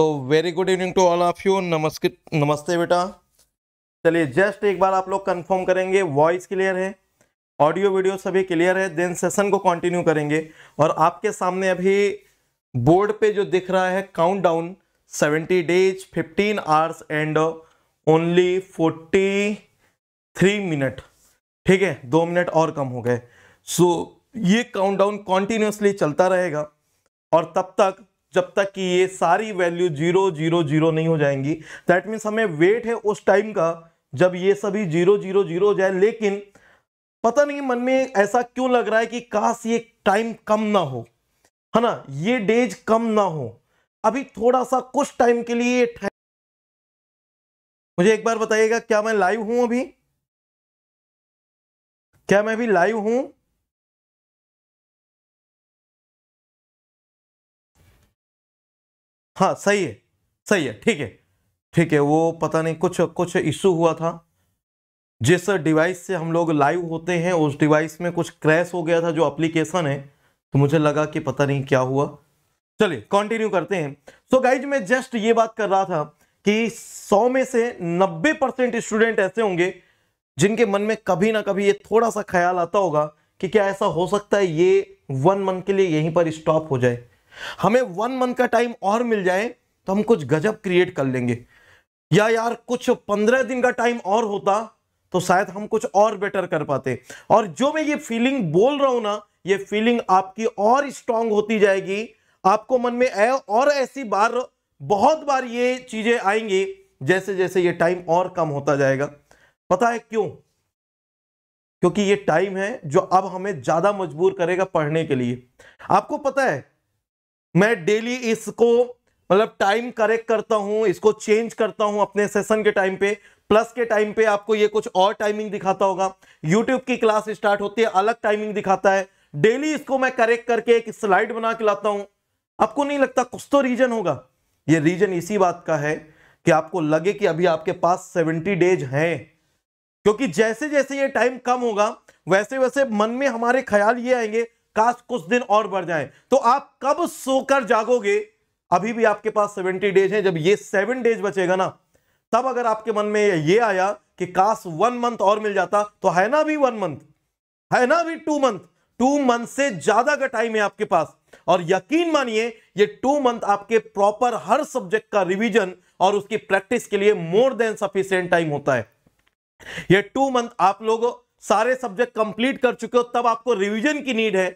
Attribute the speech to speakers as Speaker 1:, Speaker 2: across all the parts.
Speaker 1: तो very good evening to all of you नमस्ते नमस्ते बेटा चलिए जस्ट एक बार आप लोग कंफर्म करेंगे वॉइस क्लियर है ऑडियो वीडियो सभी क्लियर है देन सेशन को कंटिन्यू करेंगे। और आपके सामने अभी बोर्ड पे जो दिख रहा है count down seventy days fifteen hours and only forty three minute ठीक है दो मिनट और कम हो गए। सो so, ये काउंटडाउन कॉन्टिन्यूसली चलता रहेगा। और तब तक जब तक कि ये सारी वैल्यू ज़ीरो ज़ीरो ज़ीरो नहीं हो जाएँगी। दैट मीन्स हमें वेट है उस टाइम का, जब ये सभी ज़ीरो ज़ीरो ज़ीरो हो जाए। लेकिन पता नहीं मन में ऐसा क्यों लग रहा है कि काश ये टाइम कम ना हो। है ना? ये डेज़ कम ना हो। अभी थोड़ा सा कुछ टाइम के लिए मुझे एक बार बताइएगा, क्या मैं लाइव हूँ अभी? क्या मैं अभी लाइव हूँ? हाँ सही है सही है, ठीक है ठीक है, वो पता नहीं कुछ कुछ इशू हुआ था। जिस डिवाइस से हम लोग लाइव होते हैं, उस डिवाइस में कुछ क्रैश हो गया था जो एप्लीकेशन है तो मुझे लगा कि पता नहीं क्या हुआ। चलिए कंटिन्यू करते हैं। सो so गाइज़ मैं जस्ट ये बात कर रहा था कि 100 में से 90 परसेंट स्टूडेंट ऐसे होंगे, जिनके मन में कभी ना कभी ये थोड़ा सा ख्याल आता होगा कि क्या ऐसा हो सकता है, ये वन मंथ के लिए यहीं पर स्टॉप हो जाए। हमें वन मंथ का टाइम और मिल जाए तो हम कुछ गजब क्रिएट कर लेंगे। या यार, कुछ पंद्रह दिन का टाइम और होता तो शायद हम कुछ और बेटर कर पाते। और जो मैं ये फीलिंग बोल रहा हूँ ना, ये फीलिंग आपकी और स्ट्रांग होती जाएगी। आपको मन में आए और ऐसी बार, बहुत बार ये चीज़ें आएँगी जैसे जैसे ये टाइम और कम होता जाएगा। पता है क्यों? क्योंकि ये टाइम है जो अब हमें ज़्यादा मजबूर करेगा पढ़ने के लिए। आपको पता है मैं डेली इसको मतलब टाइम करेक्ट करता हूँ, इसको चेंज करता हूँ अपने सेशन के टाइम पे प्लस के टाइम पे आपको ये कुछ और टाइमिंग दिखाता होगा। यूट्यूब की क्लास स्टार्ट होती है, अलग टाइमिंग दिखाता है। डेली इसको मैं करेक्ट करके एक स्लाइड बना के लाता हूँ। आपको नहीं लगता कुछ तो रीजन होगा? ये रीजन इसी बात का है कि आपको लगे कि अभी आपके पास सेवेंटी डेज़ हैं। क्योंकि जैसे जैसे ये टाइम कम होगा वैसे वैसे मन में हमारे ख्याल ये आएँगे काश कुछ दिन और बढ़ जाए। तो आप कब सोकर जागोगे? अभी भी आपके पास सेवेंटी डेज़ है। जब ये सेवन डेज़ बचेगा ना, तब अगर आपके मन में ये आया कि काश वन मंथ और मिल जाता तो है ना अभी वन मंथ? है ना अभी टू मंथ? टू मंथ से ज़्यादा का टाइम है आपके पास। और यकीन मानिए, ये टू मंथ आपके प्रॉपर हर सब्जेक्ट का रिवीजन और उसकी प्रैक्टिस के लिए मोर देन सफिशियंट टाइम होता है। ये टू मंथ आप लोग सारे सब्जेक्ट कंप्लीट कर चुके हो, तब आपको रिवीजन की नीड है।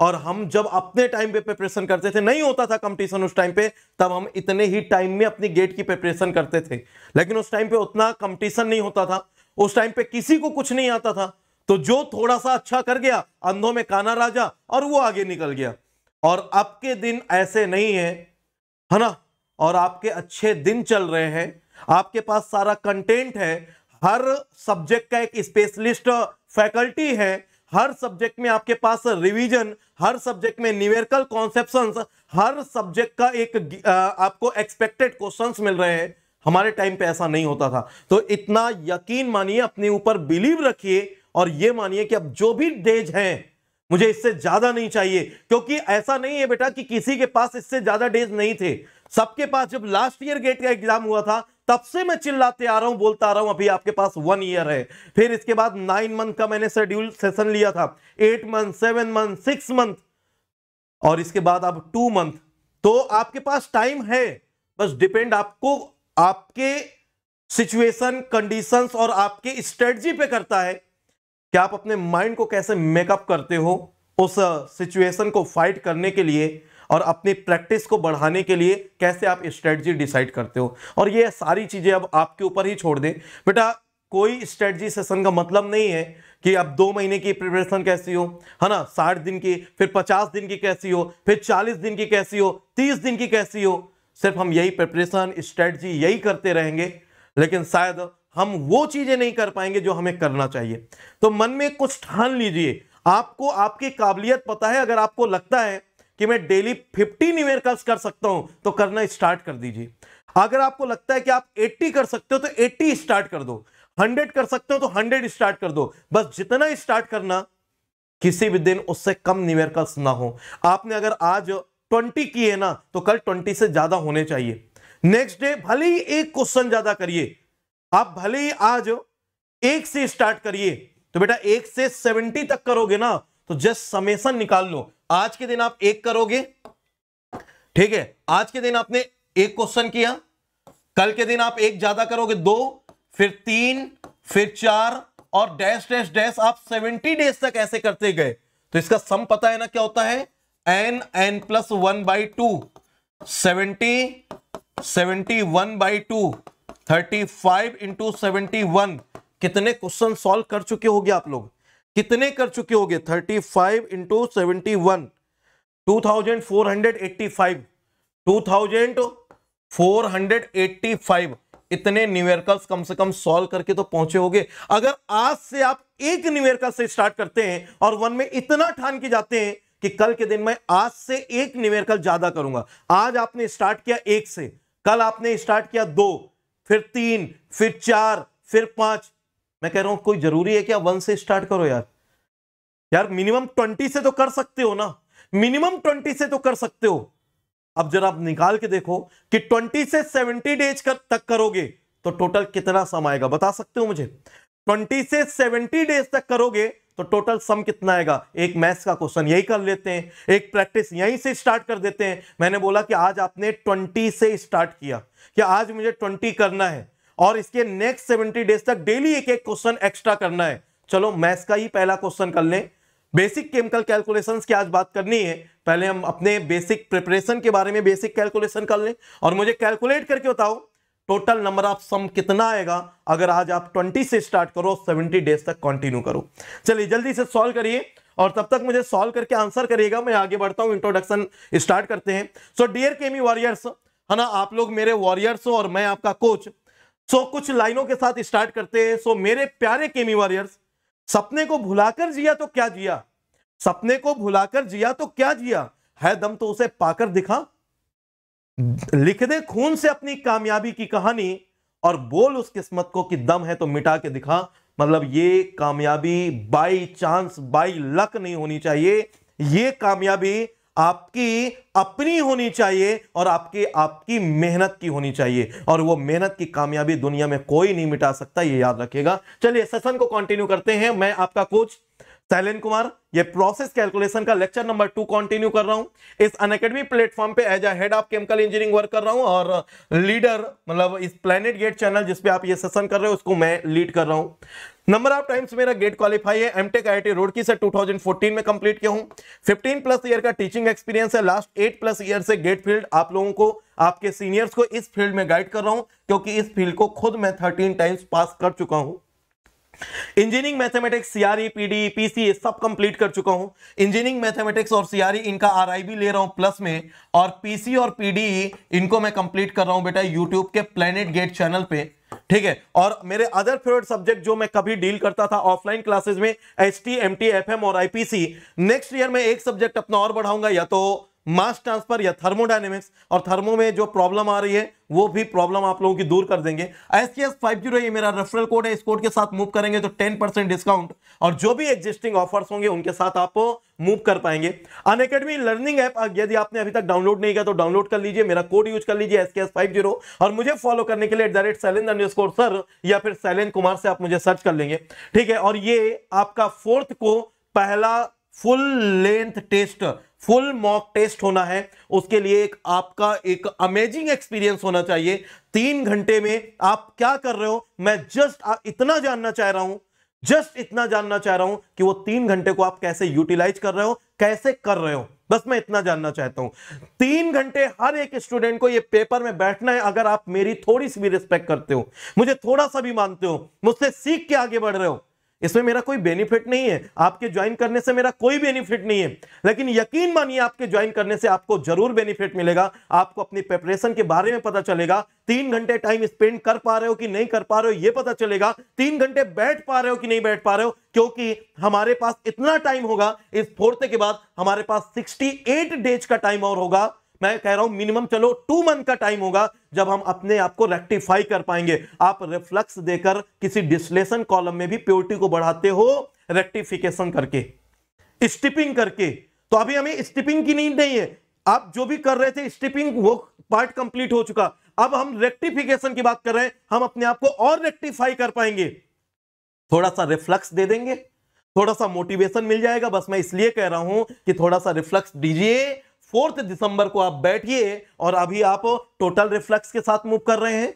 Speaker 1: और हम जब अपने टाइम पे प्रिपरेशन करते थे, नहीं होता था कंपटीशन उस टाइम पे, तब हम इतने ही टाइम में अपनी गेट की प्रिपरेशन करते थे। लेकिन उस टाइम पे उतना कंपटीशन नहीं होता था। उस टाइम पे किसी को कुछ नहीं आता था। तो जो थोड़ा सा अच्छा कर गया, अंधों में काना राजा, और वो आगे निकल गया। और अब के दिन ऐसे नहीं है है ना? और आपके अच्छे दिन चल रहे हैं। आपके पास सारा कंटेंट है। हर सब्जेक्ट का एक स्पेशलिस्ट फैकल्टी है। हर सब्जेक्ट में आपके पास रिवीजन हर सब्जेक्ट में न्यूमेरिकल कॉन्सेप्शंस हर सब्जेक्ट का एक आपको एक्सपेक्टेड क्वेश्चंस मिल रहे हैं। हमारे टाइम पे ऐसा नहीं होता था। तो इतना यकीन मानिए, अपने ऊपर बिलीव रखिए और ये मानिए कि अब जो भी डेज़ हैं, मुझे इससे ज़्यादा नहीं चाहिए। क्योंकि ऐसा नहीं है बेटा कि किसी के पास इससे ज़्यादा डेज़ नहीं थे। सबके पास जब लास्ट ईयर गेट का एग्ज़ाम हुआ था तब से मैं चिल्लाते आ रहा हूँ, बोलता आ रहा हूँ, अभी आपके पास वन ईयर है। फिर इसके बाद नाइन मंथ का मैंने शेड्यूल सेशन लिया था। Eight month seven month six month और इसके बाद अब टू मंथ तो आपके पास टाइम है, बस डिपेंड आपको, आपके सिचुएशन कंडीशंस और आपके स्ट्रेटजी पे करता है कि आप अपने माइंड को कैसे मेकअप करते हो उस सिचुएशन को फाइट करने के लिए। और अपनी प्रैक्टिस को बढ़ाने के लिए कैसे आप स्ट्रेटजी डिसाइड करते हो? और ये सारी चीज़ें अब आपके ऊपर ही छोड़ दें। बेटा, कोई स्ट्रेटजी सेशन का मतलब नहीं है कि अब दो महीने की प्रिपरेशन कैसी हो, है ना? साठ दिन की, फिर पचास दिन की कैसी हो, फिर चालीस दिन की कैसी हो, तीस दिन की कैसी हो? सिर्फ़ हम यही प्रिपरेशन, स्ट्रेटजी यही करते रहेंगे, लेकिन शायद हम वो चीज़ें नहीं कर पाएँगे जो हमें करना चाहिए। तो मन में कुछ ठान लीजिए। आपको, आपकी काबिलियत पता है, अगर आपको लगता है कि मैं डेली 50 न्यूमेरिकल्स कर सकता हूँ तो करना स्टार्ट कर दीजिए। अगर आपको लगता है कि आप 80 कर सकते हो तो 80 स्टार्ट कर दो। 100 कर सकते हो तो 100 स्टार्ट कर दो। बस जितना स्टार्ट करना, किसी भी दिन उससे कम न्यूमेरिकल्स ना हो। आपने अगर आज 20 किए ना तो कल 20 से ज़्यादा होने चाहिए। नेक्स्ट डे भले ही एक क्वेश्चन ज़्यादा करिए। आप भले ही आज एक से स्टार्ट करिए। तो बेटा, एक से सेवेंटी तक करोगे ना तो जस्ट समेसन निकाल लो। आज के दिन आप एक करोगे? ठीक है, आज के दिन आपने एक क्वेश्चन किया, कल के दिन आप एक ज़्यादा करोगे, दो, फिर तीन, फिर चार, और डैश डैश डैश आप सेवेंटी डेज़ तक ऐसे करते गए। तो इसका सम पता है ना क्या होता है? N N plus one by two seventy seventy one by two thirty five into seventy one कितने क्वेश्चन सॉल्व कर चुके होगे आप लोग? कितने कर चुके होगे? Thirty five into seventy one two thousand four hundred eighty five two thousand four hundred eighty five इतने न्यूमेरिकल्स कम से कम सॉल्व करके तो पहुँचे होगे। अगर आज से आप एक न्यूमेरिकल से स्टार्ट करते हैं और वन में इतना ठान के जाते हैं कि कल के दिन मैं आज से एक न्यूमेरिकल ज़्यादा करूँगा। आज आपने स्टार्ट किया एक से, कल आपने स्टार्ट किया दो, फिर तीन, फिर चार, फिर पाँच मैं कह रहा हूँ कोई ज़रूरी है क्या वन से स्टार्ट करो यार। यार मिनिमम ट्वेंटी से तो कर सकते हो ना। मिनिमम ट्वेंटी से तो कर सकते हो। अब जरा आप निकाल के देखो कि 20 से 70 डेज़ कर, तक करोगे तो टोटल कितना सम आएगा? बता सकते हो मुझे? 20 से 70 डेज़ तक करोगे तो टोटल सम कितना आएगा? एक मैथ्स का क्वेश्चन यही कर लेते हैं एक प्रैक्टिस यहीं से स्टार्ट कर देते हैं। मैंने बोला कि आज आपने 20 से स्टार्ट किया कि आज मुझे 20 करना है। और इसके नेक्स्ट 70 डेज़ तक डेली एक एक क्वेश्चन एक्स्ट्रा करना है। चलो मैथ्स का ही पहला क्वेश्चन कर लें। बेसिक केमिकल कैलकुलेशंस की आज बात करनी है। पहले हम अपने बेसिक प्रिपरेशन के बारे में बेसिक कैलकुलेशन कर लें। और मुझे कैलकुलेट करके बताओ टोटल नंबर ऑफ़ सम कितना आएगा? अगर आज आप 20 से स्टार्ट करो 70 डेज़ तक कंटिन्यू करो। चलिए, जल्दी से सॉल्व करिए। और तब तक मुझे सॉल्व करके आंसर करिएगा। मैं आगे बढ़ता हूँ इंट्रोडक्शन स्टार्ट करते हैं। सो डियर केमी वॉरियर्स है ना, आप लोग मेरे वॉरियर्स हो और मैं आपका कोच सो so, कुछ लाइनों के साथ स्टार्ट करते हैं। सो so, मेरे प्यारे केमी वॉरियर्स सपने को भुलाकर जिया तो क्या जिया? सपने को भुलाकर जिया तो क्या जिया? है दम तो उसे पाकर दिखा। लिख दे खून से अपनी कामयाबी की कहानी और बोल उस किस्मत को कि दम है तो मिटा के दिखा। मतलब ये कामयाबी बाई चांस बाई लक नहीं होनी चाहिए। ये कामयाबी आपकी अपनी होनी चाहिए और आपकी आपकी मेहनत की होनी चाहिए। और वो मेहनत की कामयाबी दुनिया में कोई नहीं मिटा सकता, ये याद रखेगा चलिए सेशन को कंटिन्यू करते हैं। मैं आपका कोच शैलेन कुमार। ये प्रोसेस कैलकुलेशन का लेक्चर नंबर टू कंटिन्यू कर रहा हूँ। इस अन अकेडमी प्लेटफॉर्म पे as a head of chemical engineering work कर रहा हूँ और लीडर मतलब इस प्लेनेट गेट चैनल जिसपे आप ये सेशन कर रहे हो, उसको मैं लीड कर रहा हूँ। नंबर ऑफ़ टाइम्स मेरा गेट क्वालिफाई है एमटेक आईआईटी रुड़की से 2014 में कंप्लीट किया हूँ। 15 प्लस ईयर का टीचिंग एक्सपीरियंस है लास्ट 8 प्लस ईयर से गेट फ़ील्ड आप लोगों को, आपके सीनियर्स को इस फ़ील्ड में गाइड कर रहा हूँ, क्योंकि इस फ़ील्ड को खुद मैं 13 टाइम्स पास कर चुका हूँ। Engineering mathematics CRE PD PC सब कंप्लीट कर चुका हूँ। इंजीनियरिंग मैथमेटिक्स और सीआरई इनका आरआईबी ले रहा हूँ प्लस में, और पीसी और पीडी इनको मैं कंप्लीट कर रहा हूँ बेटा यूट्यूब के प्लेनेट गेट चैनल पे। ठीक है? और मेरे अदर फेवरेट सब्जेक्ट जो मैं कभी डील करता था ऑफलाइन क्लासेस में S T M T F M और आईपीसी नेक्स्ट ईयर में एक सब्जेक्ट अपना और बढ़ाऊँगा, या तो मास ट्रांसफ़र या थर्मोडाइनेमिक्स और थर्मो में जो प्रॉब्लम आ रही है, वो भी प्रॉब्लम आप लोगों की दूर कर देंगे। S T S five zero मेरा रेफरल कोड है, इस कोड के साथ मूव करेंगे तो टेन परसेंट डिस्काउंट और जो भी एग्जिस्टिंग ऑफर्स होंगे, उनके साथ आप मूव कर पाएँगे। अन अकेडमी लर्निंग ऐप यदि आपने अभी तक डाउनलोड नहीं किया तो डाउनलोड कर लीजिए, मेरा कोड यूज़ कर लीजिए S K S five zero और मुझे फॉलो करने के लिए at the rate Shailend score sir या फिर सैलेंद कुमार से आप मुझे सर्च कर लेंगे। ठीक है, और ये आपका फोर्थ को पहला full length test full mock test होना है। उसके लिए एक आपका एक अमेजिंग एक्सपीरियंस होना चाहिए। तीन घंटे में आप क्या कर रहे हो? मैं जस्ट इतना जानना चाह रहा हूँ। जस्ट इतना जानना चाह रहा हूँ कि वो तीन घंटे को आप कैसे यूटिलाइज कर रहे हो, कैसे कर रहे हो। बस मैं इतना जानना चाहता हूँ। तीन घंटे हर एक स्टूडेंट को ये पेपर में बैठना है, अगर आप मेरी थोड़ी सी भी रिस्पेक्ट करते हो। मुझे थोड़ा सा भी मानते हो, मुझसे सीख के आगे बढ़ रहे हो। इसमें मेरा कोई बेनिफिट नहीं है। आपके ज्वाइन करने से मेरा कोई बेनिफिट नहीं है। लेकिन यकीन मानिए, आपके ज्वाइन करने से आपको ज़रूर बेनिफिट मिलेगा। आपको अपनी प्रिपरेशन के बारे में पता चलेगा। तीन घंटे टाइम स्पेंड कर पा रहे हो कि नहीं कर पा रहे हो यह पता चलेगा। तीन घंटे बैठ पा रहे हो कि नहीं बैठ पा रहे हो, क्योंकि हमारे पास इतना टाइम होगा। इस फोर्थ के बाद हमारे पास सिक्सटी डेज़ का टाइम और होगा। मैं कह रहा हूँ मिनिमम चलो टू मंथ का टाइम होगा जब हम अपने आप को रेक्टिफाई कर पाएँगे। आप रिफ्लक्स देकर किसी डिस्लेशन कॉलम में भी प्योरिटी को बढ़ाते हो रेक्टिफिकेशन करके। स्टिपिंग करके। तो अभी हमें स्टिपिंग की नीड नहीं है। आप जो भी कर रहे थे स्टिपिंग वो पार्ट कंप्लीट हो चुका। अब हम रेक्टिफिकेशन की बात कर रहे हैं। हम अपने आप को और रेक्टिफाई कर पाएँगे। थोड़ा सा रिफ्लक्स दे देंगे। थोड़ा सा मोटिवेशन मिल जाएगा। बस मैं इसलिए कह रहा हूँ कि थोड़ा सा रिफ्लक्स दीजिए। फोर्थ दिसंबर को आप बैठिए और अभी आप टोटल रिफ्लक्स के साथ मूव कर रहे हैं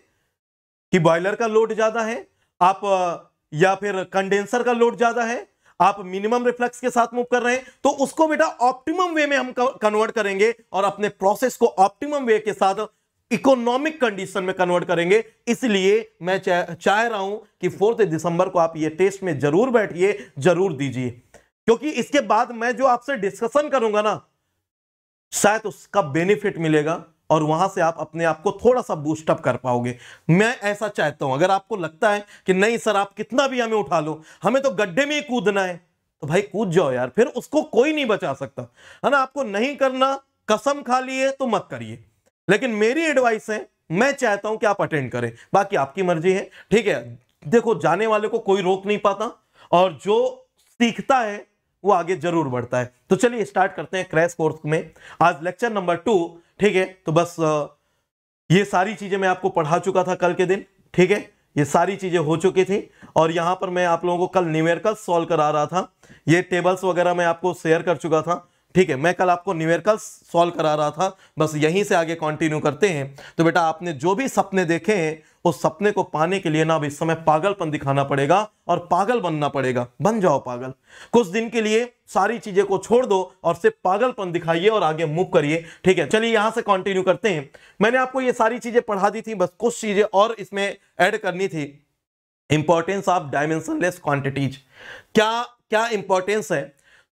Speaker 1: कि बॉयलर का लोड ज़्यादा है आप या फिर कंडेंसर का लोड ज़्यादा है आप मिनिमम रिफ्लेक्स के साथ मूव कर रहे हैं तो उसको बेटा ऑप्टिमम वे में हम कन्वर्ट करेंगे और अपने प्रोसेस को ऑप्टिमम वे के साथ इकोनॉमिक कंडीशन में कन्वर्ट करेंगे। इसलिए मैं चाह, चाह रहा हूँ कि फोर्थ दिसंबर को आप ये टेस्ट में ज़रूर बैठिए ज़रूर दीजिए। क्योंकि इसके बाद मैं जो आपसे डिस्कशन करूँगा ना शायद उसका बेनिफिट मिलेगा और वहाँ से आप अपने आप को थोड़ा सा बूस्टअप कर पाओगे। मैं ऐसा चाहता हूँ, अगर आपको लगता है कि नहीं सर, आप कितना भी हमें उठा लो, हमें तो गड्ढे में ही कूदना है तो भाई कूद जाओ यार, फिर उसको कोई नहीं बचा सकता। है ना, आपको नहीं करना, कसम खा लिए तो मत करिए। लेकिन मेरी एडवाइस है, मैं चाहता हूँ कि आप अटेंड करें। बाकी आपकी मर्ज़ी है, ठीक है? देखो, जाने वाले को कोई रोक नहीं पाता, और जो सीखता है वो आगे ज़रूर बढ़ता है। तो चलिए स्टार्ट करते हैं क्रैश कोर्स में। आज लेक्चर नंबर टू ठीक है? तो बस ये सारी चीज़ें मैं आपको पढ़ा चुका था कल के दिन, ठीक है? ये सारी चीज़ें हो चुकी थी और यहाँ पर मैं आप लोगों को कल न्यूमेरिकल सॉल्व करा रहा था। ये टेबल्स वगैरह मैं आपको शेयर कर चुका था। ठीक है, मैं कल आपको न्यूमेरिकल सॉल्व करा रहा था, बस यहीं से आगे कंटिन्यू करते हैं। तो बेटा, आपने जो भी सपने देखे हैं, उस सपने को पाने के लिए ना अब इस समय पागलपन दिखाना पड़ेगा और पागल बनना पड़ेगा। बन जाओ पागल। कुछ दिन के लिए सारी चीज़ें को छोड़ दो और सिर्फ़ पागलपन दिखाइए और आगे मूव करिए। ठीक है, चलिए यहाँ से कंटिन्यू करते हैं। मैंने आपको ये सारी चीज़ें पढ़ा दी थी, बस कुछ चीज़ें और इसमें ऐड करनी थी। इंपॉर्टेंस ऑफ़ डायमेंशनलेस क्वांटिटीज क्या क्या इंपॉर्टेंस है?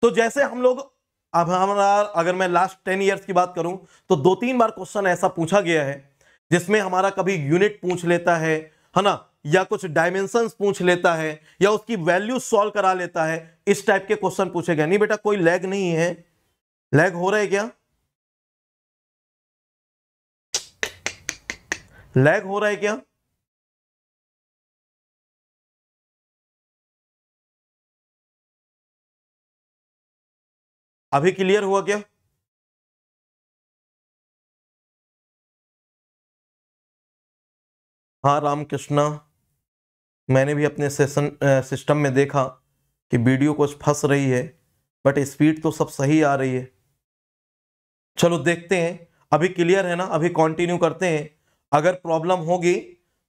Speaker 1: तो जैसे हम लोग अब हमारा, अगर मैं लास्ट टेन ईयर्स की बात करूँ तो दो तीन बार क्वेश्चन ऐसा पूछा गया है, जिसमें हमारा कभी यूनिट पूछ लेता है है ना? या कुछ डायमेंशन पूछ लेता है, या उसकी वैल्यू सॉल्व करा लेता है, इस टाइप के क्वेश्चन पूछे गए। नहीं बेटा, कोई लैग नहीं है। लैग हो रहा है क्या? लैग हो रहा है क्या? अभी क्लियर हुआ क्या? हाँ रामकृष्णा। मैंने भी अपने सेशन सिस्टम में देखा कि वीडियो कुछ फंस रही है बट स्पीड तो सब सही आ रही है। चलो देखते हैं। अभी क्लियर है ना? अभी कंटिन्यू करते हैं। अगर प्रॉब्लम होगी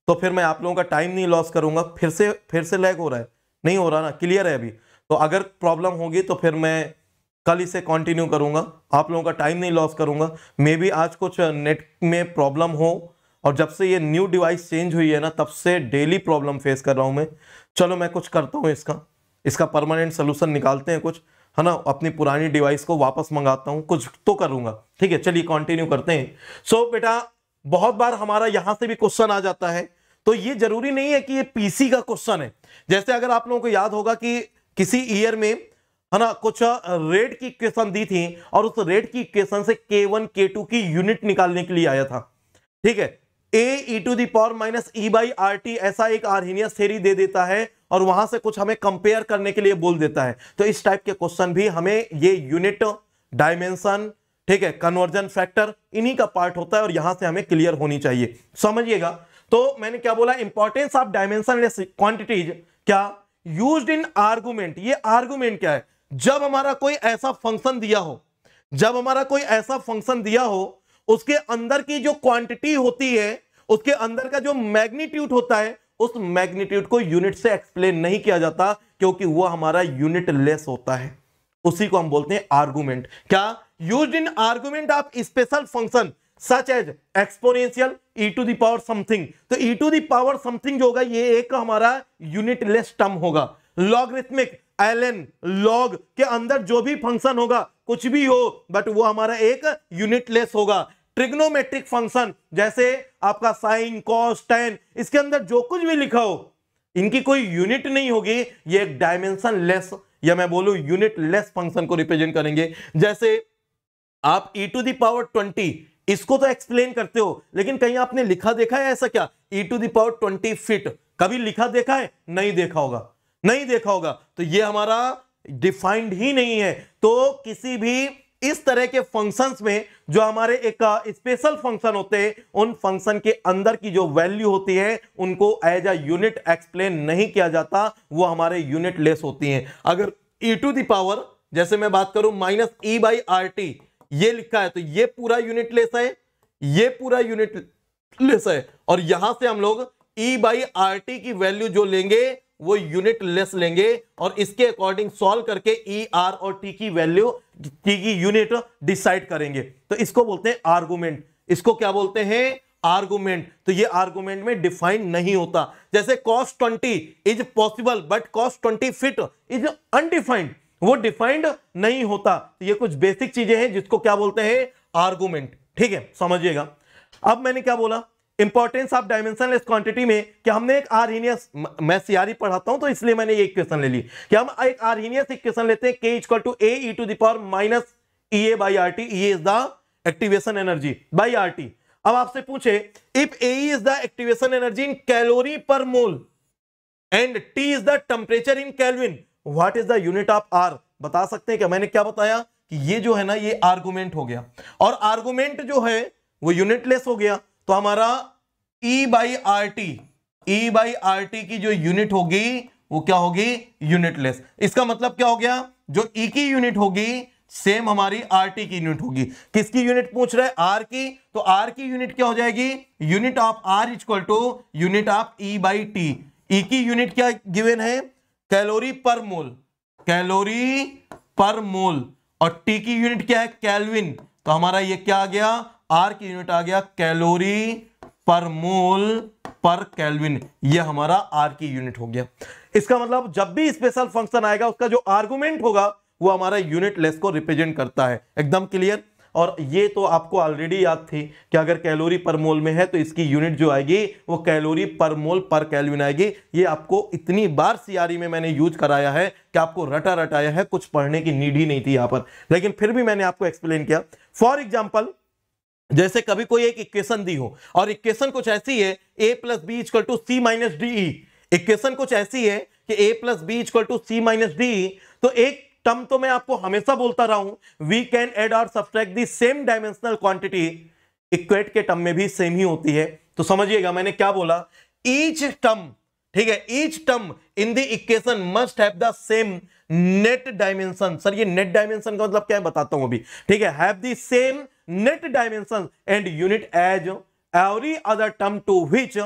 Speaker 1: तो फिर मैं आप लोगों का टाइम नहीं लॉस करूँगा। फिर से फिर से लैग हो रहा है। नहीं हो रहा ना? क्लियर है अभी। तो अगर प्रॉब्लम होगी तो फिर मैं कल इसे कंटिन्यू करूँगा। आप लोगों का टाइम नहीं लॉस करूँगा। मे बी आज कुछ नेट में प्रॉब्लम हो और जब से ये न्यू डिवाइस चेंज हुई है ना तब से डेली प्रॉब्लम फेस कर रहा हूँ मैं। चलो मैं कुछ करता हूँ इसका। इसका परमानेंट सोल्यूशन निकालते हैं कुछ है ना? अपनी पुरानी डिवाइस को वापस मंगाता हूँ। कुछ तो करूँगा। ठीक है चलिए कंटिन्यू करते हैं। सो so, बेटा बहुत बार हमारा यहाँ से भी क्वेश्चन आ जाता है। तो ये ज़रूरी नहीं है कि ये पीसी का क्वेश्चन है। जैसे अगर आप लोगों को याद होगा कि किसी ईयर में है ना? कुछ रेट की इक्वेशन दी थी और उस रेट की इक्वेशन से के वन के टू की यूनिट निकालने के लिए आया था। ठीक है? A E to the power minus E by R T ऐसा एक आर्हीनियस थेरी दे देता है और वहाँ से कुछ हमें कंपेयर करने के लिए बोल देता है। तो इस टाइप के क्वेश्चन भी हमें ये यूनिट डायमेंशन ठीक है? कन्वर्जन फैक्टर इन्हीं का पार्ट होता है और यहाँ से हमें क्लियर होनी चाहिए। समझिएगा? तो मैंने क्या बोला? इंपॉर्टेंस ऑफ़ डायमेंशन क्वांटिटीज क्या? यूज्ड इन आर्गुमेंट ये आर्गुमेंट क्या है? जब हमारा कोई ऐसा फ़ंक्शन दिया हो, जब हमारा कोई ऐसा फ़ंक्शन दिया हो, उसके अंदर की जो क्वांटिटी होती है, उसके अंदर का जो मैग्नीट्यूड होता है, उस मैग्नीट्यूड को यूनिट से एक्सप्लेन नहीं किया जाता, क्योंकि वह हमारा यूनिट लेस होता है। उसी को हम बोलते हैं आर्गुमेंट क्या? Use in argument of special function such as exponential E to the power something तो ई टू दावर समथिंग जो होगा, ये एक हमारा यूनिट लेस टर्म होगा। लॉगरिथमिक एलएन लॉग के अंदर जो भी फ़ंक्शन होगा, कुछ भी हो बट वो हमारा एक यूनिटलेस होगा। ट्रिग्नोमेट्रिक फ़ंक्शन जैसे आपका साइन कॉस टेन इसके अंदर जो कुछ भी लिखा हो, इनकी कोई यूनिट नहीं होगी, ये एक डायमेंशन लेस या मैं बोलू यूनिट लेस फ़ंक्शन को रिप्रेजेंट करेंगे। जैसे आप ई टू दावर ट्वेंटी इसको तो एक्सप्लेन करते हो, लेकिन कहीं आपने लिखा देखा है ऐसा क्या? E to the power twenty feet कभी लिखा देखा है? नहीं देखा होगा। नहीं देखा होगा। तो ये हमारा डिफाइंड ही नहीं है। तो किसी भी इस तरह के फ़ंक्शंस में जो हमारे एक स्पेशल फ़ंक्शन होते हैं, उन फ़ंक्शन के अंदर की जो वैल्यू होती है, उनको एज अ यूनिट एक्सप्लेन नहीं किया जाता। वो हमारे यूनिट लेस होती हैं। अगर ई टू दावर जैसे मैं बात करूँ minus E by R T ये लिखा है तो ये पूरा यूनिट लेस है, ये पूरा यूनिट लेस है। और यहाँ से हम लोग ई बाई आर टी की वैल्यू जो लेंगे वो यूनिट लेस लेंगे और इसके अकॉर्डिंग सॉल्व करके ई e, आर और टी की वैल्यू टी की यूनिट डिसाइड करेंगे। तो इसको बोलते हैं आर्गुमेंट इसको क्या बोलते हैं? आर्गुमेंट तो ये आर्गुमेंट में डिफाइंड नहीं होता। जैसे cost twenty is possible but cost twenty feet is undefined वो डिफाइंड नहीं होता। तो ये कुछ बेसिक चीज़ें हैं जिसको क्या बोलते हैं? आर्गुमेंट ठीक है समझिएगा। अब मैंने क्या बोला? इंपॉर्टेंस ऑफ़ डायमेंशनलेस क्वांटिटी में क्या हमने एक आरहीनियस मैं सीआरई पढ़ाता हूँ तो इसलिए मैंने ये इक्वेशन ले ली। कि हम एक आरहीनियस इक्वेशन लेते हैं K equal to A E to the power minus E A by R T E is the activation energy by R T अब आपसे पूछे if A is the activation energy in calorie per mole and T is the temperature in kelvin what is the unit of R बता सकते हैं क्या? मैंने क्या बताया? कि ये जो है ना, ये आर्गुमेंट हो गया। और आर्गुमेंट जो है, वो यूनिटलेस हो गया। तो हमारा E by R T E by R T की जो यूनिट होगी, वो क्या होगी? यूनिटलेस इसका मतलब क्या हो गया? जो e की यूनिट होगी सेम हमारी आर टी की यूनिट होगी। किसकी यूनिट पूछ रहे आर की। तो आर की यूनिट क्या हो जाएगी? Unit of R equal to unit of E by T E की यूनिट क्या गिवन है? कैलोरी पर मोल कैलोरी पर मोल और टी की यूनिट क्या है? कैलविन तो हमारा ये क्या आ गया? आर की यूनिट आ गया कैलोरी पर मोल पर कैलविन ये हमारा आर की यूनिट हो गया। इसका मतलब जब भी स्पेशल फ़ंक्शन आएगा, उसका जो आर्गुमेंट होगा, वो हमारा यूनिट लेस को रिप्रेजेंट करता है। एकदम क्लियर और ये तो आपको ऑलरेडी याद थी कि अगर कैलोरी पर मोल में है तो इसकी यूनिट जो आएगी, वो कैलोरी पर मोल पर कैलविन आएगी। ये आपको इतनी बार सीआरई में मैंने यूज़ कराया है कि आपको रटा रटाया है, कुछ पढ़ने की नीड ही नहीं थी यहाँ पर। लेकिन फिर भी मैंने आपको एक्सप्लेन किया। फॉर एग्ज़ाम्पल जैसे कभी कोई एक इक्वेशन दी हो, और इक्वेशन कुछ ऐसी है A plus B equal to C minus D equation कुछ ऐसी है कि A plus B equal to C minus D तो एक टर्म तो मैं आपको हमेशा बोलता रहा हूँ वी कैन एड और subtract the same dimensional quantity equate के टर्म में भी सेम ही होती है। तो समझिएगा, मैंने क्या बोला? ईच टर्म ठीक है each term in the equation must have the same net dimension sir, ये नेट डायमेंशन का मतलब क्या है, बताता हूँ अभी। ठीक है have the same net dimensions and unit as every other term to which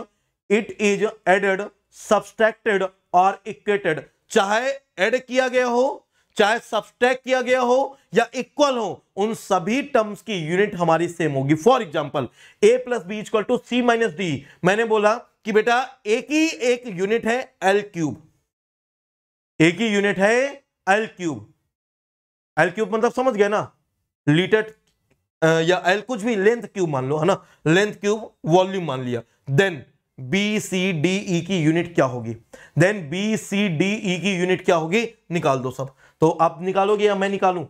Speaker 1: it is added, subtracted or equated. चाहे ऐड किया गया हो, चाहे सब्सट्रैक्ट किया गया हो या इक्वल हो, उन सभी टर्म्स की यूनिट हमारी सेम होगी. For example A plus B equal to C minus D मैंने बोला कि बेटा, एक ही एक यूनिट है एल क्यूब एक ही यूनिट है एल क्यूब एल क्यूब मतलब समझ गया ना? लीटर या एल कुछ भी लेंथ क्यूब मान लो, है ना? लेंथ क्यूब वॉल्यूम मान लिया। Then B C D E की यूनिट क्या होगी? Then B C D E की यूनिट क्या होगी? निकाल दो सब। तो आप निकालोगे या मैं निकालूं?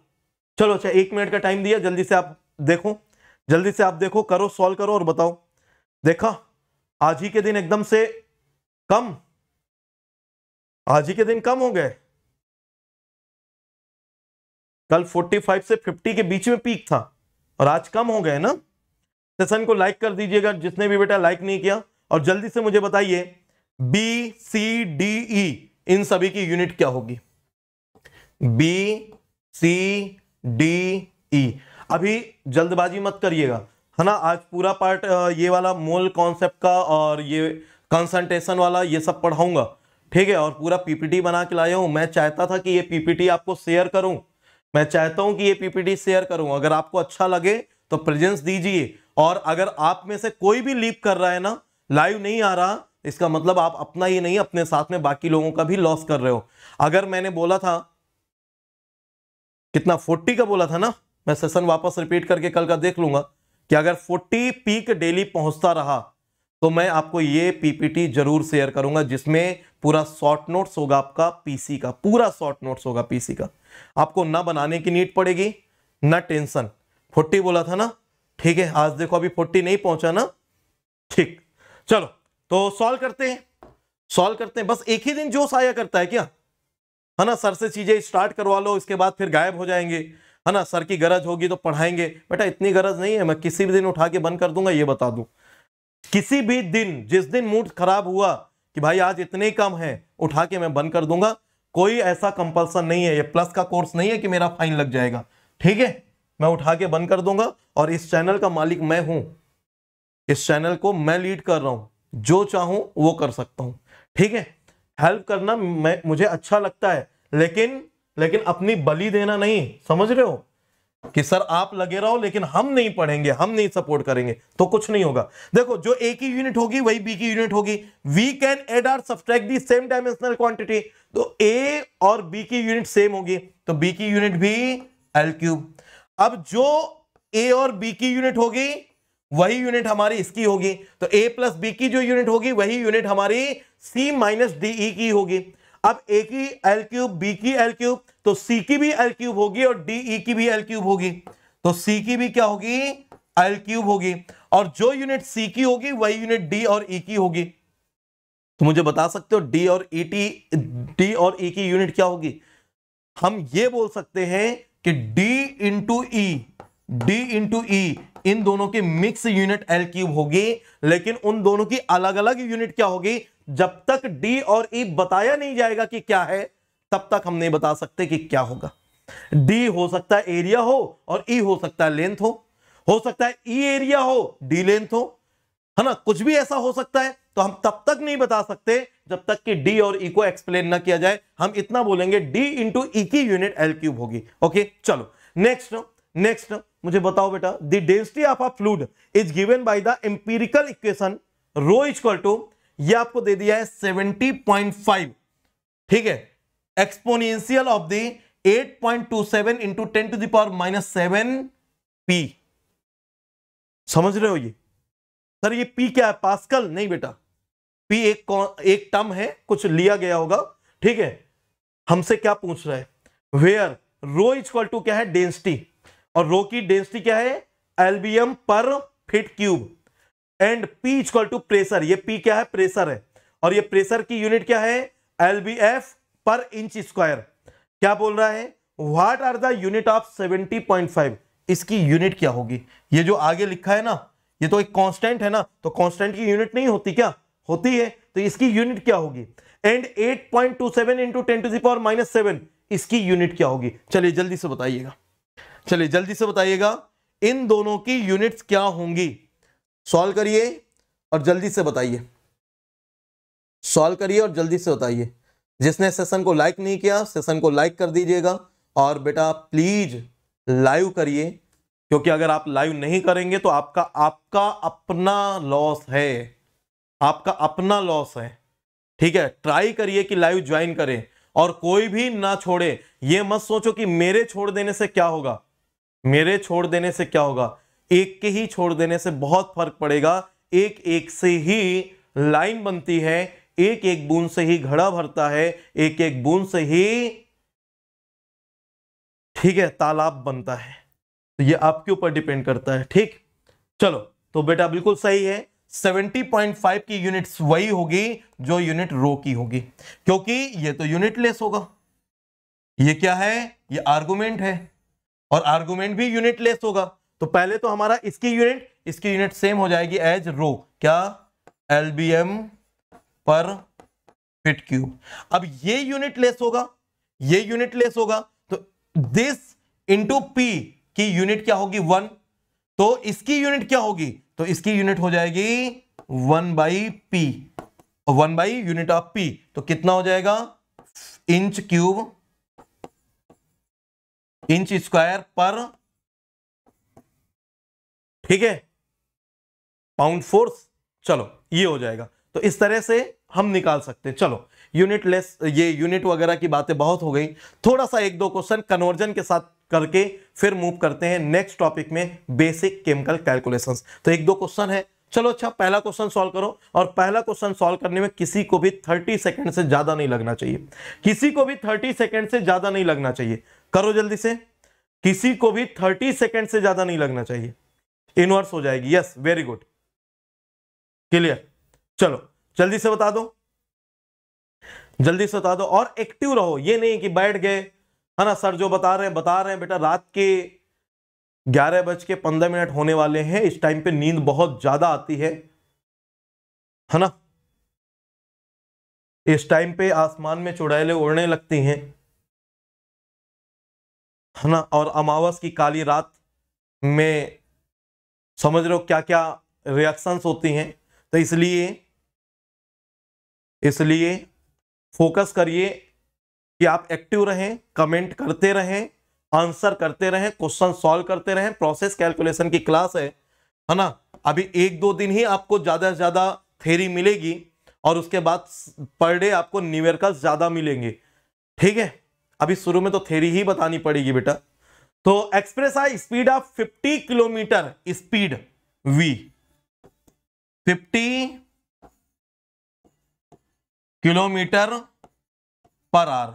Speaker 1: चलो अच्छा एक मिनट का टाइम दिया, जल्दी से आप देखो। जल्दी से आप देखो, करो सॉल्व करो और बताओ। देखा? आज ही के दिन एकदम से कम। आज ही के दिन कम हो गए। कल 45 से 50 के बीच में पीक था। और आज कम हो गए ना? सेशन को लाइक कर दीजिएगा, जिसने भी बेटा लाइक नहीं किया, और जल्दी से मुझे बताइए बी सी डी ई इन सभी की यूनिट क्या होगी? बी सी डी ई अभी जल्दबाजी मत करिएगा, है ना? आज पूरा पार्ट ये वाला मोल कॉन्सेप्ट का और ये कंसंट्रेशन वाला, ये सब पढ़ाऊँगा, ठीक है? और पूरा पीपीटी बना के लाया हूँ। मैं चाहता था कि ये पीपीटी आपको शेयर करूँ मैं चाहता हूँ कि ये पीपीटी शेयर करूँ। अगर आपको अच्छा लगे तो प्रेजेंस दीजिए। और अगर आप में से कोई भी लीप कर रहा है ना लाइव नहीं आ रहा, इसका मतलब आप अपना ही नहीं, अपने साथ में बाकी लोगों का भी लॉस कर रहे हो। अगर मैंने बोला था, कितना फोर्टी का बोला था ना, मैं सेशन वापस रिपीट करके कल का देख लूँगा, कि अगर फोर्टी पीक डेली पहुँचता रहा तो मैं आपको ये पीपीटी ज़रूर शेयर करूँगा, जिसमें पूरा शॉर्ट नोट्स होगा आपका पीसी का, पूरा शॉर्ट नोट्स होगा पीसी का। आपको ना बनाने की नीड पड़ेगी, ना टेंशन। फोर्टी बोला था ना? ठीक है, आज देखो अभी फोर्टी नहीं पहुँचा ना? ठीक। चलो तो सॉल्व करते हैं। सॉल्व करते हैं। बस एक ही दिन जोश आया करता है क्या? है ना, सर से चीज़ें स्टार्ट करवा लो, इसके बाद फिर गायब हो जाएँगे। है ना, सर की गरज होगी तो पढ़ाएँगे। बेटा, इतनी गरज नहीं है, मैं किसी भी दिन उठा के बंद कर दूँगा, ये बता दूँ। किसी भी दिन, जिस दिन मूड खराब हुआ कि भाई आज इतने कम है, उठा के मैं बंद कर दूँगा। कोई ऐसा कंपल्सन नहीं है, ये प्लस का कोर्स नहीं है कि मेरा फाइन लग जाएगा। ठीक है? मैं उठा के बंद कर दूँगा और इस चैनल का मालिक मैं हूँ। इस चैनल को मैं लीड कर रहा हूँ। जो चाहूँ, वो कर सकता हूँ। ठीक है? हेल्प करना मैं, मुझे अच्छा लगता है, लेकिन लेकिन अपनी बलि देना नहीं। समझ रहे हो? कि सर आप लगे रहो, लेकिन हम नहीं पढ़ेंगे, हम नहीं सपोर्ट करेंगे तो कुछ नहीं होगा। देखो, जो ए की यूनिट होगी, वही बी की यूनिट होगी। We can add or subtract the same dimensional quantity तो ए और बी की यूनिट सेम होगी। तो बी की यूनिट भी एल क्यूब अब जो ए और बी की यूनिट होगी, वही यूनिट हमारी इसकी होगी। तो ए प्लस बी की जो यूनिट होगी, वही यूनिट हमारी सी माइनस डी की होगी। अब ए की एल क्यूब बी की एल क्यूब तो सी की भी एल क्यूब होगी और डी ई की भी एल क्यूब होगी। तो सी की भी क्या होगी? एल क्यूब होगी। और जो यूनिट सी की होगी, वही यूनिट डी और ई की होगी। तो मुझे बता सकते हो डी और ई टी डी और ई की यूनिट क्या होगी? हम ये बोल सकते हैं कि D into E D into E इन दोनों की मिक्स यूनिट एल क्यूब होगी, लेकिन उन दोनों की अलग अलग यूनिट क्या होगी? जब तक डी और ई e बताया नहीं जाएगा कि क्या है, तब तक हम नहीं बता सकते कि क्या होगा। डी हो सकता है एरिया हो और ई e हो सकता है लेंथ हो। हो सकता है ई e एरिया हो, डी लेंथ हो। है ना? कुछ भी ऐसा हो सकता है तो हम तब तक नहीं बता सकते जब तक कि डी और ई e को एक्सप्लेन ना किया जाए। हम इतना बोलेंगे डी इंटू ई की यूनिट एल क्यूब होगी। ओके? चलो, नेक्स्ट नेक्स्ट, मुझे बताओ बेटा। The density of a fluid is given by the empirical equation rho equal to ये आपको दे दिया है 70.5 ठीक है? Exponential of the 8.27 point two seven into ten to the power minus seven P समझ रहे हो ये? सर, ये पी क्या है? पास्कल नहीं बेटा। पी एक एक टर्म है, कुछ लिया गया होगा। ठीक है? हमसे क्या पूछ रहा है? वेयर रो इक्वल टू क्या है? डेंसिटी और रो की डेंसिटी क्या है? LBM per feet cube and P equal to pressure ये पी क्या है? प्रेशर है। और ये प्रेशर की यूनिट क्या है? L B F per inch square क्या बोल रहा है? What are the unit of 70.5 इसकी यूनिट क्या होगी? ये जो आगे लिखा है ना, ये तो एक कांस्टेंट है ना तो कांस्टेंट की यूनिट नहीं होती क्या? होती है। तो इसकी यूनिट क्या होगी? And 8.27 point two seven into ten to the power minus seven इसकी यूनिट क्या होगी? चलिए जल्दी से बताइएगा। चलिए जल्दी से बताइएगा। इन दोनों की यूनिट्स क्या होंगी? सॉल्व करिए और जल्दी से बताइए। सॉल्व करिए और जल्दी से बताइए। जिसने सेशन को लाइक नहीं किया सेशन को लाइक कर दीजिएगा। और बेटा प्लीज़ लाइव करिए। क्योंकि अगर आप लाइव नहीं करेंगे तो आपका आपका अपना लॉस है। आपका अपना लॉस है। ठीक है? ट्राई करिए कि लाइव ज्वाइन करें। और कोई भी ना छोड़े। ये मत सोचो कि मेरे छोड़ देने से क्या होगा? मेरे छोड़ देने से क्या होगा? एक के ही छोड़ देने से बहुत फ़र्क पड़ेगा। एक एक से ही लाइन बनती है। एक एक बूंद से ही घड़ा भरता है। एक एक बूंद से ही ठीक है, तालाब बनता है। तो ये आपके ऊपर डिपेंड करता है, ठीक? चलो तो बेटा बिल्कुल सही है। 70.5 की यूनिट्स वही होगी जो यूनिट रो की होगी। क्योंकि ये तो यूनिट लेस होगा। ये क्या है? ये आर्गुमेंट है। और आर्गुमेंट भी यूनिट लेस होगा। तो पहले तो हमारा इसकी यूनिट इसकी यूनिट सेम हो जाएगी एज रो क्या? एलबीएम पर फिट क्यूब अब ये यूनिट लेस होगा, ये यूनिट लेस होगा तो दिस इंटू पी की यूनिट क्या होगी? वन तो इसकी यूनिट क्या होगी? तो इसकी यूनिट हो जाएगी one by P one by unit of P तो कितना हो जाएगा? इंच क्यूब इंच स्क्वायर पर ठीक है? पाउंड फोर्स चलो, ये हो जाएगा। तो इस तरह से हम निकाल सकते हैं। चलो यूनिट लेस ये यूनिट वगैरह की बातें बहुत हो गई। थोड़ा सा एक दो क्वेश्चन कन्वर्जन के साथ करके फिर मूव करते हैं नेक्स्ट टॉपिक में बेसिक केमिकल कैलकुलेशंस तो एक दो क्वेश्चन है। चलो अच्छा पहला क्वेश्चन सॉल्व करो। और पहला क्वेश्चन सॉल्व करने में किसी को भी 30 सेकंड से ज़्यादा नहीं लगना चाहिए। किसी को भी 30 सेकंड से ज़्यादा नहीं लगना चाहिए। करो जल्दी से। किसी को भी 30 सेकंड से ज़्यादा नहीं लगना चाहिए। इनवर्स हो जाएगी। यस वेरी गुड क्लियर चलो, जल्दी से बता दो। जल्दी से बता दो और एक्टिव रहो। ये नहीं कि बैठ गए, है ना, सर जो बता रहे हैं, बता रहे हैं, बेटा, रात के ग्यारह बज के पंद्रह मिनट होने वाले हैं। इस टाइम पे नींद बहुत ज़्यादा आती है है ना? इस टाइम पे आसमान में चुड़ैले उड़ने लगती हैं, है ना? और अमावस की काली रात में समझ रहे हो क्या क्या रिएक्शंस होती हैं? तो इसलिए इसलिए फोकस करिए कि आप एक्टिव रहें कमेंट करते रहें आंसर करते रहें क्वेश्चन सॉल्व करते रहें। प्रोसेस कैलकुलेशन की क्लास है है ना? अभी एक दो दिन ही आपको ज़्यादा से ज़्यादा थेरी मिलेगी और उसके बाद पर डे आपको न्यूमेरिकल्स ज़्यादा मिलेंगे। ठीक है? अभी शुरू में तो थेरी ही बतानी पड़ेगी बेटा। तो express I speed of 50 kilometre, speed V 50 kilometre per hour.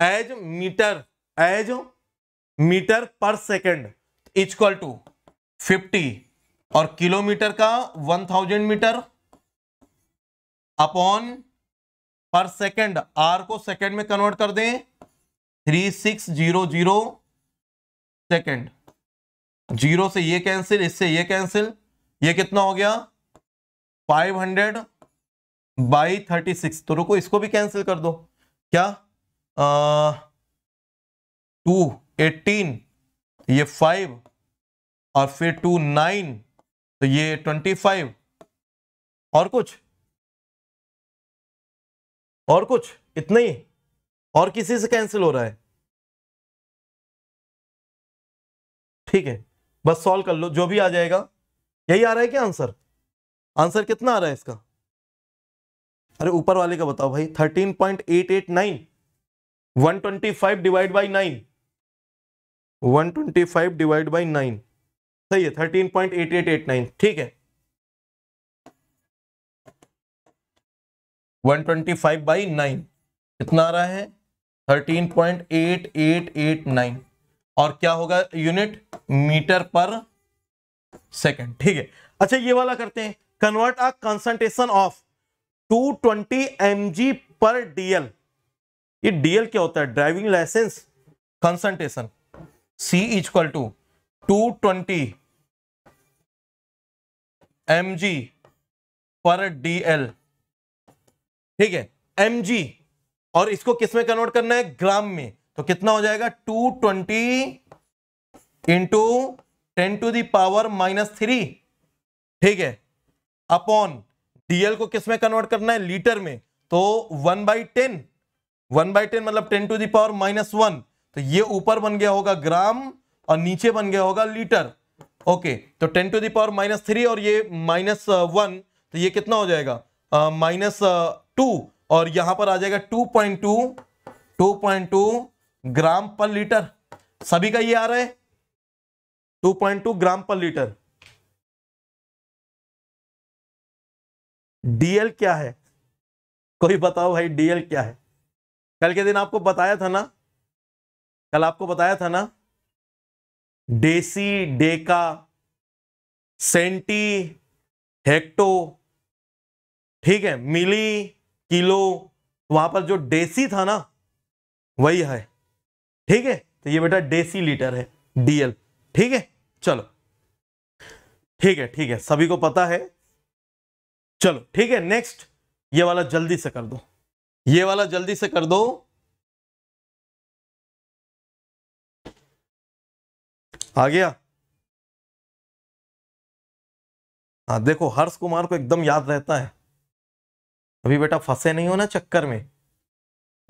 Speaker 1: As metre as metre per second equal to 50 और किलोमीटर का 1000 metre upon per second, hour को सेकेंड में कन्वर्ट कर दें। Three six zero zero second. Zero से ये cancel, इससे ये कैंसिल, ये कितना हो गया? Five hundred by thirty six. तो रुको, इसको भी कैंसिल कर दो। क्या? टू, एटीन, ये फाइव, और फिर टू, नाइन तो ये ट्वेंटी फाइव। और कुछ? और कुछ? इतना ही। और किसी से कैंसिल हो रहा है? ठीक है, बस सॉल्व कर लो, जो भी आ जाएगा। यही आ रहा है क्या आंसर आंसर कितना आ रहा है इसका? अरे, ऊपर वाले का बताओ भाई thirteen point eight eight nine one twenty five divide by nine one twenty five divide by nine सही है thirteen point eight eight eight nine ठीक है। One twenty five by nine कितना आ रहा है? Thirteen point eight eight eight nine और क्या होगा यूनिट मीटर पर सेकेंड, ठीक है? अच्छा ये वाला करते हैं। Convert a concentration of 220 twenty M per DL. ये डीएल क्या होता है? Driving licence concentration. C equal to two twenty M G per DL. ठीक है? एमजी और इसको किसमें कन्वर्ट करना है? ग्राम में। तो कितना हो जाएगा? Two twenty into ten to the power minus three ठीक है? अपॉन डीएल को किसमें कन्वर्ट करना है? लीटर में। तो one by ten one by ten मतलब ten to the power minus one तो ये ऊपर बन गया होगा ग्राम और नीचे बन गया होगा लीटर ओके तो ten to the power minus three और ये माइनस वन तो ये कितना हो जाएगा? माइनस टू और यहाँ पर आ जाएगा two point two two point two gram per litre सभी का ये आ रहा है? 2.2 ग्राम पर लीटर। डीएल क्या है? कोई बताओ भाई, डीएल क्या है? कल के दिन आपको बताया था ना? कल आपको बताया था ना? डेसी डेका सेंटी हेक्टो, ठीक है, मिली किलो, वहाँ पर जो डेसी था ना, वही है, ठीक है? तो ये बेटा डेसी लीटर है, डीएल, ठीक है? चलो। ठीक है ठीक है, सभी को पता है। चलो, ठीक है नेक्स्ट ये वाला जल्दी से कर दो। ये वाला जल्दी से कर दो। आ गया। हाँ देखो, हर्ष कुमार को एकदम याद रहता है। अभी बेटा फंसे नहीं हो ना चक्कर में।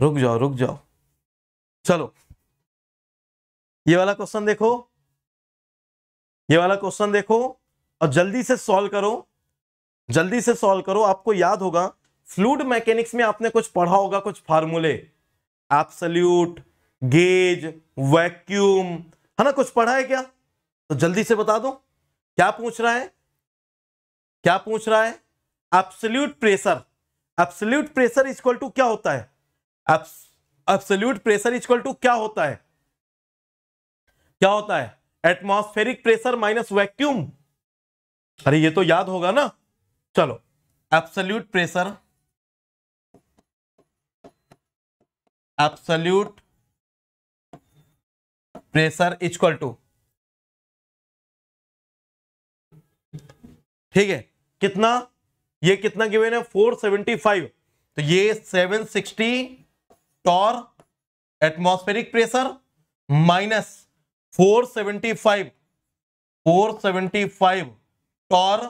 Speaker 1: रुक जाओ रुक जाओ। चलो। ये वाला क्वेश्चन देखो। ये वाला क्वेश्चन देखो और जल्दी से सॉल्व करो। जल्दी से सॉल्व करो। आपको याद होगा फ्लूड मैकेनिक्स में आपने कुछ पढ़ा होगा, कुछ फार्मूले। Absolute, gauge, vacuum. है ना, कुछ पढ़ा है क्या? तो जल्दी से बता दो। क्या पूछ रहा है? क्या पूछ रहा है? Absolute pressure. Absolute pressure equal to क्या होता है? एब्सल्यूट प्रेशर इक्वल टू क्या होता है? क्या होता है? एटमॉस्फेरिक प्रेशर माइनस वैक्यूम अरे, ये तो याद होगा ना। चलो absolute pressure absolute pressure equal to ठीक है, कितना? ये कितना गिवन है? 475 तो ये 760 torr atmospheric pressure minus 475 475 torr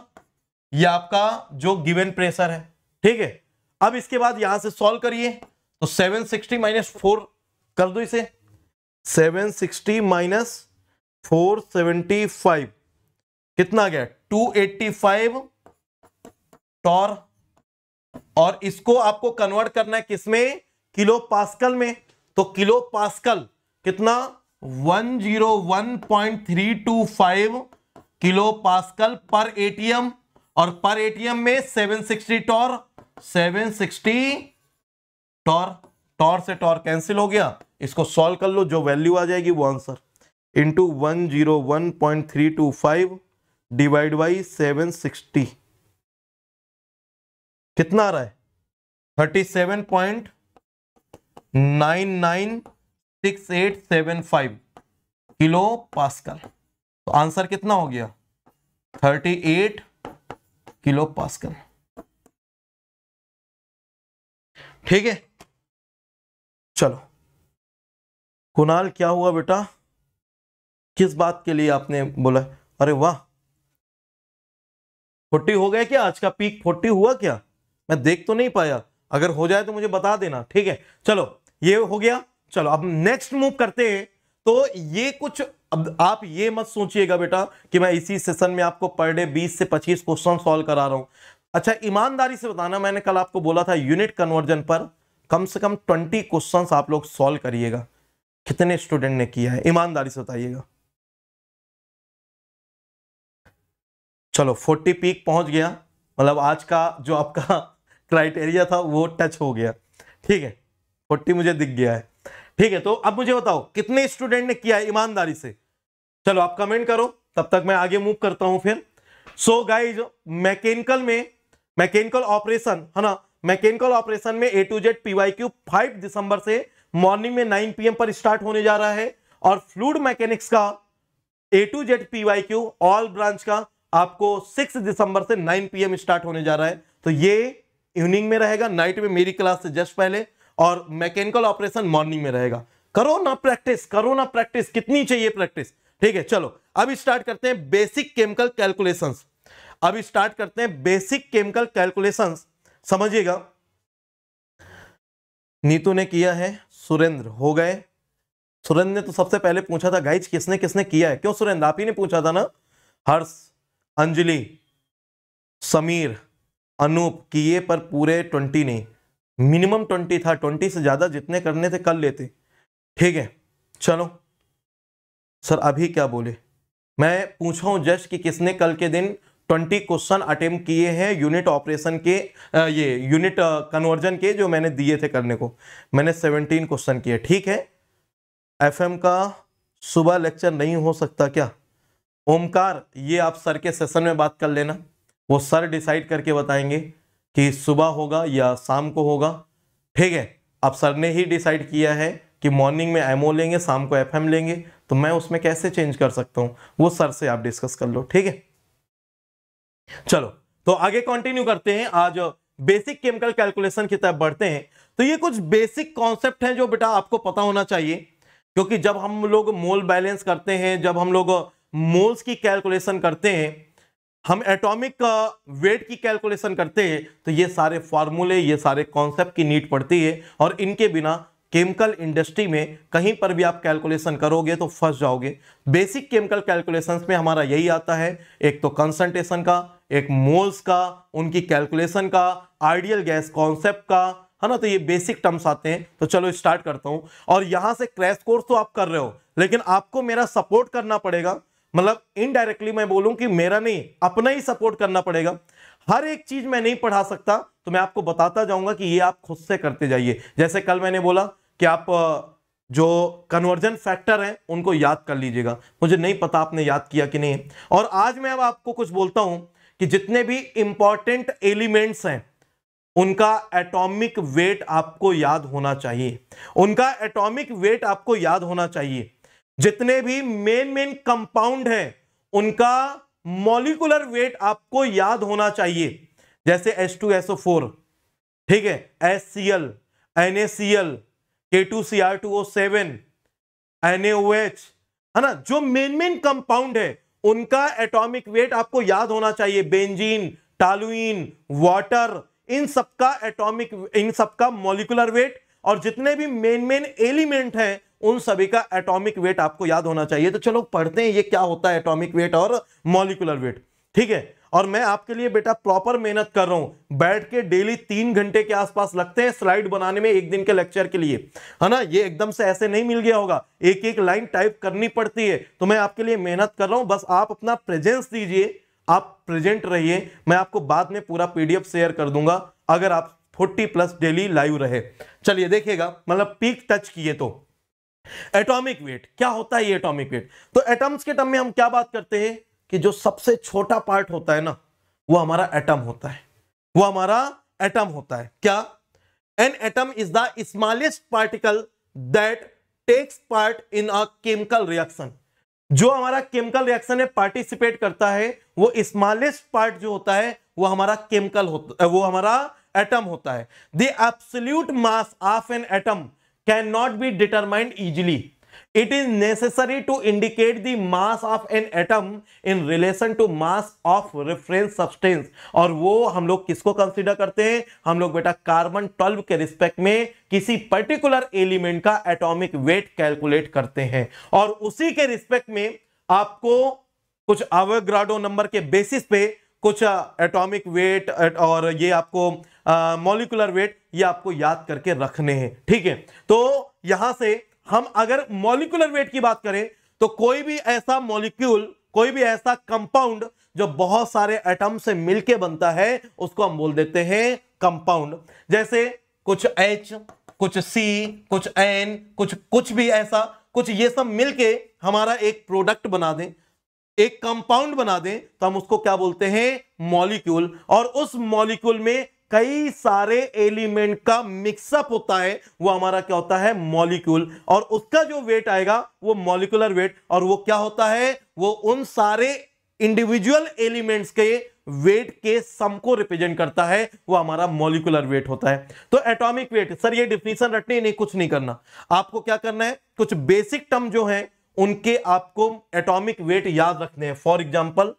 Speaker 1: ये आपका जो गिवन प्रेशर है, ठीक है? अब इसके बाद यहाँ से सॉल्व करिए तो 760 सिक्सटी माइनस फोर कर दो इसे। 760 सिक्सटी माइनस फोर कितना गया? 285 टॉर। और इसको आपको कन्वर्ट करना है किसमें? किलो पास्कल में। तो किलो पास्कल कितना? 101.325 किलो पास्कल पर एटीएम और पर एटीएम में 760 टॉर 760 टॉर टॉर से टॉर कैंसिल हो गया। इसको सॉल्व कर लो, जो वैल्यू आ जाएगी वो answer into one zero one point three two five divide by seven sixty कितना आ रहा है? Thirty seven point nine nine six eight seven five. Kilo pascal. तो आंसर कितना हो गया? Thirty eight kilo pascal. ठीक है? चलो। कुणाल, क्या हुआ बेटा? किस बात के लिए आपने बोला? अरे वाह! फोर्टी हो गया क्या? आज का पीक फोर्टी हुआ क्या? मैं देख तो नहीं पाया। अगर हो जाए तो मुझे बता देना। ठीक है? चलो, ये हो गया चलो, अब नेक्स्ट मूव करते हैं। तो ये कुछ, अब आप ये मत सोचिएगा बेटा कि मैं इसी सेशन में आपको पर डे 20 से 25 क्वेश्चन सॉल्व करा रहा हूँ। अच्छा ईमानदारी से बताना, मैंने कल आपको बोला था यूनिट कन्वर्जन पर कम से कम 20 क्वेश्चंस आप लोग सॉल्व करिएगा। कितने स्टूडेंट ने किया है? ईमानदारी से बताइएगा। चलो 40 पीक पहुँच गया। मतलब आज का जो आपका क्राइटेरिया था, वो टच हो गया। ठीक है 40 मुझे दिख गया है। ठीक है तो अब मुझे बताओ, कितने स्टूडेंट ने किया है ईमानदारी से? चलो, आप कमेंट करो, तब तक मैं आगे मूव करता हूँ फिर। सो गाइज़ मैकेनिकल में मैकेनिकल ऑपरेशन है ना? मैकेनिकल ऑपरेशन में A to Z P Y Q five दिसंबर से मॉर्निंग में नाइन पीएम पर स्टार्ट होने जा रहा है। और फ्लूड मैकेनिक्स का A to Z P Y Q all branch का आपको सिक्स दिसंबर से नाइन पीएम स्टार्ट होने जा रहा है। तो ये इवनिंग में रहेगा नाइट में मेरी क्लास से जस्ट पहले। और मैकेनिकल ऑपरेशन मॉर्निंग में रहेगा। करो ना प्रैक्टिस करो ना प्रैक्टिस कितनी चाहिए प्रैक्टिस ठीक है, चलो अब स्टार्ट करते हैं बेसिक केमिकल कैलकुलेशंस अब स्टार्ट करते हैं बेसिक केमिकल कैलकुलेशंस समझिएगा। नीतू ने किया है, सुरेंद्र, हो गए। सुरेंद्र ने तो सबसे पहले पूछा था गाइज़ किसने किसने किया है? क्यों सुरेंद्र? आप ही ने पूछा था ना? हर्ष, अंजलि, समीर, अनूप, किए पर पूरे ट्वेंटी नहीं। मिनिमम ट्वेंटी था, ट्वेंटी से ज़्यादा जितने करने थे कर लेते। ठीक है, चलो। सर, अभी क्या बोले? मैं पूछा हूँ जस्ट कि किसने कल के दिन ट्वेंटी क्वेश्चन अटेम्प्ट किए हैं यूनिट ऑपरेशन के ये यूनिट कन्वर्जन के जो मैंने दिए थे करने को। मैंने सेवनटीन क्वेश्चन किए। ठीक है, एफएम का सुबह लेक्चर नहीं हो सकता क्या? ओमकार, ये आप सर के सेशन में बात कर लेना। वो सर डिसाइड करके बताएँगे। कि सुबह होगा या शाम को होगा। ठीक है, अब सर ने ही डिसाइड किया है कि मॉर्निंग में एमओ लेंगे, शाम को एफएम लेंगे तो मैं उसमें कैसे चेंज कर सकता हूँ? वो सर से आप डिस्कस कर लो, ठीक है? चलो तो आगे कंटिन्यू करते हैं। आज बेसिक केमिकल कैलकुलेशन की तरफ़ बढ़ते हैं। तो ये कुछ बेसिक कॉन्सेप्ट हैं जो बेटा आपको पता होना चाहिए, क्योंकि जब हम लोग मोल बैलेंस करते हैं, जब हम लोग मोल्स की कैलकुलेशन करते हैं हम एटॉमिक वेट की कैलकुलेशन करते हैं तो ये सारे फार्मूले ये सारे कॉन्सेप्ट की नीड पड़ती है और इनके बिना केमिकल इंडस्ट्री में कहीं पर भी आप कैलकुलेशन करोगे तो फंस जाओगे। बेसिक केमिकल कैलकुलेशंस में हमारा यही आता है, एक तो कंसंट्रेशन का, एक मोल्स का, उनकी कैलकुलेशन का आइडियल गैस कॉन्सेप्ट का, है ना तो ये बेसिक टर्म्स आते हैं तो चलो स्टार्ट करता हूँ। और यहाँ से क्रैश कोर्स तो आप कर रहे हो, लेकिन आपको मेरा सपोर्ट करना पड़ेगा। मतलब इनडायरेक्टली मैं बोलूँ कि मेरा नहीं, अपना ही सपोर्ट करना पड़ेगा। हर एक चीज़ मैं नहीं पढ़ा सकता तो मैं आपको बताता जाऊँगा कि ये आप खुद से करते जाइए। जैसे कल मैंने बोला कि आप जो कन्वर्जन फैक्टर हैं, उनको याद कर लीजिएगा। मुझे नहीं पता आपने याद किया कि नहीं। और आज मैं अब आपको कुछ बोलता हूँ कि जितने भी इंपॉर्टेंट एलिमेंट्स हैं, उनका एटॉमिक वेट आपको याद होना चाहिए। उनका एटॉमिक वेट आपको याद होना चाहिए। जितने भी मेन मेन कंपाउंड हैं, उनका मॉलिकुलर वेट आपको याद होना चाहिए। जैसे H2SO4 ठीक है? S C L N A C L K two C R two HCl NaCl K2Cr2O7 NaOH है ना? जो मेन मेन कंपाउंड है, उनका एटॉमिक वेट आपको याद होना चाहिए। बेंजीन टालुइन वाटर इन सबका एटॉमिक इन सबका मॉलिकुलर वेट और जितने भी मेन मेन एलिमेंट हैं उन सभी का एटॉमिक वेट आपको याद होना चाहिए। तो चलो पढ़ते हैं ये क्या होता है एटॉमिक वेट और मॉलिकुलर वेट ठीक है? और मैं आपके लिए बेटा प्रॉपर मेहनत कर रहा हूँ। बैठ के डेली तीन घंटे के आसपास लगते हैं स्लाइड बनाने में एक दिन के लेक्चर के लिए। है ना? ये एकदम से ऐसे नहीं मिल गया होगा। एक एक लाइन टाइप करनी पड़ती है। तो मैं आपके लिए मेहनत कर रहा हूँ। बस आप अपना प्रेजेंस दीजिए। आप प्रेजेंट रहिए। मैं आपको बाद में पूरा पीडीएफ शेयर कर दूँगा। अगर आप 40 प्लस डेली लाइव रहे। चलिए देखिएगा। मतलब पीक टच किए तो। एटॉमिक वेट क्या होता है ये एटॉमिक वेट तो एटम्स के टर्म में हम क्या बात करते हैं? कि जो सबसे छोटा पार्ट होता है ना, वो हमारा एटम होता है। वो हमारा एटम होता है। क्या? An atom is the smallest particle that takes part in a chemical reaction जो हमारा केमिकल रिएक्शन में पार्टिसिपेट करता है, वो स्मॉलेस्ट पार्ट जो होता है, वो हमारा केमिकल होता, वो हमारा एटम होता है। The absolute mass of an atom can not be determined easily it is necessary to indicate the mass of an atom in relation to mass of reference substance. और वो हम लोग किसको कंसीडर करते हैं? हम लोग बेटा कार्बन 12 के रिस्पेक्ट में किसी पर्टिकुलर एलिमेंट का एटॉमिक वेट कैलकुलेट करते हैं। और उसी के रिस्पेक्ट में आपको कुछ अवग्राडो नंबर के बेसिस पे कुछ एटॉमिक वेट और ये आपको मॉलिकुलर वेट ये आपको याद करके रखने हैं, ठीक है? तो यहाँ से हम अगर मॉलिकुलर वेट की बात करें तो कोई भी ऐसा मॉलिक्यूल कोई भी ऐसा कंपाउंड जो बहुत सारे एटम से मिलके बनता है, उसको हम बोल देते हैं कंपाउंड जैसे कुछ H, कुछ C, कुछ N, कुछ कुछ भी ऐसा, कुछ ये सब मिलके हमारा एक प्रोडक्ट बना दें। एक कंपाउंड बना दें तो हम उसको क्या बोलते हैं? मॉलिक्यूल और उस मॉलिक्यूल में कई सारे एलिमेंट का मिक्सअप होता है, वो हमारा क्या होता है? मॉलिक्यूल और उसका जो वेट आएगा, वो मॉलिकुलर वेट और वो क्या होता है? वो उन सारे इंडिविजुअल एलिमेंट्स के वेट के सम को रिप्रेजेंट करता है, वो हमारा मॉलिकुलर वेट होता है। तो एटॉमिक वेट सर, ये डिफिनेशन रटनी नहीं, कुछ नहीं करना। आपको क्या करना है? कुछ बेसिक टर्म जो है उनके आपको एटॉमिक वेट याद रखने हैं। फॉर एग्ज़ाम्पल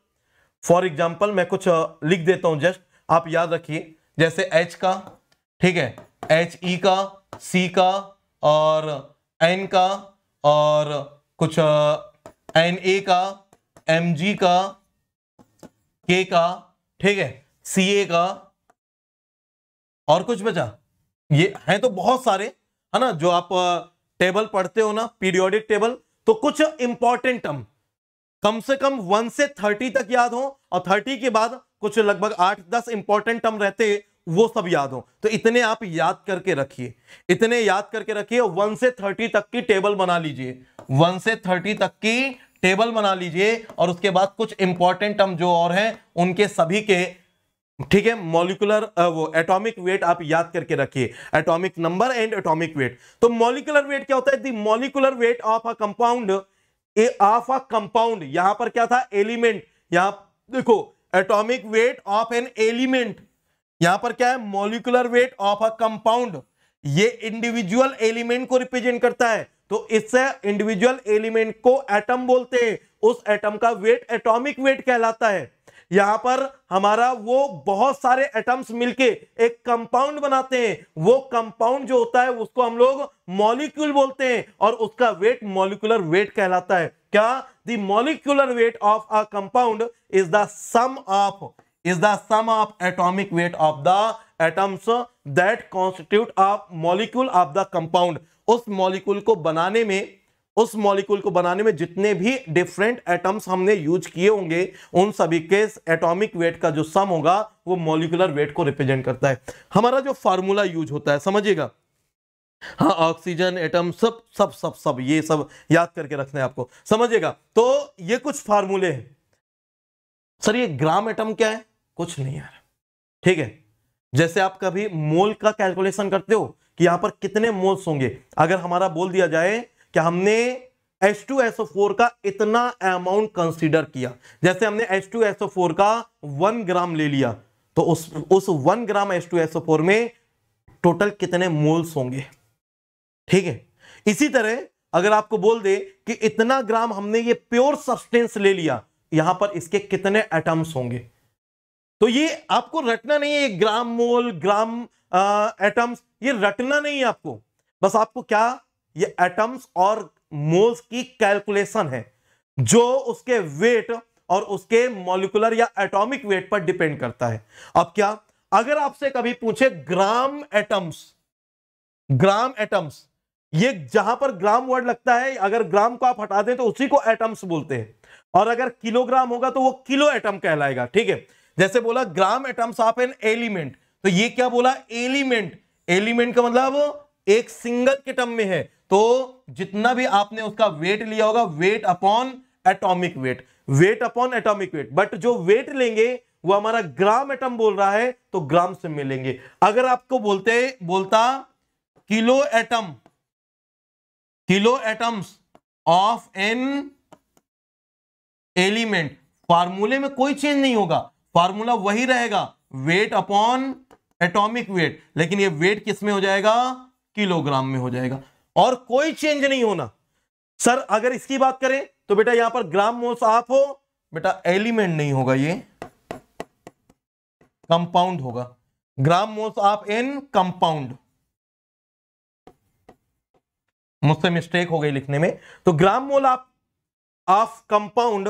Speaker 1: फॉर एग्ज़ाम्पल मैं कुछ लिख देता हूँ जस्ट आप याद रखिए। जैसे एच का, ठीक है? एच ई का सी का, और एन का, और कुछ एन ए का एम जी का के का, ठीक है? सी ए का, और कुछ बचा? ये हैं तो बहुत सारे, है ना? जो आप टेबल पढ़ते हो ना पीरियोडिक टेबल तो कुछ इंपॉर्टेंट टर्म कम से कम वन से थर्टी तक याद हो, और थर्टी के बाद कुछ लगभग आठ, दस इंपॉर्टेंट टर्म रहते, वो सब याद हो। तो इतने आप याद करके रखिए। इतने याद करके रखिए वन से थर्टी तक की टेबल बना लीजिए। वन से थर्टी तक की टेबल बना लीजिए, और उसके बाद कुछ इंपॉर्टेंट टर्म जो और हैं, उनके सभी के ठीक है मॉलिकुलर वो एटॉमिक वेट आप याद करके रखिए। Atomic number and atomic weight तो मॉलिकुलर वेट क्या होता है? The molecular weight of a compound A of a compound यहाँ पर क्या था? एलिमेंट यहाँ, देखो atomic weight of an element यहाँ पर क्या है? Molecular weight of a compound ये इंडिविजुअल एलिमेंट को रिप्रेजेंट करता है। तो इससे इंडिविजुअल एलिमेंट को एटम बोलते हैं। उस एटम का वेट एटॉमिक वेट कहलाता है। यहाँ पर हमारा वो बहुत सारे एटम्स मिलके एक कंपाउंड बनाते हैं। वो कंपाउंड जो होता है, उसको हम लोग मॉलिक्यूल बोलते हैं और उसका वेट मॉलिकुलर वेट कहलाता है। क्या? The molecular weight of a compound is the sum of is the sum of atomic weight of the atoms that constitute of molecule of the compound उस मॉलिक्यूल को बनाने में उस मॉलिक्यूल को बनाने में जितने भी डिफरेंट एटम्स हमने यूज़ किए होंगे, उन सभी के एटॉमिक वेट का जो सम होगा, वो मॉलिकुलर वेट को रिप्रेजेंट करता है। हमारा जो फार्मूला यूज़ होता है, समझिएगा? हाँ ऑक्सीजन एटम सब सब सब सब, ये सब याद करके रखना है आपको। समझिएगा? तो ये कुछ फार्मूले हैं। सर, ये ग्राम एटम क्या है? कुछ नहीं यार। ठीक है? जैसे आप कभी मोल का कैलकुलेशन करते हो कि यहाँ पर कितने मोल्स होंगे? अगर हमारा बोल दिया जाए कि हमने H2SO4 का इतना अमाउंट कंसीडर किया। जैसे हमने H2SO4 का वन ग्राम ले लिया तो उस उस वन ग्राम H2SO4 में टोटल कितने मोल्स होंगे? ठीक है? इसी तरह अगर आपको बोल दे कि इतना ग्राम हमने ये प्योर सब्सटेंस ले लिया, यहाँ पर इसके कितने एटम्स होंगे? तो ये आपको रटना नहीं है ग्राम मोल ग्राम एटम्स ये रटना नहीं है आपको। बस आपको क्या ये एटम्स और मोल्स की कैलकुलेशन है, जो उसके वेट और उसके मॉलिकुलर या एटॉमिक वेट पर डिपेंड करता है। अब क्या, अगर आपसे कभी पूछे ग्राम एटम्स ग्राम एटम्स ये जहाँ पर ग्राम वर्ड लगता है, अगर ग्राम को आप हटा दें तो उसी को एटम्स बोलते हैं। और अगर किलोग्राम होगा तो वो किलो एटम कहलाएगा, ठीक है? जैसे बोला gram atoms of an element तो ये क्या बोला? एलिमेंट एलिमेंट का मतलब एक सिंगल के टर्म में है। तो जितना भी आपने उसका वेट लिया होगा weight upon atomic weight weight upon atomic weight but जो वेट लेंगे, वो हमारा ग्राम एटम बोल रहा है तो ग्राम से मिलेंगे। अगर आपको बोलते, बोलता, kilo atom kilo atoms of an element फार्मूले में कोई चेंज नहीं होगा। फार्मूला वही रहेगा। वेट अपॉन एटॉमिक वेट लेकिन ये वेट किसमें हो जाएगा? किलोग्राम में हो जाएगा। और कोई चेंज नहीं होना। सर, अगर इसकी बात करें तो बेटा यहाँ पर ग्राम मोल्स आप हो, बेटा एलिमेंट नहीं होगा ये। कंपाउंड होगा। Gram moles of an compound मुझसे मिस्टेक हो गई लिखने में। तो gram mole of of compound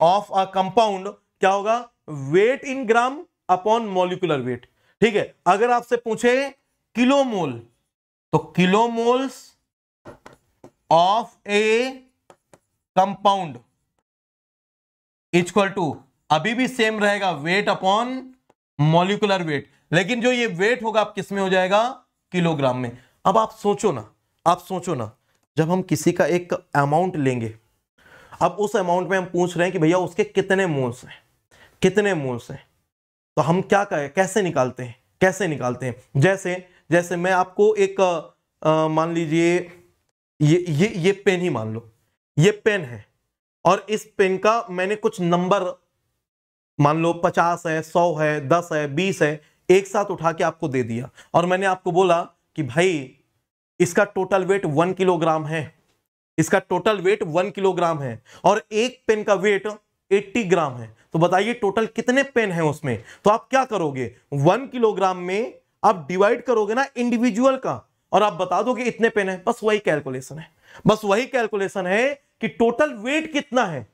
Speaker 1: of a compound क्या होगा? Weight in gram upon molecular weight ठीक है? अगर आपसे पूछे, किलो मोल तो kilo moles of A compound equal to अभी भी सेम रहेगा वेट अपॉन मॉलिकुलर वेट लेकिन जो ये वेट होगा आप किसमें हो जाएगा? किलोग्राम में. अब आप सोचो ना, आप सोचो ना, जब हम किसी का एक अमाउंट लेंगे, अब उस अमाउंट में हम पूछ रहे हैं कि भैया उसके कितने मोल्स हैं? कितने मोल्स हैं? तो हम क्या कहें? कैसे निकालते हैं? कैसे निकालते हैं? जैसे जैसे मैं आपको एक मान लीजिए, ये ये ये पेन ही मान लो। ये पेन है और इस पेन का मैंने कुछ नंबर मान लो, पचास है, सौ है, दस है, बीस है, एक साथ उठा के आपको दे दिया और मैंने आपको बोला कि भाई, इसका टोटल वेट वन किलोग्राम है। इसका टोटल वेट वन किलोग्राम है और एक पेन का वेट एट्टी ग्राम है। तो बताइए टोटल कितने पेन है उसमें? तो आप क्या करोगे? वन किलोग्राम में आप डिवाइड करोगे ना इंडिविजुअल का, और आप बता दो कि इतने पेन है, बस वही कैलकुलेशन है। बस वही कैलकुलेशन है कि टोटल वेट कितना है,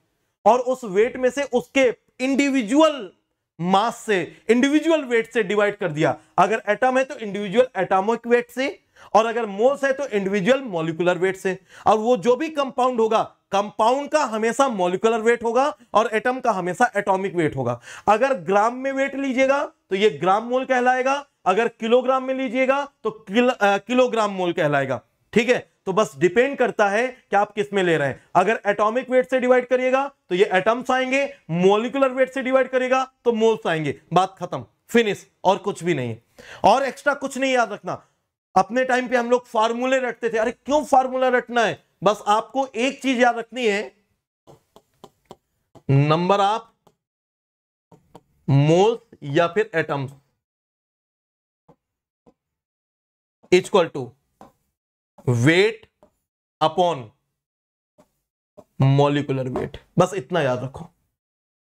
Speaker 1: और उस वेट में से उसके इंडिविजुअल मास से इंडिविजुअल वेट से डिवाइड कर दिया। अगर एटम है तो इंडिविजुअल एटॉमिक वेट से, और अगर मोल्स है तो इंडिविजुअल मॉलिकुलर वेट से। और वो जो भी कंपाउंड होगा कंपाउंड का हमेशा मॉलिकुलर वेट होगा, और एटम का हमेशा एटॉमिक वेट होगा। अगर ग्राम में वेट लीजिएगा तो ये ग्राम मोल कहलाएगा अगर किलोग्राम में लीजिएगा तो किल, किलोग्राम मोल कहलाएगा। ठीक है? तो बस डिपेंड करता है कि आप किसमें ले रहे हैं। अगर एटॉमिक वेट से डिवाइड करिएगा तो ये एटम्स आएँगे मोलिकुलर वेट से डिवाइड करेगा तो मोल्स आएँगे। बात खत्म फिनिश और कुछ भी नहीं और एक्स्ट्रा कुछ नहीं याद रखना। अपने टाइम पे हम लोग फार्मूले रटते थे। अरे क्यों फार्मूला रटना है? बस आपको एक चीज़ याद रखनी है। नंबर ऑफ़ मोल्स या फिर atoms. Equal to weight upon molecular weight. बस इतना याद रखो।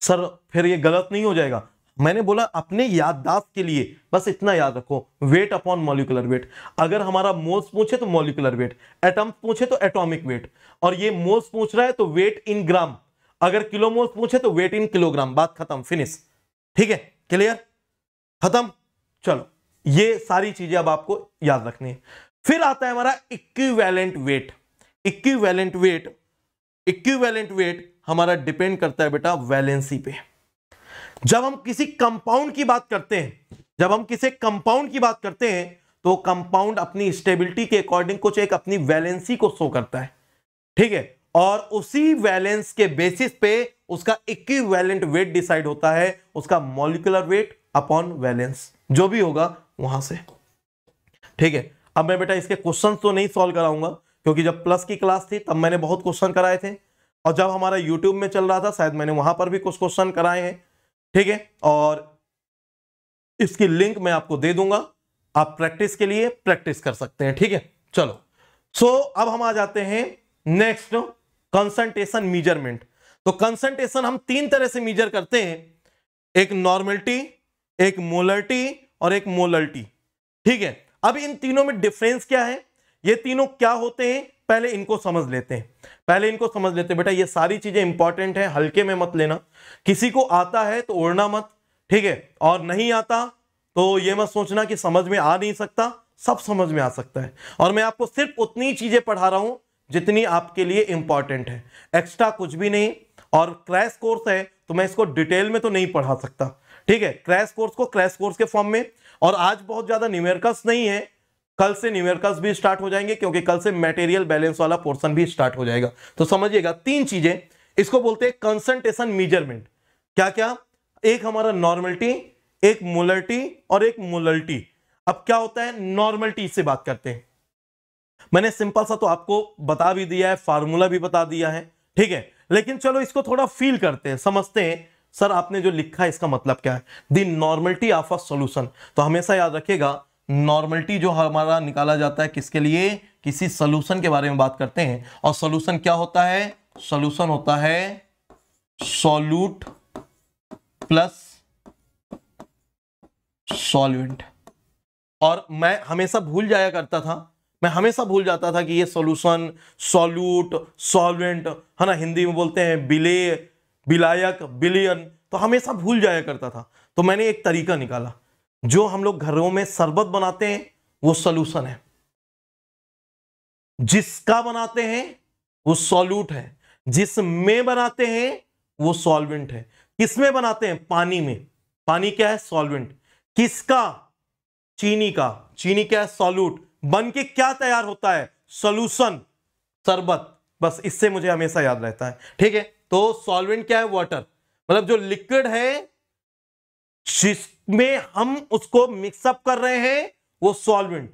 Speaker 1: सर, फिर ये गलत नहीं हो जाएगा। मैंने बोला अपने याददाश्त के लिए, बस इतना याद रखो। Weight upon molecular weight. अगर हमारा मोल्स पूछे तो मॉलिकुलर वेट। एटम्स पूछे तो एटॉमिक वेट। और ये मोल्स पूछ रहा है तो वेट इन ग्राम। अगर किलो मोल्स पूछे तो वेट इन किलोग्राम। बात खत्म, फिनिश। ठीक है? क्लियर? खत्म? चलो। ये सारी चीज़ें अब आपको याद रखनी है। फिर आता है हमारा equivalent weight equivalent weight equivalent weight हमारा डिपेंड करता है बेटा वैलेंसी पे। जब हम किसी कंपाउंड की बात करते हैं, जब हम किसी कंपाउंड की बात करते हैं तो कंपाउंड अपनी स्टेबिलिटी के अकॉर्डिंग कुछ एक अपनी वैलेंसी को शो करता है। ठीक है? और उसी वैलेंस के बेसिस पे उसका इक्विवेलेंट वेट डिसाइड होता है, उसका मॉलिकुलर वेट अपॉन वैलेंस जो भी होगा वहाँ से। ठीक है? अब मैं बेटा इसके क्वेश्चन तो नहीं सॉल्व कराऊँगा क्योंकि जब प्लस की क्लास थी तब मैंने बहुत क्वेश्चन कराए थे। और जब हमारा यूट्यूब में चल रहा था शायद मैंने वहाँ पर भी कुछ क्वेश्चन कराए हैं। ठीक है? और इसकी लिंक मैं आपको दे दूँगा। आप प्रैक्टिस के लिए प्रैक्टिस कर सकते हैं। ठीक है? चलो। सो so, अब हम आ जाते हैं नेक्स्ट कंसंट्रेशन मीजरमेंट तो कंसंट्रेशन हम तीन तरह से मीजर करते हैं। एक नॉर्मलिटी एक मोलरिटी और एक मोलल्टी। ठीक है? अब इन तीनों में डिफरेंस क्या है? ये तीनों क्या होते हैं? पहले इनको समझ लेते हैं। पहले इनको समझ लेते हैं, बेटा, ये सारी चीज़ें इंपॉर्टेंट है, हल्के में मत लेना। किसी को आता है तो उड़ना मत, ठीक है? और नहीं आता तो ये मत सोचना कि समझ में आ नहीं सकता, सब समझ में आ सकता है। और मैं आपको सिर्फ़ उतनी चीज़ें पढ़ा रहा हूँ जितनी आपके लिए इंपॉर्टेंट है। एक्स्ट्रा कुछ भी नहीं, और क्रैश कोर्स है तो मैं इसको डिटेल में तो नहीं पढ़ा सकता। ठीक है क्रैश कोर्स को क्रैश कोर्स के फॉर्म में। और आज बहुत ज़्यादा न्यूमेरिकल्स नहीं है, कल से न्यूमेरिकल्स भी स्टार्ट हो जाएँगे, क्योंकि कल से मटेरियल बैलेंस वाला पोर्शन भी स्टार्ट हो जाएगा। तो समझिएगा, तीन चीज़ें, इसको बोलते हैं कंसंट्रेशन मेज़रमेंट क्या क्या एक हमारा नॉर्मलिटी एक मोलरिटी और एक मोलरिटी अब क्या होता है? नॉर्मलिटी से बात करते हैं। मैंने सिंपल सा तो आपको बता भी दिया है फार्मूला भी बता दिया है, ठीक है? लेकिन चलो इसको थोड़ा फील करते हैं, समझते हैं। सर, आपने जो लिखा है, इसका मतलब क्या है? The normality of a solution तो हमेशा याद रखिएगा नॉर्मलिटी जो हमारा निकाला जाता है किसके लिए? किसी सोल्यूशन के बारे में बात करते हैं। और सोल्यूशन क्या होता है? सोल्यूशन होता है सॉल्यूट प्लस सॉल्वेंट और मैं हमेशा भूल जाया करता था। मैं हमेशा भूल जाता था कि ये सॉल्यूशन सॉल्यूट सॉल्वेंट है ना? हिंदी में बोलते हैं, बिले बिलायक बिलियन तो हमेशा भूल जाया करता था। तो मैंने एक तरीका निकाला। जो हम लोग घरों में शरबत बनाते हैं, वो सोल्यूशन है। जिसका बनाते हैं, वो सॉल्यूट है। जिसमें बनाते हैं, वो सॉल्वेंट है। किसमें बनाते हैं? पानी में। पानी क्या है? सॉल्वेंट किसका? चीनी का। चीनी क्या है? सॉल्यूट बन के क्या तैयार होता है? सोल्यूशन शरबत। बस इससे मुझे हमेशा याद रहता है। ठीक है? तो सॉल्वेंट क्या है? वाटर मतलब जो लिक्विड है, जिसमें हम उसको मिक्सअप कर रहे हैं, वो सॉल्वेंट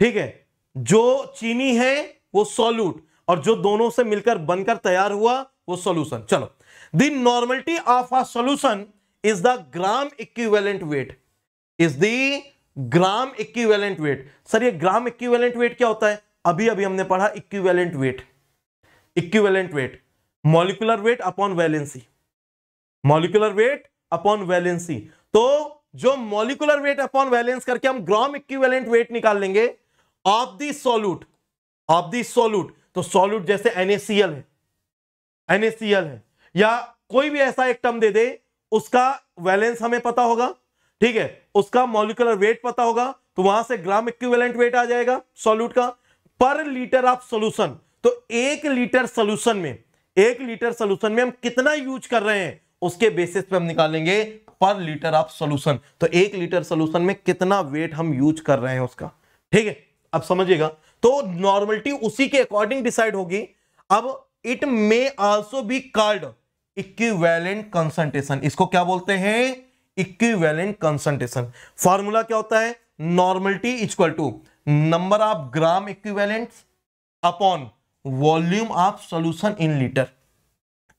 Speaker 1: ठीक है? जो चीनी है, वो सॉल्यूट और जो दोनों से मिलकर बनकर तैयार हुआ, वो सॉल्यूशन चलो. The normality of a solution is the gram equivalent weight is the gram equivalent weight sir ये ग्राम इक्विवेलेंट वेट क्या होता है? अभी अभी हमने पढ़ा equivalent weight equivalent weight molecular weight upon valency molecular weight upon valency तो जो मॉलिकुलर वेट अपॉन वैलेंस करके हम ग्राम इक्विवेलेंट वेट निकाल लेंगे of the solute of the solute तो सॉल्यूट जैसे एनएसीएल है। एनएसीएल है। या कोई भी ऐसा एक टर्म दे दे, उसका वैलेंस हमें पता होगा, ठीक है? उसका मॉलिकुलर वेट पता होगा तो वहाँ से ग्राम इक्विवेलेंट वेट आ जाएगा सॉल्यूट का। पर लीटर ऑफ़ सोल्यूशन तो एक लीटर सोल्यूशन में एक लीटर सोल्यूशन में हम कितना यूज़ कर रहे हैं, उसके बेसिस पे हम निकालेंगे पर लीटर ऑफ़ सोल्यूशन तो एक लीटर सोल्यूशन में कितना वेट हम यूज़ कर रहे हैं उसका? ठीक है? अब समझिएगा। तो नॉर्मलिटी उसी के अकॉर्डिंग डिसाइड होगी। अब it may also be called equivalent concentration इसको क्या बोलते हैं? इक्विवेलेंट कंसंट्रेशन फॉर्मूला क्या होता है? Normality equal to number of gram equivalent upon volume of solution in litre.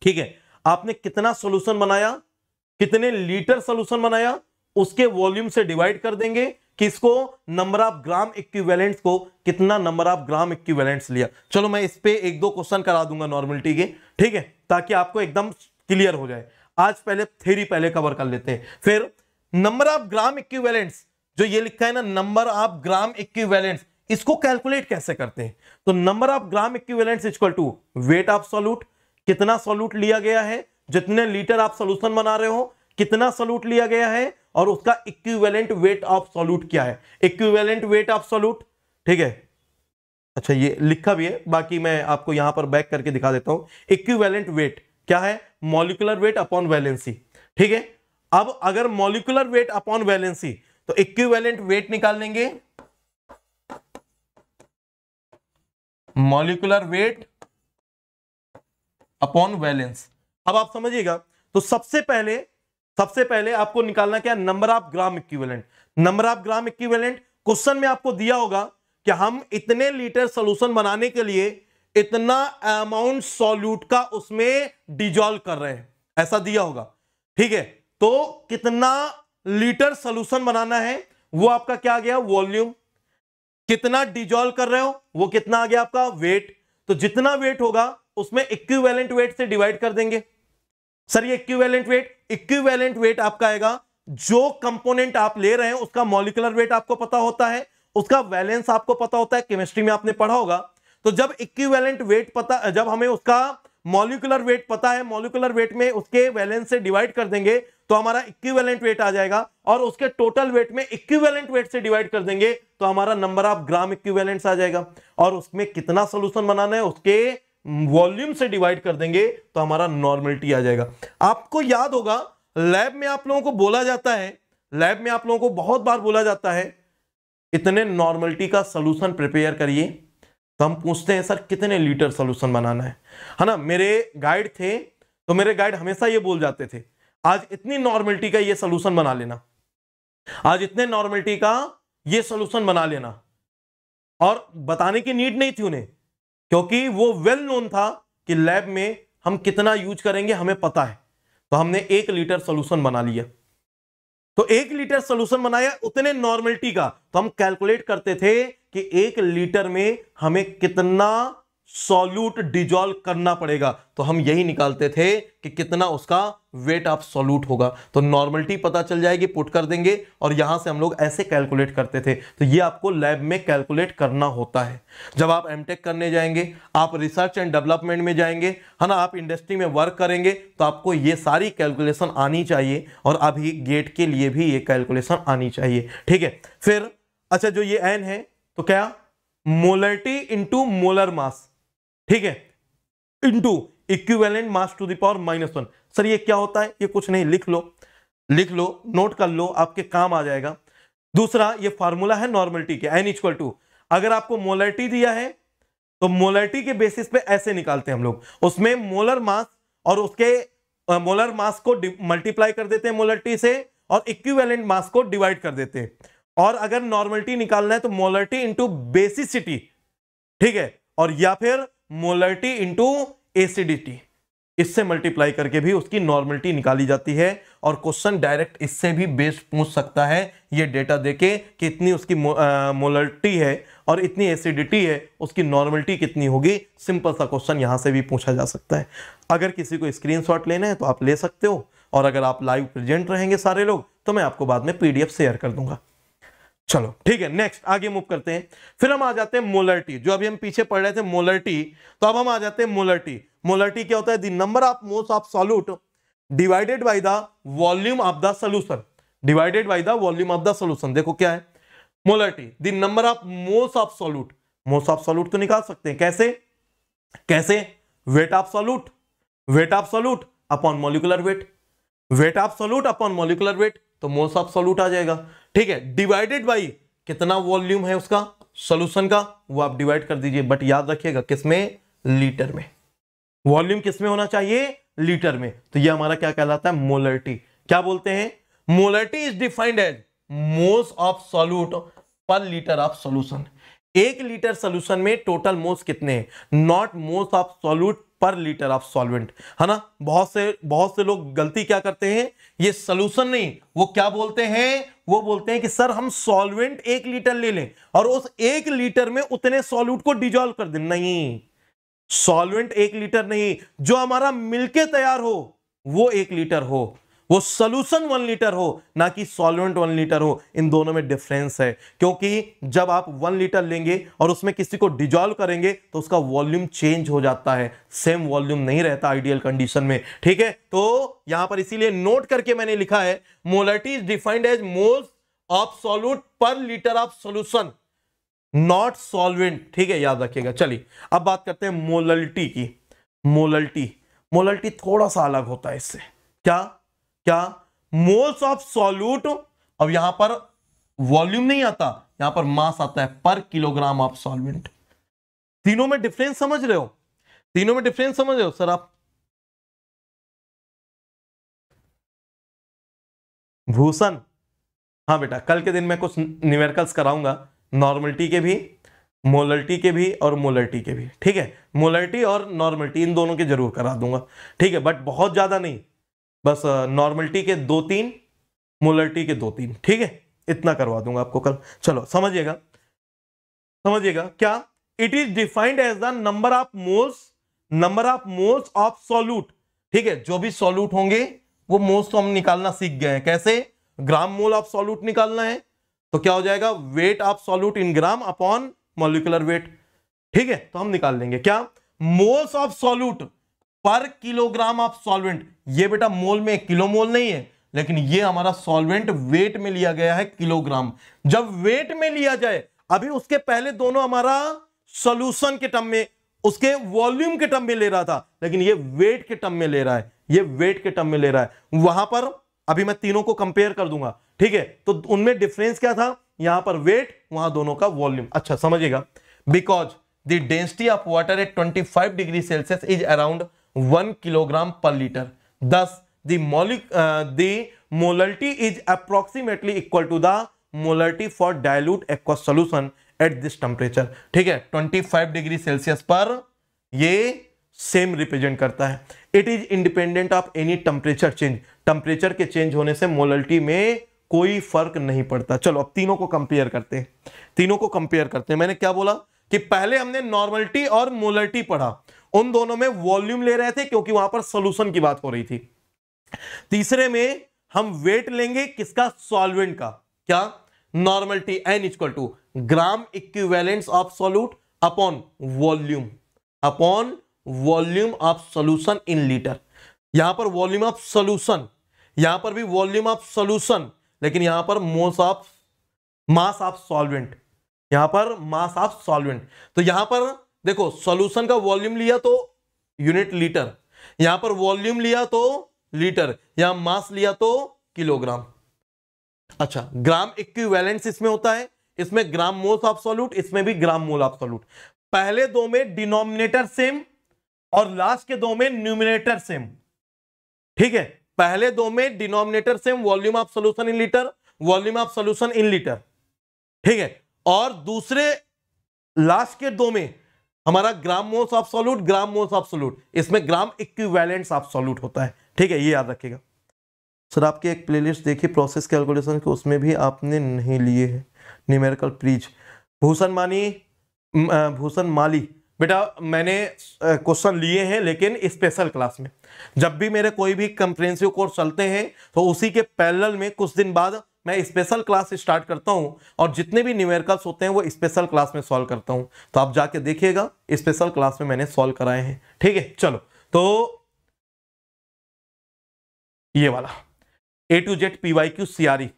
Speaker 1: ठीक है, आपने कितना सॉल्यूशन बनाया, कितने लीटर सॉल्यूशन बनाया, उसके वॉल्यूम से डिवाइड कर देंगे किसको नंबर ऑफ़ ग्राम इक्विवेलेंट्स को, कितना नंबर ऑफ़ ग्राम इक्विवेलेंट्स लिया। चलो मैं इस पे एक दो क्वेश्चन करा दूँगा नॉर्मलिटी के, ठीक है, ताकि आपको एकदम क्लियर हो जाए। आज पहले थेरी पहले कवर कर लेते हैं। फिर, नंबर ऑफ़ ग्राम इक्विवेलेंट्स, जो ये लिखा है ना, नंबर ऑफ़ ग्राम इक्विवेलेंट्स इसको कैलकुलेट कैसे करते हैं? तो number of gram equivalents equal to weight of solute कितना सोल्यूट लिया गया है? जितने लीटर आप सोल्यूशन बना रहे हो, कितना सोल्यूट लिया गया है? और उसका इक्विवेलेंट वेट ऑफ़ सोल्यूट क्या है? इक्विवेलेंट वेट ऑफ़ सोल्यूट ठीक है? अच्छा ये लिखा भी है, बाकी मैं आपको यहाँ पर बैक करके दिखा देता हूँ। इक्विवेलेंट वेट क्या है? मॉलिकुलर वेट अपॉन वैलेंसी ठीक है? अब अगर मॉलिकुलर वेट अपॉन वैलेंसी तो इक्विवेलेंट वेट निकाल लेंगे। Molecular weight upon valence. अब आप समझिएगा तो सबसे पहले सबसे पहले आपको निकालना क्या? Number of gram equivalent. Number of gram equivalent, question में आपको दिया होगा कि हम इतने लीटर सोल्यूशन बनाने के लिए इतना अमाउंट सॉल्यूट का उसमें डिजॉल्व कर रहे हैं। ऐसा दिया होगा। ठीक है तो कितना लीटर सोल्यूशन बनाना है, वो आपका क्या गया? वॉल्यूम। कितना डिजॉल्व कर रहे हो, वो कितना आ गया आपका वेट तो जितना वेट होगा, उसमें इक्विवेलेंट वेट से डिवाइड कर देंगे। सर, ये इक्विवेलेंट वेट इक्विवेलेंट वेट आपका आएगा। जो कंपोनेंट आप ले रहे हैं, उसका मॉलिकुलर वेट आपको पता होता है, उसका वैलेंस आपको पता होता है केमिस्ट्री में आपने पढ़ा होगा। तो जब इक्विवेलेंट वेट पता, जब हमें उसका मॉलिकुलर वेट पता है मॉलिकुलर वेट में उसके वैलेंस से डिवाइड कर देंगे तो हमारा इक्विवेलेंट वेट आ जाएगा और उसके टोटल वेट में इक्विवेलेंट वेट से डिवाइड कर देंगे तो हमारा नंबर ऑफ़ ग्राम इक्विवेलेंट्स आ जाएगा। और उसमें कितना सोल्यूशन बनाना है, उसके वॉल्यूम से डिवाइड कर देंगे तो हमारा नॉर्मलिटी आ जाएगा। आपको याद होगा लैब में आप लोगों को बोला जाता है लैब में आप लोगों को बहुत बार बोला जाता है, इतने नॉर्मलिटी का सोल्यूशन प्रिपेयर करिए। तो हम पूछते हैं, सर, कितने लीटर सोल्यूशन बनाना है? है ना, मेरे गाइड थे तो मेरे गाइड हमेशा ये बोल जाते थे आज इतनी नॉर्मलिटी का ये सोल्यूशन बना लेना। आज इतने नॉर्मलिटी का ये सोल्यूशन बना लेना। और बताने की नीड नहीं थी उन्हें, क्योंकि वो वेल नोन था कि लैब में हम कितना यूज़ करेंगे, हमें पता है। तो हमने एक लीटर सोल्यूशन बना लिया। तो एक लीटर सोल्यूशन बनाया उतने नॉर्मलिटी का। तो हम कैलकुलेट करते थे कि एक लीटर में हमें कितना सॉल्यूट डिजॉल्व करना पड़ेगा। तो हम यही निकालते थे कि कितना उसका वेट ऑफ़ सॉल्यूट होगा। तो नॉर्मलिटी पता चल जाएगी पुट कर देंगे और यहाँ से हम लोग ऐसे कैलकुलेट करते थे। तो ये आपको लैब में कैलकुलेट करना होता है। जब आप एमटेक करने जाएँगे, आप रिसर्च एंड डेवलपमेंट में जाएँगे, है ना, आप इंडस्ट्री में वर्क करेंगे तो आपको ये सारी कैलकुलेशन आनी चाहिए और अभी गेट के लिए भी ये कैलकुलेशन आनी चाहिए। ठीक है? फिर अच्छा जो ये एन है तो क्या? मोलरिटी इंटू मोलर मास ठीक है? Into equivalent mass to the power minus one sir ये क्या होता है? ये कुछ नहीं, लिख लो। लिख लो नोट कर लो, आपके काम आ जाएगा। दूसरा, ये फॉर्मूला है नॉर्मलिटी के एन इक्वल टू अगर आपको मोलरिटी दिया है तो मोलरिटी के बेसिस पे ऐसे निकालते हैं हम लोग। उसमें मोलर मास और उसके मोलर मास को मल्टीप्लाई कर देते हैं मोलरिटी से और इक्विवेलेंट मास को डिवाइड कर देते हैं। और अगर नॉर्मलिटी निकालना है तो मोलरिटी इंटू बेसिसिटी ठीक है? और या फिर मोलरिटी इंटू एसिडिटी इससे मल्टीप्लाई करके भी उसकी नॉर्मलिटी निकाली जाती है और क्वेश्चन डायरेक्ट इससे भी बेस्ड पूछ सकता है। ये डेटा देके कि इतनी उसकी मोलरिटी है और इतनी एसिडिटी है, उसकी नॉर्मलिटी कितनी होगी। सिंपल सा क्वेश्चन यहाँ से भी पूछा जा सकता है। अगर किसी को स्क्रीनशॉट लेना है तो आप ले सकते हो और अगर आप लाइव प्रेजेंट रहेंगे सारे लोग तो मैं आपको बाद में पीडीएफ शेयर कर दूँगा। चलो, ठीक है नेक्स्ट आगे मूव करते हैं। फिर हम आ जाते हैं मोलर्टी जो अभी हम पीछे पढ़ रहे थे मोलर्टी तो अब हम आ जाते हैं मोलर्टी मोलर्टी क्या होता है? Number of moles of solute divided by the volume of the solution divided by the volume of the solution देखो क्या है। Molarity the number of moles of solute moles of solute तो निकाल सकते हैं। कैसे? कैसे? Weight of solute weight of solute upon molecular weight weight of solute upon molecular weight तो मोल्स ऑफ़ सॉल्यूट आ जाएगा। ठीक है डिवाइडेड बाई कितना वॉल्यूम है उसका सोल्यूशन का, वो आप डिवाइड कर दीजिए। बट याद रखिएगा, किसमें? लीटर में। वॉल्यूम किसमें होना चाहिए? लीटर में। तो ये हमारा क्या कहलाता है? मोलरिटी क्या बोलते हैं? Molarity is defined as moles of solute per litre of solution एक लीटर सोल्यूशन में टोटल मोल्स कितने हैं? Not moles of solute per litre of solvent है ना? बहुत से बहुत से लोग गलती क्या करते हैं? ये सोल्यूशन नहीं, वो क्या बोलते हैं? वो बोलते हैं कि, सर, हम सॉल्वेंट एक लीटर ले लें और उस एक लीटर में उतने सॉल्यूट को डिजोल्व कर दें। नहीं सॉल्वेंट एक लीटर नहीं, जो हमारा मिलके तैयार हो, वो एक लीटर हो। वो सोल्यूशन वन लीटर हो, ना कि सॉल्वेंट वन लीटर हो, इन दोनों में डिफरेंस है। क्योंकि जब आप वन लीटर लेंगे और उसमें किसी को डिजॉल्व करेंगे तो उसका वॉल्यूम चेंज हो जाता है। सेम वॉल्यूम नहीं रहता आइडियल कंडीशन में, ठीक है? तो यहाँ पर इसीलिए नोट करके मैंने लिखा है molarity is defined as moles of solute per litre of solution not solvent ठीक है, याद रखिएगा। चलिए, अब बात करते हैं मोलरिटी की। मोलरिटी मोलरिटी थोड़ा सा अलग होता है इससे। क्या? क्या? मोल्स ऑफ़ सॉल्यूट अब यहाँ पर वॉल्यूम नहीं आता, यहाँ पर मास आता है पर किलोग्राम ऑफ़ सॉल्वेंट तीनों में डिफरेंस समझ रहे हो? तीनों में डिफरेंस समझ रहे हो सर आप? भूषण। हाँ बेटा, कल के दिन मैं कुछ न्यूमेरिकल्स कराऊँगा नॉर्मलिटी के भी मोलरिटी के भी और मोलरिटी के भी, ठीक है? मोलरिटी और नॉर्मलिटी इन दोनों के ज़रूर करा दूँगा, ठीक है? बट बहुत ज़्यादा नहीं बस नॉर्मलिटी के दो तीन, मोलरिटी के दो तीन, ठीक है? इतना करवा दूँगा आपको कल। चलो, समझिएगा। समझिएगा, क्या? It is defined as the number of moles number of moles of solute ठीक है? जो भी सॉल्यूट होंगे, वो मोल्स तो हम निकालना सीख गए हैं। कैसे? ग्राम मोल ऑफ़ सॉल्यूट निकालना है। तो क्या हो जाएगा? Weight of solute in gram upon molecular weight ठीक है? तो हम निकाल लेंगे। क्या? Moles of solute per kilogram of solvent ये बेटा मोल में किलो मोल नहीं है, लेकिन ये हमारा सॉल्वेंट वेट में लिया गया है किलोग्राम। जब वेट में लिया जाए, अभी उसके पहले दोनों हमारा सोल्यूशन के टर्म में, उसके वॉल्यूम के टर्म में ले रहा था, लेकिन ये वेट के टर्म में ले रहा है, ये वेट के टर्म में ले रहा है। वहाँ पर अभी मैं तीनों को कंपेयर कर दूँगा, ठीक है? तो उनमें डिफरेंस क्या था? यहाँ पर वेट, वहाँ दोनों का वॉल्यूम। अच्छा समझिएगा। Because the density of water at 25 degree Celsius is around one kilogram per litre दस the molic uh, the molarity is approximately equal to the molarity for dilute aqueous solution at this temperature. ठीक है? 25 degree Celsius पर ये same represent करता है। It is independent of any temperature change temperature के change होने से molarity में कोई फ़र्क नहीं पड़ता। चलो अब तीनों को कंपेयर करते हैं। तीनों को कंपेयर करते हैं। मैंने क्या बोला? कि पहले हमने नॉर्मलिटी और मोलरिटी पढ़ा। उन दोनों में वॉल्यूम ले रहे थे क्योंकि वहाँ पर सोल्यूशन की बात हो रही थी। तीसरे में हम वेट लेंगे किसका? सॉल्वेंट का। क्या? Normality N equal to, gram equivalence of solute upon volume upon volume of solution in litre. यहाँ पर वॉल्यूम ऑफ़ सोल्यूशन, यहाँ पर भी वॉल्यूम ऑफ़ सोल्यूशन, लेकिन यहाँ पर मोस ऑफ़, मास ऑफ़ सॉल्वेंट, यहाँ पर मास ऑफ़ सॉल्वेंट। तो यहाँ पर देखो सॉल्यूशन का वॉल्यूम लिया तो यूनिट लीटर यहाँ पर वॉल्यूम लिया तो लीटर या मास लिया तो किलोग्राम अच्छा ग्राम इक्विवेलेंस इसमें होता है, इसमें ग्राम मोल्स ऑफ़ सॉल्यूट इसमें भी ग्राम मोल ऑफ़ सॉल्यूट पहले दो में डिनोमिनेटर सेम और लास्ट के दो में न्यूमिनेटर सेम ठीक है? पहले दो में denominator same volume of solution in litre volume of solution in litre ठीक है? और दूसरे लास्ट के दो में हमारा gram moles of solute gram moles of solute इसमें ग्राम इक्विवेलेंट्स ऑफ़ सॉल्यूट होता है। ठीक है, ये याद रखिएगा। सर, आपकी एक प्लेलिस्ट देखी प्रोसेस कैलकुलेशन की, उसमें भी आपने नहीं लिए है। न्यूमेरिकल प्रीज भूषण मानी भूषण माली। बेटा, मैंने क्वेश्चन लिए हैं, लेकिन स्पेशल क्लास में। जब भी मेरे कोई भी कंप्रेंसिव कोर्स चलते हैं तो उसी के पैरेलल में कुछ दिन बाद मैं स्पेशल क्लास स्टार्ट करता हूँ और जितने भी न्यूमेरिकल्स होते हैं, वो स्पेशल क्लास में सॉल्व करता हूँ। तो आप जाके देखिएगा स्पेशल क्लास में मैंने सॉल्व कराए हैं। ठीक है, चलो। तो ये वाला। A to Z PY Q CRE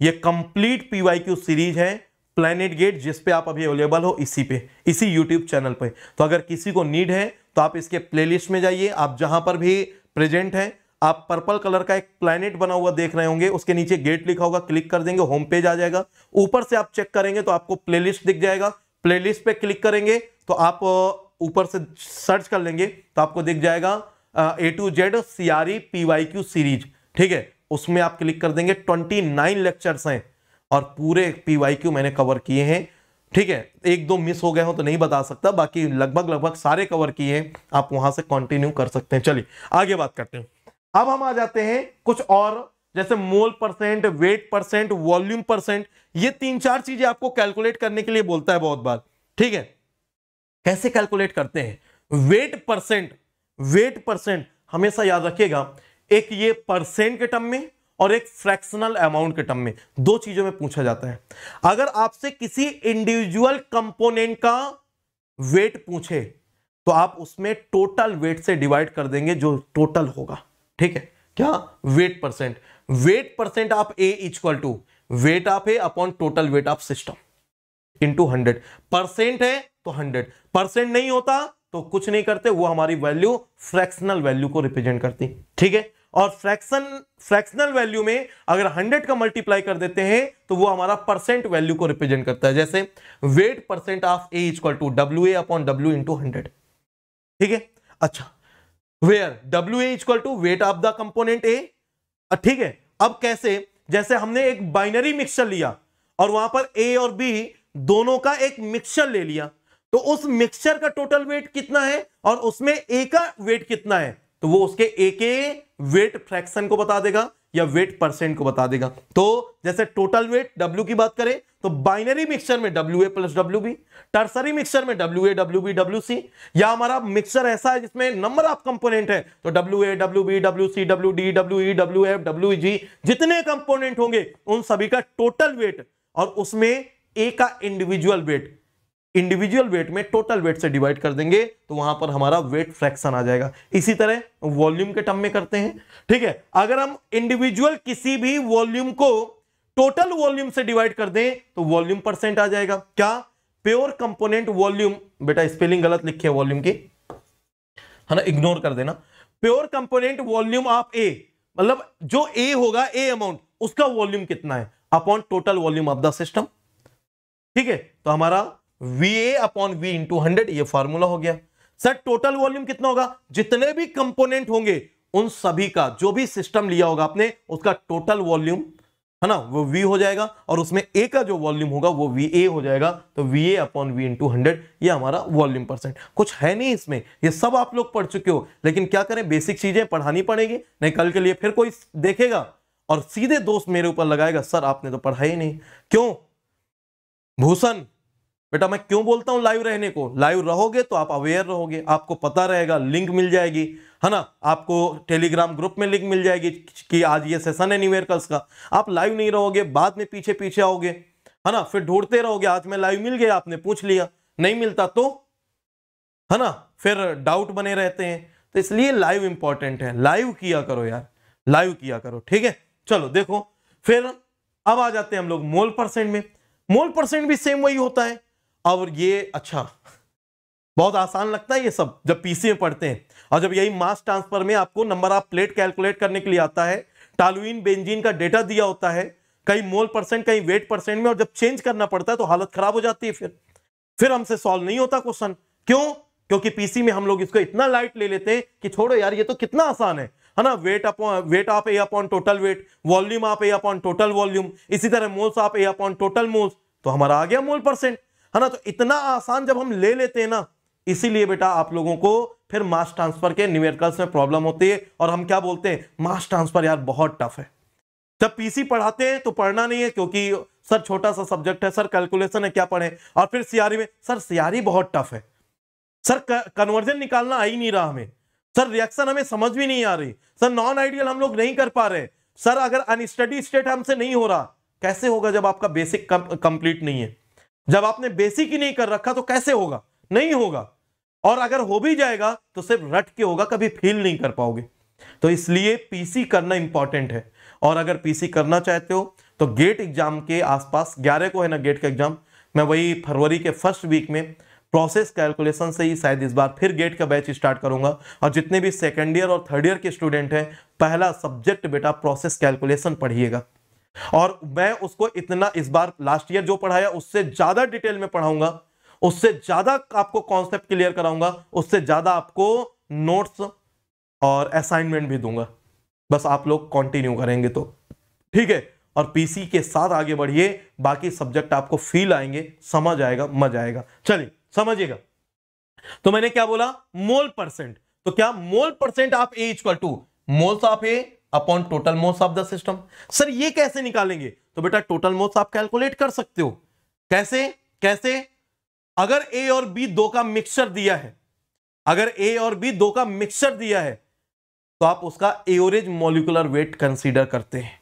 Speaker 1: ये कंप्लीट पीवाई क्यू सीरीज़ है प्लेनेट गेट जिस पे आप अभी अवेलेबल हो, इसी पे, इसी यूट्यूब चैनल पे। तो अगर किसी को नीड है तो आप इसके प्लेलिस्ट में जाइए। आप जहाँ पर भी प्रेजेंट हैं आप पर्पल कलर का एक प्लेनेट बना हुआ देख रहे होंगे, उसके नीचे गेट लिखा होगा क्लिक कर देंगे होम पेज आ जाएगा। ऊपर से आप चेक करेंगे तो आपको प्लेलिस्ट दिख जाएगा। प्लेलिस्ट पे क्लिक करेंगे तो आप ऊपर से सर्च कर लेंगे तो आपको दिख जाएगा A to Z C R E P Y Q series ठीक है? उसमें आप क्लिक कर देंगे ट्वेंटी नाइन लेक्चर्स हैं और पूरे पी वाई क्यू मैंने कवर किए हैं। ठीक है? एक दो मिस हो गए हो तो नहीं बता सकता, बाकी लगभग लगभग सारे कवर किए हैं। आप वहाँ से कंटिन्यू कर सकते हैं। चलिए, आगे बात करते हैं। अब हम आ जाते हैं कुछ और, जैसे mole percent, weight percent, volume percent, ये तीन चार चीज़ें आपको कैलकुलेट करने के लिए बोलता है बहुत बार। ठीक है? कैसे कैलकुलेट करते हैं? वेट परसेंट वेट परसेंट, हमेशा याद रखिएगा, एक ये परसेंट के टर्म में और एक फ्रैक्शनल अमाउंट के टर्म में, दो चीज़ों में पूछा जाता है। अगर आपसे किसी इंडिविजुअल कंपोनेंट का वेट पूछे तो आप उसमें टोटल वेट से डिवाइड कर देंगे जो टोटल होगा। ठीक है? क्या? Weight percent weight percent of A equal to weight of A upon total weight of system into hundred percent है तो हंड्रेड परसेंट नहीं होता तो कुछ नहीं करते, वो हमारी वैल्यू फ्रैक्शनल वैल्यू को रिप्रेजेंट करती। ठीक है? और फ्रैक्शन फ्रैक्शनल वैल्यू में अगर 100 का मल्टीप्लाई कर देते हैं तो वो हमारा परसेंट वैल्यू को रिप्रेजेंट करता है। जैसे weight percent of A equal to W A upon W into hundred ठीक है? अच्छा where W A equal to weight of the component A ठीक है, अब कैसे? जैसे हमने एक बाइनरी मिक्सचर लिया और वहाँ पर ए और बी दोनों का एक मिक्सचर ले लिया तो उस मिक्सचर का टोटल वेट कितना है और उसमें ए का वेट कितना है? तो वो उसके ए के वेट फ्रैक्शन को बता देगा। या वेट परसेंट को बता देगा। तो जैसे टोटल वेट डब्ल्यू की बात करें तो बाइनरी मिक्सचर में W A plus W B tertiary mixture में W A W B W C या हमारा मिक्सचर ऐसा है जिसमें नंबर ऑफ़ कंपोनेंट है तो W A W B W C W D W E W F W G जितने component होंगे, उन सभी का टोटल वेट और उसमें ए का इंडिविजुअल वेट इंडिविजुअल वेट में टोटल वेट से डिवाइड कर देंगे तो वहाँ पर हमारा वेट फ्रैक्शन आ जाएगा। इसी तरह वॉल्यूम के टर्म में करते हैं। ठीक है? अगर हम इंडिविजुअल किसी भी वॉल्यूम को टोटल वॉल्यूम से डिवाइड कर दें तो वॉल्यूम परसेंट आ जाएगा। क्या? प्योर कंपोनेंट वॉल्यूम बेटा स्पेलिंग गलत लिखी है वॉल्यूम की। है ना? इग्नोर कर देना। Pure component volume of A मतलब जो ए होगा ए अमाउंट उसका वॉल्यूम कितना है? Upon total volume of the system ठीक है? तो हमारा V A upon V into hundred ये फॉर्मूला हो गया। सर टोटल वॉल्यूम कितना होगा? जितने भी कंपोनेंट होंगे, उन सभी का, जो भी सिस्टम लिया होगा आपने, उसका टोटल वॉल्यूम है ना, वो v हो जाएगा, और उसमें a का जो वॉल्यूम होगा, वो वी ए हो जाएगा। तो V A upon V into hundred ये हमारा वॉल्यूम परसेंट कुछ है नहीं इसमें, ये सब आप लोग पढ़ चुके हो, लेकिन क्या करें बेसिक चीज़ें पढ़ानी पड़ेगी, नहीं कल के लिए फिर कोई देखेगा, और सीधे दोस्त मेरे ऊपर लगाएगा, सर, आपने तो पढ़ा ही नहीं। क्यों? भूषण बेटा मैं क्यों बोलता हूँ लाइव रहने को? लाइव रहोगे तो आप अवेयर रहोगे, आपको पता रहेगा लिंक मिल जाएगी, है ना? आपको टेलीग्राम ग्रुप में लिंक मिल जाएगी कि आज ये सेशन है न्यूयर्कल्स का। आप लाइव नहीं रहोगे, बाद में पीछे पीछे आओगे, है ना? फिर ढूंढते रहोगे, आज मैं लाइव मिल गया, आपने पूछ लिया, नहीं मिलता तो है ना? फिर डाउट बने रहते हैं तो इसलिए लाइव इंपॉर्टेंट है। लाइव किया करो यार लाइव किया करो, ठीक है? चलो देखो, फिर अब आ जाते हैं हम लोग मोल परसेंट में। मोल परसेंट भी सेम वही होता है। और ये अच्छा। बहुत आसान लगता है ये सब, जब पीसी में पढ़ते हैं। और जब यही मास ट्रांसफ़र में आपको नंबर ऑफ़ प्लेट कैलकुलेट करने के लिए आता है टालुइन बेंजीन का डेटा दिया होता है, कहीं मोल परसेंट कहीं वेट परसेंट में, और जब चेंज करना पड़ता है तो हालत खराब हो जाती है फिर। फिर हमसे सॉल्व नहीं होता क्वेश्चन क्यों? क्योंकि पीसी में हम लोग इसको इतना लाइट ले लेते हैं कि छोड़ो यार, ये तो कितना आसान है। है ना? Weight upon weight of A upon total weight volume of A upon total volume इसी तरह moles of A upon total moles तो हमारा आ गया मोल परसेंट है ना? तो इतना आसान जब हम ले लेते हैं ना, इसीलिए बेटा आप लोगों को फिर मास ट्रांसफ़र के न्यूमेरिकल्स में प्रॉब्लम होती है और हम क्या बोलते हैं? मास ट्रांसफ़र यार बहुत टफ है। जब पीसी पढ़ाते हैं तो पढ़ना नहीं है क्योंकि सर छोटा सा सब्जेक्ट है, सर कैलकुलेशन है, क्या पढ़े? और फिर सीआरई में, सर सीआरई बहुत टफ है। सर कन्वर्जन निकालना आ ही नहीं रहा हमें। सर रिएक्शन हमें समझ भी नहीं आ रही। सर नॉन आइडियल हम लोग नहीं कर पा रहे सर, अगर अनस्टडी स्टेट हमसे नहीं हो रहा, कैसे होगा जब आपका बेसिक कंप्लीट नहीं है? जब आपने बेसिक ही नहीं कर रखा तो कैसे होगा? नहीं होगा। और अगर हो भी जाएगा तो सिर्फ़ रट के होगा, कभी फील नहीं कर पाओगे। तो इसलिए पीसी करना इंपॉर्टेंट है। और अगर पीसी करना चाहते हो तो गेट एग्ज़ाम के आसपास 11 को है ना गेट का एग्ज़ाम मैं वही फरवरी के फ़र्स्ट वीक में प्रोसेस कैलकुलेशन से ही शायद इस बार फिर गेट का बैच स्टार्ट करूँगा। और जितने भी सेकेंड ईयर और थर्ड ईयर के स्टूडेंट हैं, पहला सब्जेक्ट बेटा प्रोसेस कैलकुलेशन पढ़िएगा। और मैं उसको इतना इस बार लास्ट ईयर जो पढ़ाया, उससे ज़्यादा डिटेल में पढ़ाऊँगा, उससे ज़्यादा आपको कॉन्सेप्ट क्लियर कराऊँगा, उससे ज़्यादा आपको नोट्स और असाइनमेंट भी दूँगा। बस आप लोग कंटिन्यू करेंगे तो। ठीक है? और पीसी के साथ आगे बढ़िए, बाकी सब्जेक्ट आपको फील आएँगे, समझ आएगा, मज़ा आएगा। चलिए, समझिएगा। तो मैंने क्या बोला? मोल परसेंट तो क्या? मोल परसेंट आप A equal to moles of A upon total moles of the system sir ये कैसे निकालेंगे? तो बेटा टोटल मोल्स आप कैलकुलेट कर सकते हो। कैसे? कैसे? अगर ए और बी दो का मिक्सचर दिया है, अगर ए और बी दो का मिक्सचर दिया है तो आप उसका एवरेज मॉलिकुलर वेट कंसीडर करते हैं।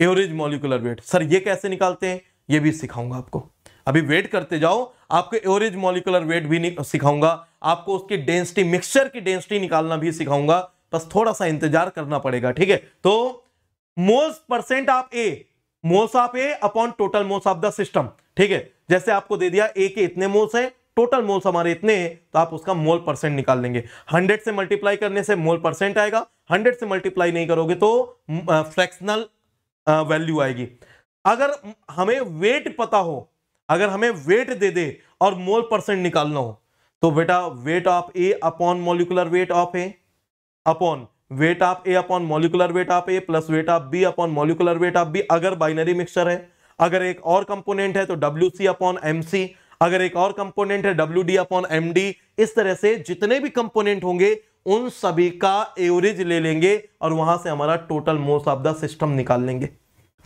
Speaker 1: एवरेज मॉलिकुलर वेट सर ये कैसे निकालते हैं? ये भी सिखाऊँगा आपको। अभी वेट करते जाओ। आपको एवरेज मॉलिकुलर वेट भी सिखाऊँगा। आपको उसकी डेंसिटी मिक्सचर की डेंसिटी निकालना भी सिखाऊँगा। बस थोड़ा सा इंतज़ार करना पड़ेगा, ठीक है? तो moles percent of A moles of A upon total moles of the system ठीक है? जैसे आपको दे दिया ए के इतने मोल्स हैं टोटल मोल्स हमारे इतने हैं तो आप उसका मोल परसेंट निकाल लेंगे। 100 से मल्टीप्लाई करने से मोल परसेंट आएगा 100 से मल्टीप्लाई नहीं करोगे तो फ्रैक्शनल वैल्यू आएगी। अगर हमें वेट पता हो, अगर हमें वेट दे दे और मोल परसेंट निकालना हो तो बेटा weight of A upon molecular weight of A upon weight of A upon molecular weight of A plus weight of B upon molecular weight of B अगर बाइनरी मिक्सचर है, अगर एक और कंपोनेंट है तो W C upon M C अगर एक और कंपोनेंट है W D upon M D इस तरह से जितने भी कंपोनेंट होंगे, उन सभी का एवरेज ले लेंगे और वहाँ से हमारा टोटल मोस्ट ऑफ़ द सिस्टम निकाल लेंगे।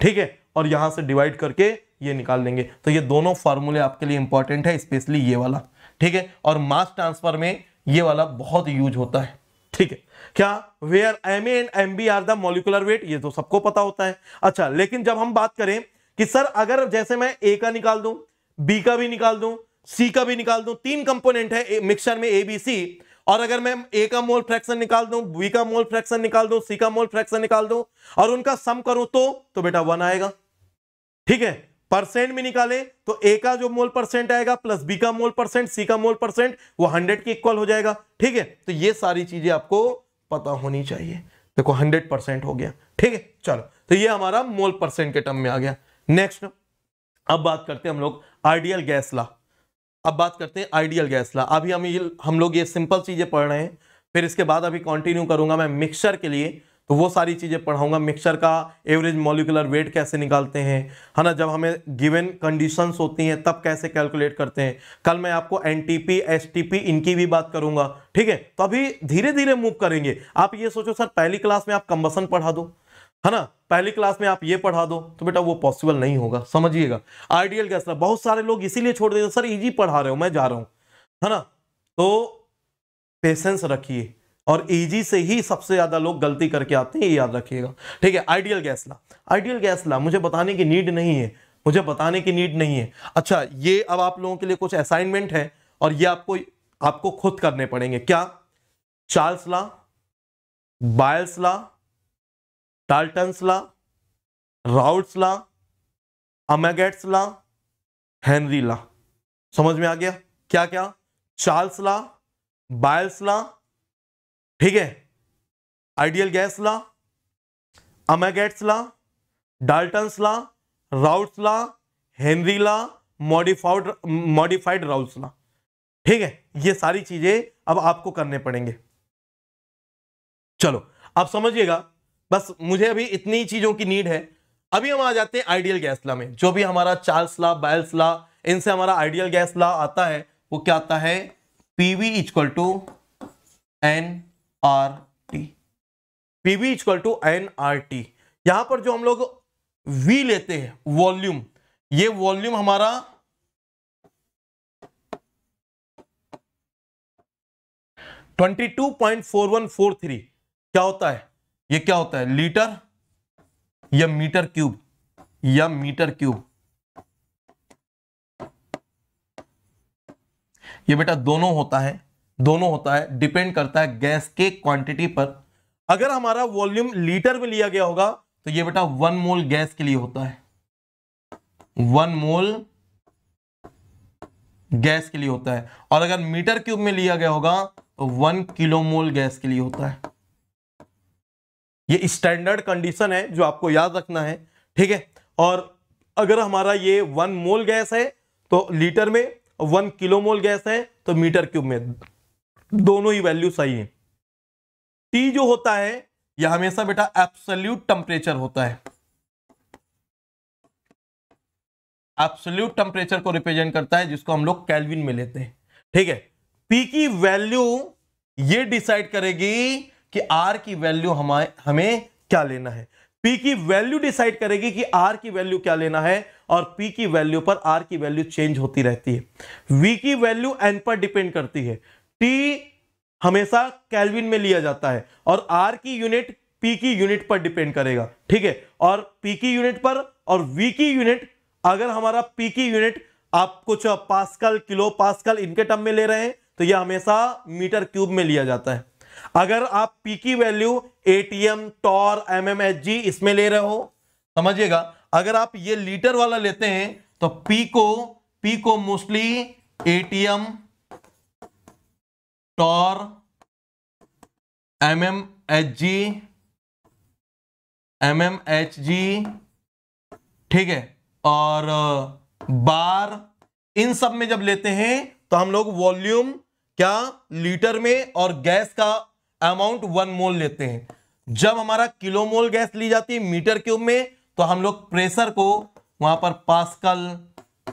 Speaker 1: ठीक है? और यहाँ से डिवाइड करके ये निकाल लेंगे। तो ये दोनों फॉर्मूले आपके लिए इंपॉर्टेंट है स्पेशली ये वाला। ठीक है? और मास ट्रांसफ़र में ये वाला बहुत यूज़ होता है। ठीक है? क्या where M and M B are the molecular weight ये तो सबको पता होता है। अच्छा लेकिन जब हम बात करें कि सर, अगर जैसे मैं ए का निकाल दूँ बी का भी निकाल दूँ सी का भी निकाल दूँ, तीन कंपोनेंट है मिक्सचर में ए बी सी और अगर मैं ए का मोल फ्रैक्शन निकाल दूँ बी का मोल फ्रैक्शन निकाल दूँ सी का मोल फ्रैक्शन निकाल दूँ, और उनका सम करूँ तो तो बेटा वन आएगा। ठीक है? परसेंट भी निकाले तो ए का जो मोल परसेंट आएगा प्लस बी का मोल परसेंट सी का मोल परसेंट वो हंड्रेड के इक्वल हो जाएगा। ठीक है? तो ये सारी चीज़ें आपको पता होनी चाहिए। देखो, हंड्रेड परसेंट हो गया। ठीक है, चलो। तो ये हमारा मोल परसेंट के टर्म में आ गया। नेक्स्ट अब बात करते हैं हम लोग आइडियल गैस ला। अब बात करते हैं आइडियल गैस ला। अभी हम ये हम लोग ये सिंपल चीज़ें पढ़ रहे हैं। फिर इसके बाद अभी कंटिन्यू करूँगा मैं मिक्सचर के लिए। तो वो सारी चीज़ें पढ़ाऊँगा। मिक्सचर का एवरेज मॉलिकुलर वेट कैसे निकालते हैं? है ना, जब हमें गिवन कंडीशंस होती हैं, तब कैसे कैलकुलेट करते हैं? कल मैं आपको एनटीपी एसटीपी इनकी भी बात करूँगा। ठीक है? तो अभी धीरे धीरे मूव करेंगे। आप ये सोचो, सर, पहली क्लास में आप कंबसन पढ़ा दो। है ना? पहली क्लास में आप ये पढ़ा दो। तो बेटा, वो पॉसिबल नहीं होगा। समझिएगा? आइडियल गैस बहुत सारे लोग इसीलिए छोड़ देते, सर इजी पढ़ा रहे हो, मैं जा रहा हूँ। है ना? तो पेशेंस रखिए। और इजी से ही सबसे ज़्यादा लोग गलती करके आते हैं, ये याद रखिएगा। ठीक है ideal gas law. Ideal gas law, मुझे बताने की नीड नहीं है। मुझे बताने की नीड नहीं है। अच्छा ये अब आप लोगों के लिए कुछ असाइनमेंट है और ये आपको आपको खुद करने पड़ेंगे। क्या? Charles law Boyle's law Dalton's law Raoult's law Amagat's law Henry law. समझ में आ गया? क्या क्या चार्ल्स ला बायल्स ला ठीक है? Ideal gas law Amagat's law Dalton's law Raoult's law Henry law modified modified Raoult's law. ठीक है? ये सारी चीज़ें अब आपको करने पड़ेंगे। चलो आप समझिएगा, बस मुझे अभी इतनी चीज़ों की नीड है। अभी हम आ जाते हैं आइडियल गैस ला में। जो भी हमारा चार्ल्स ला बायल्स ला, इनसे हमारा आइडियल गैस ला आता है, वो क्या आता है? PV equal to N R T PV equal to N R T यहाँ पर जो हम लोग वी लेते हैं वॉल्यूम ये वॉल्यूम हमारा twenty two point four one four three क्या होता है? ये क्या होता है? लीटर या मीटर क्यूब? या मीटर क्यूब? ये बेटा दोनों होता है। दोनों होता है डिपेंड करता है गैस के क्वांटिटी पर। अगर हमारा वॉल्यूम लीटर में लिया गया होगा तो ये बेटा वन मोल गैस के लिए होता है। वन मोल गैस के लिए होता है। और अगर मीटर क्यूब में लिया गया होगा तो वन किलो मोल गैस के लिए होता है। ये स्टैंडर्ड कंडीशन है, जो आपको याद रखना है, ठीक है? और अगर हमारा ये वन मोल गैस है तो लीटर में वन किलो मोल गैस है तो मीटर क्यूब में। दोनों ही वैल्यू सही है। टी जो होता है, यह हमेशा बेटा एब्सोल्यूट टेम्परेचर होता है। एब्सोल्यूट टेम्परेचर को रिप्रेजेंट करता है, जिसको हम लोग कैलविन में लेते हैं। ठीक है? पी की वैल्यू ये डिसाइड करेगी कि आर की वैल्यू हमारे, हमें क्या लेना है। पी की वैल्यू डिसाइड करेगी कि आर की वैल्यू क्या लेना है, और पी की वैल्यू पर आर की वैल्यू चेंज होती रहती है। वी की वैल्यू एन पर डिपेंड करती है। टी हमेशा कैलविन में लिया जाता है और आर की यूनिट पी की यूनिट पर डिपेंड करेगा, ठीक है? और पी की यूनिट पर और वी की यूनिट अगर हमारा पी की यूनिट आप कुछ पास्कल, किलो पास्कल इनके टर्म में ले रहे हैं तो यह हमेशा मीटर क्यूब में लिया जाता है। अगर आप पी की value ATM torr M M H G इसमें ले रहे हो, समझिएगा? अगर आप ये लीटर वाला लेते हैं तो पी को पी को mostly ATM torr M M H G M M H G ठीक है? और बार इन सब में जब लेते हैं तो हम लोग वॉल्यूम क्या लीटर में और गैस का अमाउंट वन मोल लेते हैं। जब हमारा किलो मोल गैस ली जाती है मीटर क्यूब में तो हम लोग प्रेशर को वहाँ पर pascal,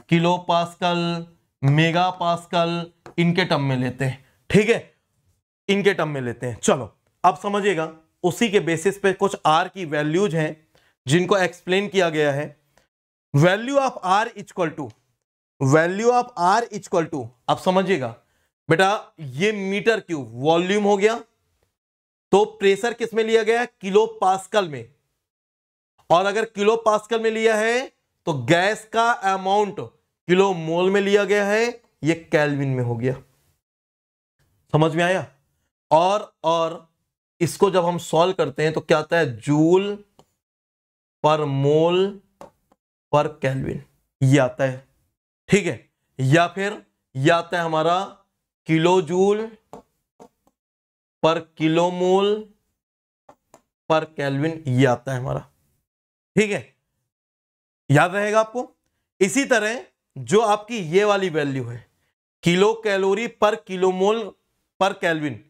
Speaker 1: kilo pascal mega pascal, इनके टर्म में लेते हैं। ठीक है? इनके टर्म में लेते हैं। चलो, अब समझिएगा, उसी के बेसिस पे कुछ आर की वैल्यूज़ हैं, जिनको एक्सप्लेन किया गया है। Value of R equal to value of R equal to आप समझिएगा, बेटा, ये मीटर क्यूब वॉल्यूम हो गया तो प्रेशर किसमें लिया गया किलो पास्कल में। और अगर किलो पास्कल में लिया है तो गैस का अमाउंट किलो मोल में लिया गया है, ये कैलविन में हो गया। समझ में आया? और और इसको जब हम सॉल्व करते हैं तो क्या आता है? जूल पर मोल पर कैलविन। ये आता है। ठीक है? या फिर, ये आता है हमारा kilo joule per kilo mole per kelvin. ये आता है हमारा। ठीक है? याद रहेगा आपको? इसी तरह जो आपकी ये वाली वैल्यू है kilocalorie per kilomole per kelvin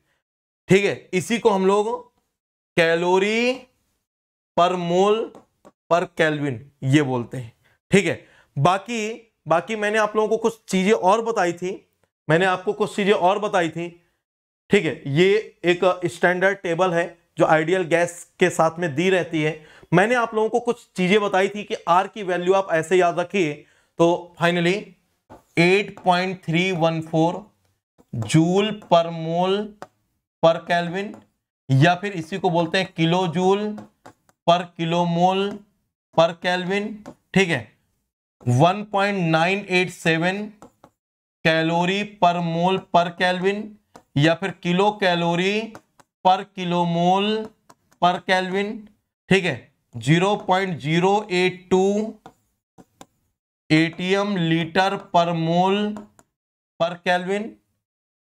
Speaker 1: ठीक है, इसी को हम लोग कैलोरी पर मोल पर कैलविन ये बोलते हैं। ठीक है, बाकी बाकी मैंने आप लोगों को कुछ चीज़ें और बताई थी। मैंने आपको कुछ चीज़ें और बताई थी। ठीक है, ये एक स्टैंडर्ड टेबल है जो आइडियल गैस के साथ में दी रहती है। मैंने आप लोगों को कुछ चीज़ें बताई थी कि आर की वैल्यू आप ऐसे याद रखिए। तो फाइनली 8.314 जूल पर मोल पर कैलविन, या फिर इसी को बोलते हैं kilojoule per kilomole per kelvin, ठीक है? 1.987 कैलोरी पर मोल पर कैलविन, या फिर kilocalorie per kilomole per kelvin, ठीक है? 0.082 एटीएम लीटर पर मोल पर कैलविन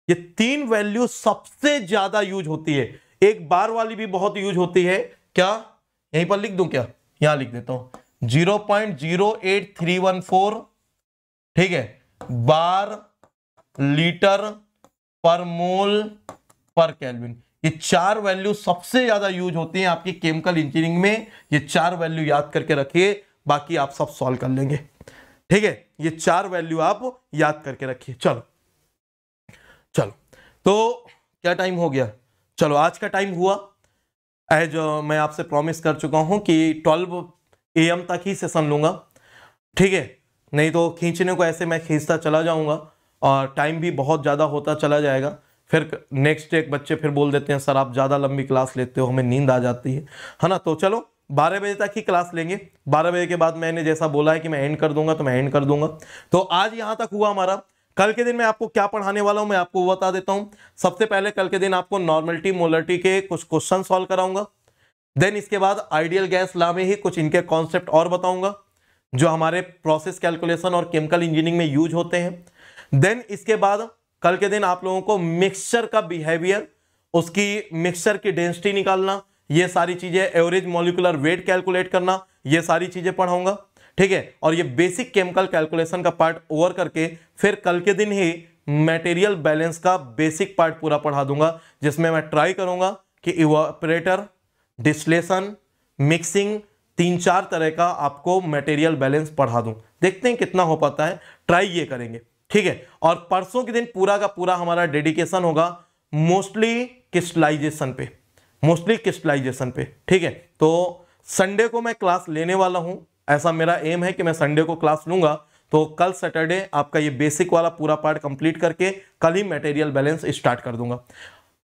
Speaker 1: ये तीन वैल्यू सबसे ज़्यादा यूज़ होती है। एक बार वाली भी बहुत यूज़ होती है। क्या? यहीं पर लिख दूँ क्या? यहाँ लिख देता हूँ। Zero point zero eight three one four. ठीक है? बार, लीटर, पर मोल, पर कैलविन। ये चार वैल्यू सबसे ज़्यादा यूज़ होती हैं आपकी केमिकल इंजीनियरिंग में। ये चार वैल्यू याद करके रखिए, बाकी आप सब सॉल्व कर लेंगे। ठीक है? ये चार वैल्यू आप याद करके रखिए। चलो। चलो। तो क्या टाइम हो गया? चलो, आज का टाइम हुआ। एज मैं आपसे प्रॉमिस कर चुका हूँ कि 12 एम तक ही सेशन लूँगा। ठीक है? नहीं तो खींचने को ऐसे मैं खींचता चला जाऊँगा और टाइम भी बहुत ज़्यादा होता चला जाएगा। फिर नेक्स्ट एक बच्चे फिर बोल देते हैं, सर, आप ज़्यादा लंबी क्लास लेते हो, हमें नींद आ जाती है। है ना? तो चलो, बारह बजे तक ही क्लास लेंगे। बारह बजे के बाद मैंने जैसा बोला है कि मैं एंड कर दूँगा तो मैं एंड कर दूँगा। तो आज यहाँ तक हुआ हमारा। कल के दिन मैं आपको क्या पढ़ाने वाला हूँ, मैं आपको बता देता हूँ। सबसे पहले कल के दिन आपको नॉर्मलिटी, मोलरिटी के कुछ क्वेश्चन सॉल्व कराऊँगा। देन इसके बाद आइडियल गैस ला में ही कुछ इनके कॉन्सेप्ट और बताऊँगा, जो हमारे प्रोसेस कैलकुलेशन और केमिकल इंजीनियरिंग में यूज़ होते हैं। देन इसके बाद कल के दिन आप लोगों को मिक्सचर का बिहेवियर उसकी मिक्सचर की डेंसिटी निकालना, ये सारी चीज़ें एवरेज मोलिकुलर वेट कैलकुलेट करना, ये सारी चीज़ें पढ़ाऊँगा। ठीक है? और ये बेसिक केमिकल कैलकुलेशन का पार्ट ओवर करके फिर कल के दिन ही मटेरियल बैलेंस का बेसिक पार्ट पूरा पढ़ा दूँगा, जिसमें मैं ट्राई करूँगा कि इवापरेटर डिस्लेशन मिक्सिंग तीन चार तरह का आपको मटेरियल बैलेंस पढ़ा दूँ। देखते हैं कितना हो पाता है। ट्राई ये करेंगे, ठीक है? और परसों के दिन पूरा का पूरा हमारा डेडिकेशन होगा मोस्टली क्रिस्टलाइजेशन पे मोस्टली क्रिस्टलाइजेशन पे, ठीक है? तो संडे को मैं क्लास लेने वाला हूँ। ऐसा मेरा एम है कि मैं संडे को क्लास लूँगा तो कल सैटरडे आपका ये बेसिक वाला पूरा पार्ट कंप्लीट करके कल ही मटेरियल बैलेंस स्टार्ट कर दूँगा।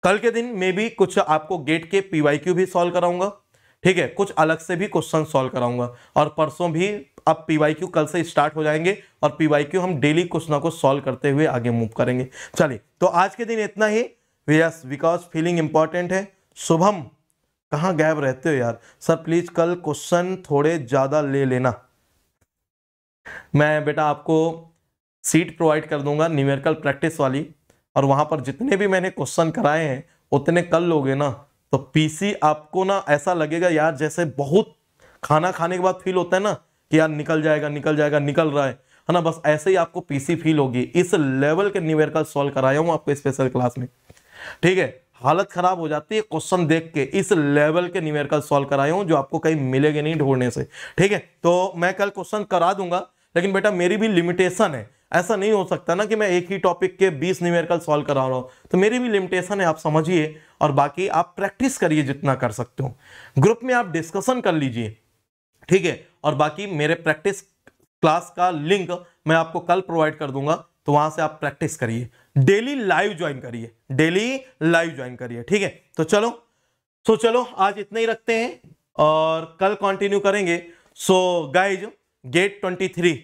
Speaker 1: कल के दिन में भी कुछ आपको गेट के पीवाईक्यू भी सॉल्व कराऊँगा, ठीक है? कुछ अलग से भी क्वेश्चन सॉल्व कराऊँगा। और परसों भी अब पीवाईक्यू कल से स्टार्ट हो जाएँगे और पीवाईक्यू हम डेली कुछ ना कुछ सॉल्व करते हुए आगे मूव करेंगे। चलिए तो आज के दिन इतना ही। यस बिकॉज़ फीलिंग इंपॉर्टेंट है। शुभम। कहाँ गैप रहते हो यार? सर प्लीज़ कल क्वेश्चन थोड़े ज़्यादा ले लेना। मैं बेटा आपको सीट प्रोवाइड कर दूँगा न्यूमेरिकल प्रैक्टिस वाली। और वहाँ पर जितने भी मैंने क्वेश्चन कराए हैं, उतने कल लोगे ना। तो पीसी आपको ना ऐसा लगेगा यार, जैसे बहुत खाना खाने के बाद फील होता है ना, कि यार निकल जाएगा निकल जाएगा, निकल रहा है। है ना, बस ऐसे ही आपको पीसी फील होगी। इस लेवल के न्यूमेरिकल सॉल्व कराया हूँ आपको स्पेशल क्लास में। ठीक है? हालत खराब हो जाती है क्वेश्चन देख के। इस लेवल के न्यूमेरिकल सॉल्व कराए हूँ, जो आपको कहीं मिलेगा नहीं ढूँढने से। ठीक है? तो मैं कल क्वेश्चन करा दूँगा, लेकिन बेटा मेरी भी लिमिटेशन है। ऐसा नहीं हो सकता ना कि मैं एक ही टॉपिक के 20 न्यूमेरिकल सॉल्व करा रहा हूँ। तो मेरी भी लिमिटेशन है, आप समझिए, और बाकी आप प्रैक्टिस करिए जितना कर सकते हो। ग्रुप में आप डिस्कशन कर लीजिए। ठीक है? और बाकी मेरे प्रैक्टिस क्लास का लिंक मैं आपको कल प्रोवाइड कर दूँगा। तो वहाँ से आप प्रैक्टिस करिए। डेली लाइव ज्वाइन करिए। डेली लाइव ज्वाइन करिए, ठीक है? तो चलो, सो चलो, आज इतना ही रखते हैं और कल कंटिन्यू करेंगे। So guys GATE 23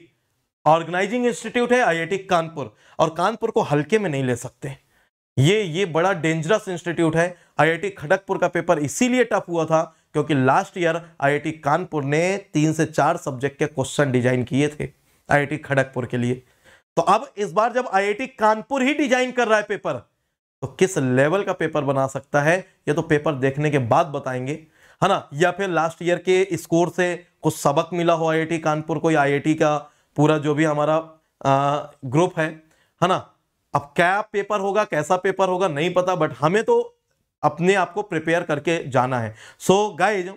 Speaker 1: organising institute है आईआईटी कानपुर। और कानपुर को हल्के में नहीं ले सकते। ये ये बड़ा डेंजरस इंस्टीट्यूट है। आईआईटी खड़गपुर का पेपर इसीलिए टफ हुआ था क्योंकि लास्ट ईयर आईआईटी कानपुर ने तीन से चार सब्जेक्ट के क्वेश्चन डिज़ाइन किए थे आईआईटी खड़गपुर के लिए। तो अब इस बार जब आईआईटी कानपुर ही डिज़ाइन कर रहा है पेपर तो किस लेवल का पेपर बना सकता है? ये तो पेपर देखने के बाद बताएँगे। है ना? या फिर लास्ट ईयर के स्कोर से कुछ सबक मिला हो आईआईटी कानपुर को या आईआईटी का पूरा जो भी हमारा ग्रुप है। है ना? अब क्या पेपर होगा कैसा पेपर होगा नहीं पता बट हमें तो अपने आप को प्रिपेयर करके जाना है। सो so, गाइज़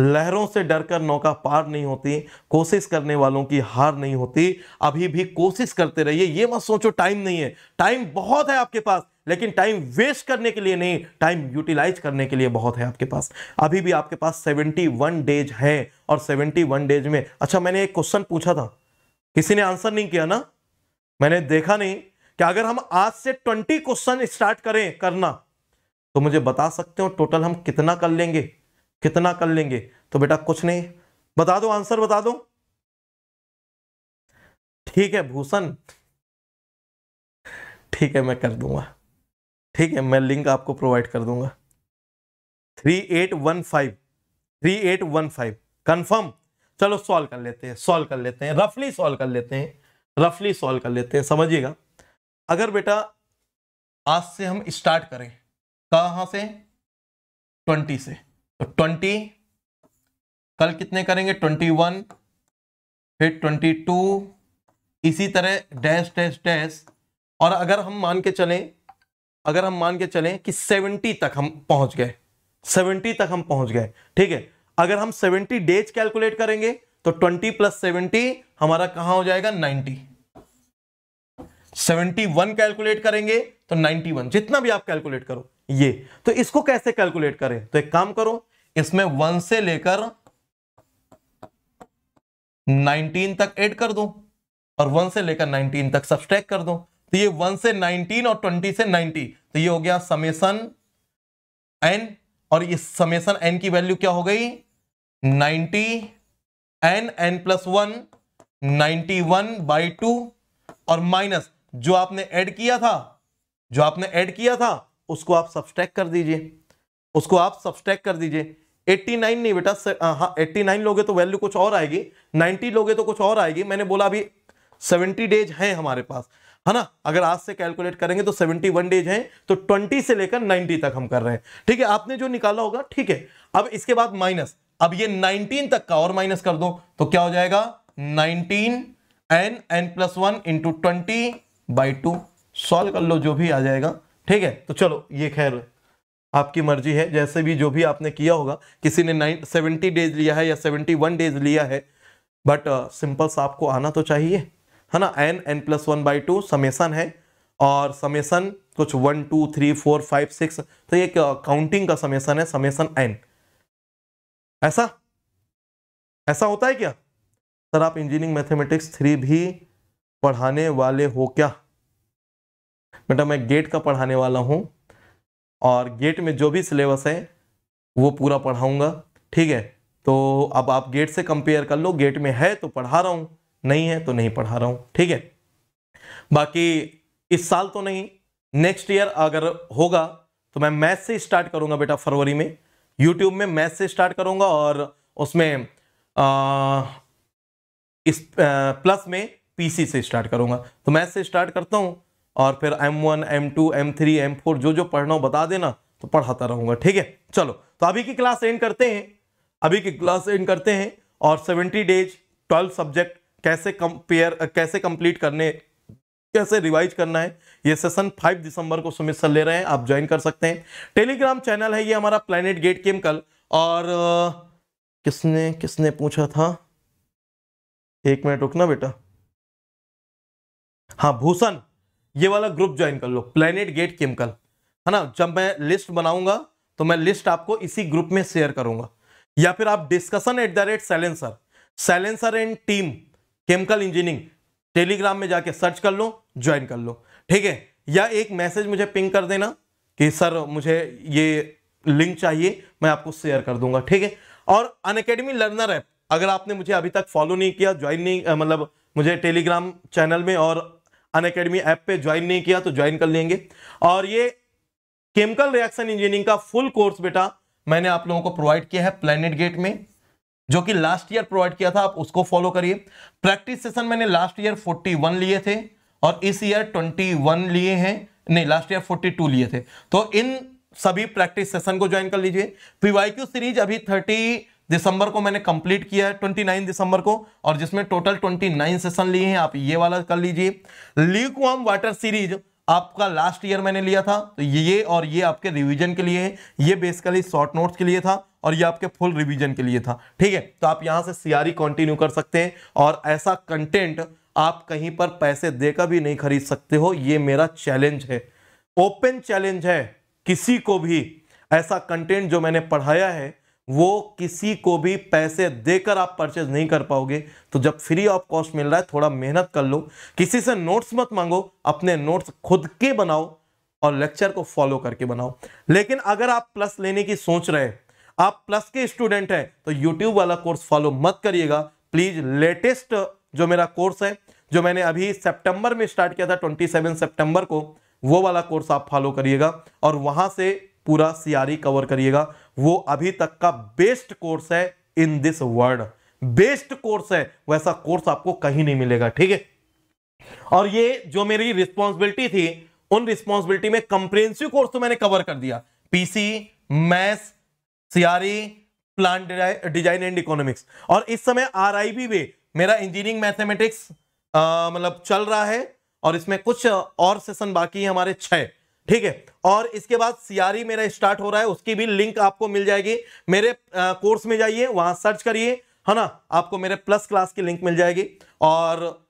Speaker 1: लहरों से डरकर नौका पार नहीं होती, कोशिश करने वालों की हार नहीं होती। अभी भी कोशिश करते रहिए, ये मत सोचो टाइम नहीं है। टाइम बहुत है आपके पास, लेकिन टाइम वेस्ट करने के लिए नहीं, टाइम यूटिलाइज करने के लिए बहुत है आपके पास। अभी भी आपके पास 71 डेज़ है और 71 डेज़ में अच्छा मैंने एक क्वेश्चन पूछा था। किसी ने आंसर नहीं किया ना? मैंने देखा नहीं कि अगर हम आज से 20 क्वेश्चन स्टार्ट करें, करना तो मुझे बता सकते हो टोटल हम कितना कर लेंगे? कितना कर लेंगे? तो बेटा कुछ नहीं। बता दो, आंसर बता दो। ठीक है, भूषण। ठीक है, मैं कर दूँगा। ठीक है, मैं लिंक आपको प्रोवाइड कर दूँगा। Three eight one five. Three eight one five. Confirm चलो सॉल्व कर लेते हैं सॉल्व कर लेते हैं। रफली सॉल्व कर लेते हैं। रफली सॉल्व कर लेते हैं। समझिएगा? अगर बेटा, आज से हम स्टार्ट करें, कहाँ से? ट्वेंटी से। तो ट्वेंटी, कल कितने करेंगे? ट्वेंटी वन, फिर ट्वेंटी टू, इसी तरह डैश डैश डैश। और अगर हम मान के चलें, अगर हम मान के चलें कि 70 तक हम पहुँच गए 70 तक हम पहुँच गए, ठीक है? अगर हम 70 डेज़ कैलकुलेट करेंगे तो 20 प्लस सेवेंटी हमारा कहाँ हो जाएगा? 90 71 कैलकुलेट करेंगे तो 91 जितना भी आप कैलकुलेट करो ये। तो इसको कैसे कैलकुलेट करें? तो एक काम करो, इसमें वन से लेकर 19 तक ऐड कर दो और वन से लेकर 19 तक सब्सट्रैक्ट कर दो। तो ये वन से 19 और 20 से 90 तो ये हो गया समेसन एन और ये समेसन एन की वैल्यू क्या हो गई? 90 n n plus one ninety one by two और माइनस जो आपने ऐड किया था, जो आपने ऐड किया था उसको आप सब्सट्रैक कर दीजिए। उसको आप सब्सट्रैक्ट कर दीजिए। 89 नहीं बेटा हाँ 89 लोगे तो वैल्यू कुछ और आएगी। 90 लोगे तो कुछ और आएगी। मैंने बोला अभी 70 डेज़ है हमारे पास। है ना? अगर आज से कैलकुलेट करेंगे तो 71 डेज़ हैं तो 20 से लेकर 90 तक हम कर रहे हैं। ठीक है? आपने जो निकाला होगा, ठीक है। अब इसके बाद माइनस अब ये 19 तक का और माइनस कर दो तो क्या हो जाएगा? 19 n n plus one into twenty by two solve कर लो, जो भी आ जाएगा। ठीक है? तो चलो, ये खैर आपकी मर्ज़ी है। जैसे भी जो भी आपने किया होगा, किसी ने नाइन, सेवेंटी डेज़ लिया है या सेवेंटी वन डेज़ लिया है, बट सिंपल सा आपको आना तो चाहिए, है ना? N n plus one by two summation है, और समेसन कुछ one, two, three, four, five, six तो ये काउंटिंग का समेसन है, समेसन एन। ऐसा? ऐसा होता है क्या? सर, आप इंजीनियरिंग मैथमेटिक्स थ्री भी पढ़ाने वाले हो क्या? बेटा मैं गेट का पढ़ाने वाला हूँ और गेट में जो भी सिलेबस है वो पूरा पढ़ाऊँगा ठीक है? तो अब आप गेट से कंपेयर कर लो गेट में है तो पढ़ा रहा हूँ नहीं है तो नहीं पढ़ा रहा हूँ ठीक है? बाकी इस साल तो नहीं नेक्स्ट ईयर अगर होगा तो मैं मैथ से स्टार्ट करूँगा बेटा फरवरी में। यूट्यूब में मैथ से स्टार्ट करूँगा और उसमें आ, इस आ, प्लस में पीसी से स्टार्ट करूँगा। तो मैथ से स्टार्ट करता हूँ और फिर M one M two M three M four जो जो पढ़ना हो बता देना तो पढ़ाता रहूँगा, ठीक है? चलो तो अभी की क्लास एंड करते हैं, अभी की क्लास एंड करते हैं, और सेवेंटी डेज़ ट्वेल्व सब्जेक्ट कैसे कंपेयर कैसे कंप्लीट करने, कैसे रिवाइज करना है, ये सेशन 5 दिसंबर को सुमित सर ले रहे हैं, आप ज्वाइन कर सकते हैं। टेलीग्राम चैनल है, ये हमारा प्लेनेट गेट केमिकल और किसने किसने पूछा था? एक मिनट रुकना बेटा। हाँ भूषण। ये वाला ग्रुप ज्वाइन कर लो प्लेनेट गेट केमिकल है ना? जब मैं लिस्ट बनाऊँगा तो मैं लिस्ट आपको इसी ग्रुप में शेयर करूँगा। या फिर आप discussion at the rate silencer silencer and team chemical engineering Telegram में जाके सर्च कर लो ज्वाइन कर लो, ठीक है? या एक मैसेज मुझे पिंग कर देना कि, सर, मुझे ये लिंक चाहिए, मैं आपको शेयर कर दूँगा, ठीक है? और अन अकेडमी लर्नर ऐप अगर आपने मुझे अभी तक फॉलो नहीं किया ज्वाइन नहीं मतलब मुझे टेलीग्राम चैनल में और अन अकेडमी ऐप पे ज्वाइन नहीं किया तो ज्वाइन कर लेंगे। और ये केमिकल रिएक्शन इंजीनियरिंग का फुल कोर्स बेटा मैंने आप लोगों को प्रोवाइड किया है प्लेनेट गेट में, जो कि लास्ट ईयर प्रोवाइड किया था, आप उसको फॉलो करिए। प्रैक्टिस सेशन मैंने लास्ट ईयर 41 लिए थे और इस ईयर 21 लिए हैं। नहीं लास्ट ईयर 42 लिए थे। तो इन सभी प्रैक्टिस सेशन को ज्वाइन कर लीजिए। पीवाईक्यू सीरीज़ अभी 30 दिसंबर को मैंने कंप्लीट किया है 29 दिसंबर को, और जिसमें टोटल 29 सेशन लिए हैं, आप ये वाला कर लीजिए। लीक वाटर सीरीज़ आपका लास्ट ईयर मैंने लिया था तो ये और ये आपके रिवीजन के लिए है। ये बेसिकली शॉर्ट नोट्स के लिए था, और ये आपके फुल रिवीजन के लिए था। ठीक है तो आप यहाँ से सीआरई कंटिन्यू कर सकते हैं, और ऐसा कंटेंट आप कहीं पर पैसे देकर भी नहीं खरीद सकते हो, ये मेरा चैलेंज है। ओपन चैलेंज है, किसी को भी ऐसा कंटेंट जो मैंने पढ़ाया है वो किसी को भी पैसे देकर आप परचेज नहीं कर पाओगे। तो जब फ्री ऑफ़ कॉस्ट मिल रहा है, थोड़ा मेहनत कर लो। किसी से नोट्स मत मांगो, अपने नोट्स खुद के बनाओ और लेक्चर को फॉलो करके बनाओ। लेकिन अगर आप प्लस लेने की सोच रहे आप प्लस के स्टूडेंट हैं तो यूट्यूब वाला कोर्स फॉलो मत करिएगा। प्लीज़ लेटेस्ट जो मेरा कोर्स है, जो मैंने अभी सितंबर में स्टार्ट किया था 27 सितंबर को, वो वाला कोर्स आप फॉलो करिएगा और वहाँ से पूरा सीआरई कवर करिएगा। वो अभी तक का बेस्ट कोर्स है in this world best course है, वैसा कोर्स आपको कहीं नहीं मिलेगा, ठीक है? और ये जो मेरी रिस्पॉन्सिबिलिटी थी, उन रिस्पॉन्सिबिलिटी में कंप्रेंसिव कोर्स तो मैंने कवर कर दिया। PC maths CRE plan design and economics और इस समय आर आई बी में मेरा इंजीनियरिंग मैथमेटिक्स मतलब चल रहा है, और इसमें कुछ और सेशन बाकी है हमारे छह। ठीक है? और इसके बाद सीआरई मेरा स्टार्ट हो रहा है उसकी भी लिंक आपको मिल जाएगी। मेरे आ, कोर्स में जाइए वहाँ सर्च करिए है ना? आपको मेरे प्लस क्लास की लिंक मिल जाएगी। और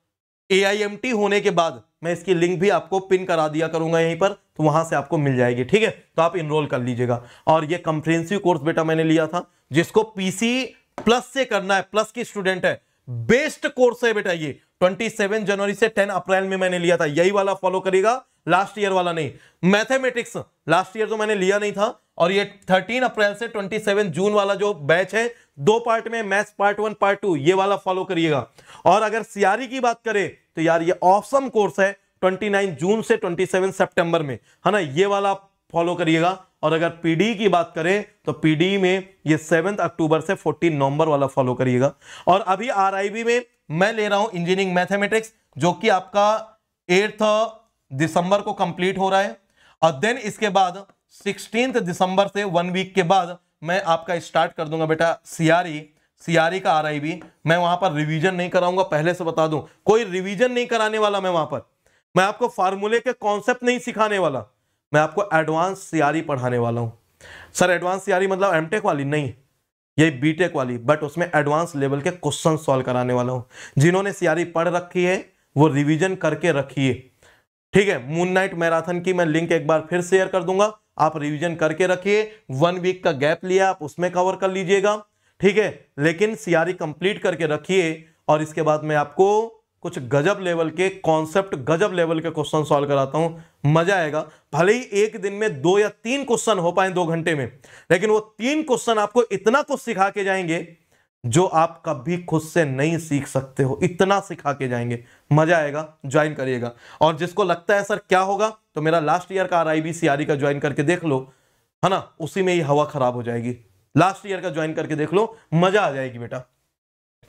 Speaker 1: एआईएमटी होने के बाद मैं इसकी लिंक भी आपको पिन करा दिया करूँगा यहीं पर तो वहाँ से आपको मिल जाएगी ठीक है? तो आप इनरोल कर लीजिएगा। और ये कंप्रेंसिव कोर्स बेटा मैंने लिया था जिसको पीसी प्लस से करना है प्लस की स्टूडेंट है। बेस्ट कोर्स है बेटा ये। 27 जनवरी से 10 अप्रैल में मैंने लिया था। यही वाला फॉलो करेगा लास्ट ईयर वाला नहीं, मैथमेटिक्स। लास्ट ईयर तो मैंने लिया नहीं था, और ये 13 अप्रैल से 27 जून वाला जो बैच है, दो पार्ट में maths part one part two ये वाला फॉलो करिएगा। और अगर सीआरई की बात करें तो यार ये ऑसम कोर्स है 29 जून से 27 सितंबर में। है ना, ये वाला फॉलो करिएगा। और अगर पीडी की बात करें तो पीडी में ये सेवेंथ अक्टूबर से 14 नवंबर वाला फॉलो करिएगा। और अभी आरआईबी में मैं ले रहा हूँ इंजीनियरिंग मैथमेटिक्स जो कि आपका एट्थ दिसंबर को कंप्लीट हो रहा है और देन इसके बाद सिक्सटीन दिसंबर से वन वीक के बाद मैं आपका स्टार्ट कर दूँगा बेटा सीआरई सीआरई का आरआईबी मैं वहाँ पर रिवीजन नहीं कराऊँगा, पहले से बता दूँ। कोई रिवीजन नहीं कराने वाला मैं वहाँ पर। मैं आपको फार्मूले के कॉन्सेप्ट नहीं सिखाने वाला। मैं आपको एडवांस सीआरई पढ़ाने वाला हूँ। सर एडवांस सीआरई मतलब एमटेक वाली? नहीं। ये बीटेक वाली बट उसमें एडवांस लेवल के क्वेश्चन सॉल्व कराने वाला हूँ। जिन्होंने सीआरई पढ़ रखी है, वो रिवीजन करके रखिए ठीक है मून नाइट मैराथन की मैं लिंक एक बार फिर शेयर कर दूँगा। आप रिवीजन करके रखिए वन वीक का गैप लिया, आप उसमें कवर कर लीजिएगा। ठीक है, लेकिन सीआरई कंप्लीट करके रखिए, और इसके बाद मैं आपको कुछ गजब लेवल के कॉन्सेप्ट गजब लेवल के क्वेश्चन सॉल्व कराता हूँ। मज़ा आएगा। भले ही एक दिन में दो या तीन क्वेश्चन हो पाए दो घंटे में, लेकिन वो तीन क्वेश्चन आपको इतना कुछ सिखा के जाएँगे जो आप कभी खुद से नहीं सीख सकते हो, इतना सिखा के जाएँगे। मज़ा आएगा ज्वाइन करिएगा। और जिसको लगता है, सर, क्या होगा? तो मेरा लास्ट ईयर का आर आई बी का ज्वाइन करके देख लो। है ना? उसी में ही हवा खराब हो जाएगी। लास्ट ईयर का ज्वाइन करके देख लो। मज़ा आ जाएगी बेटा।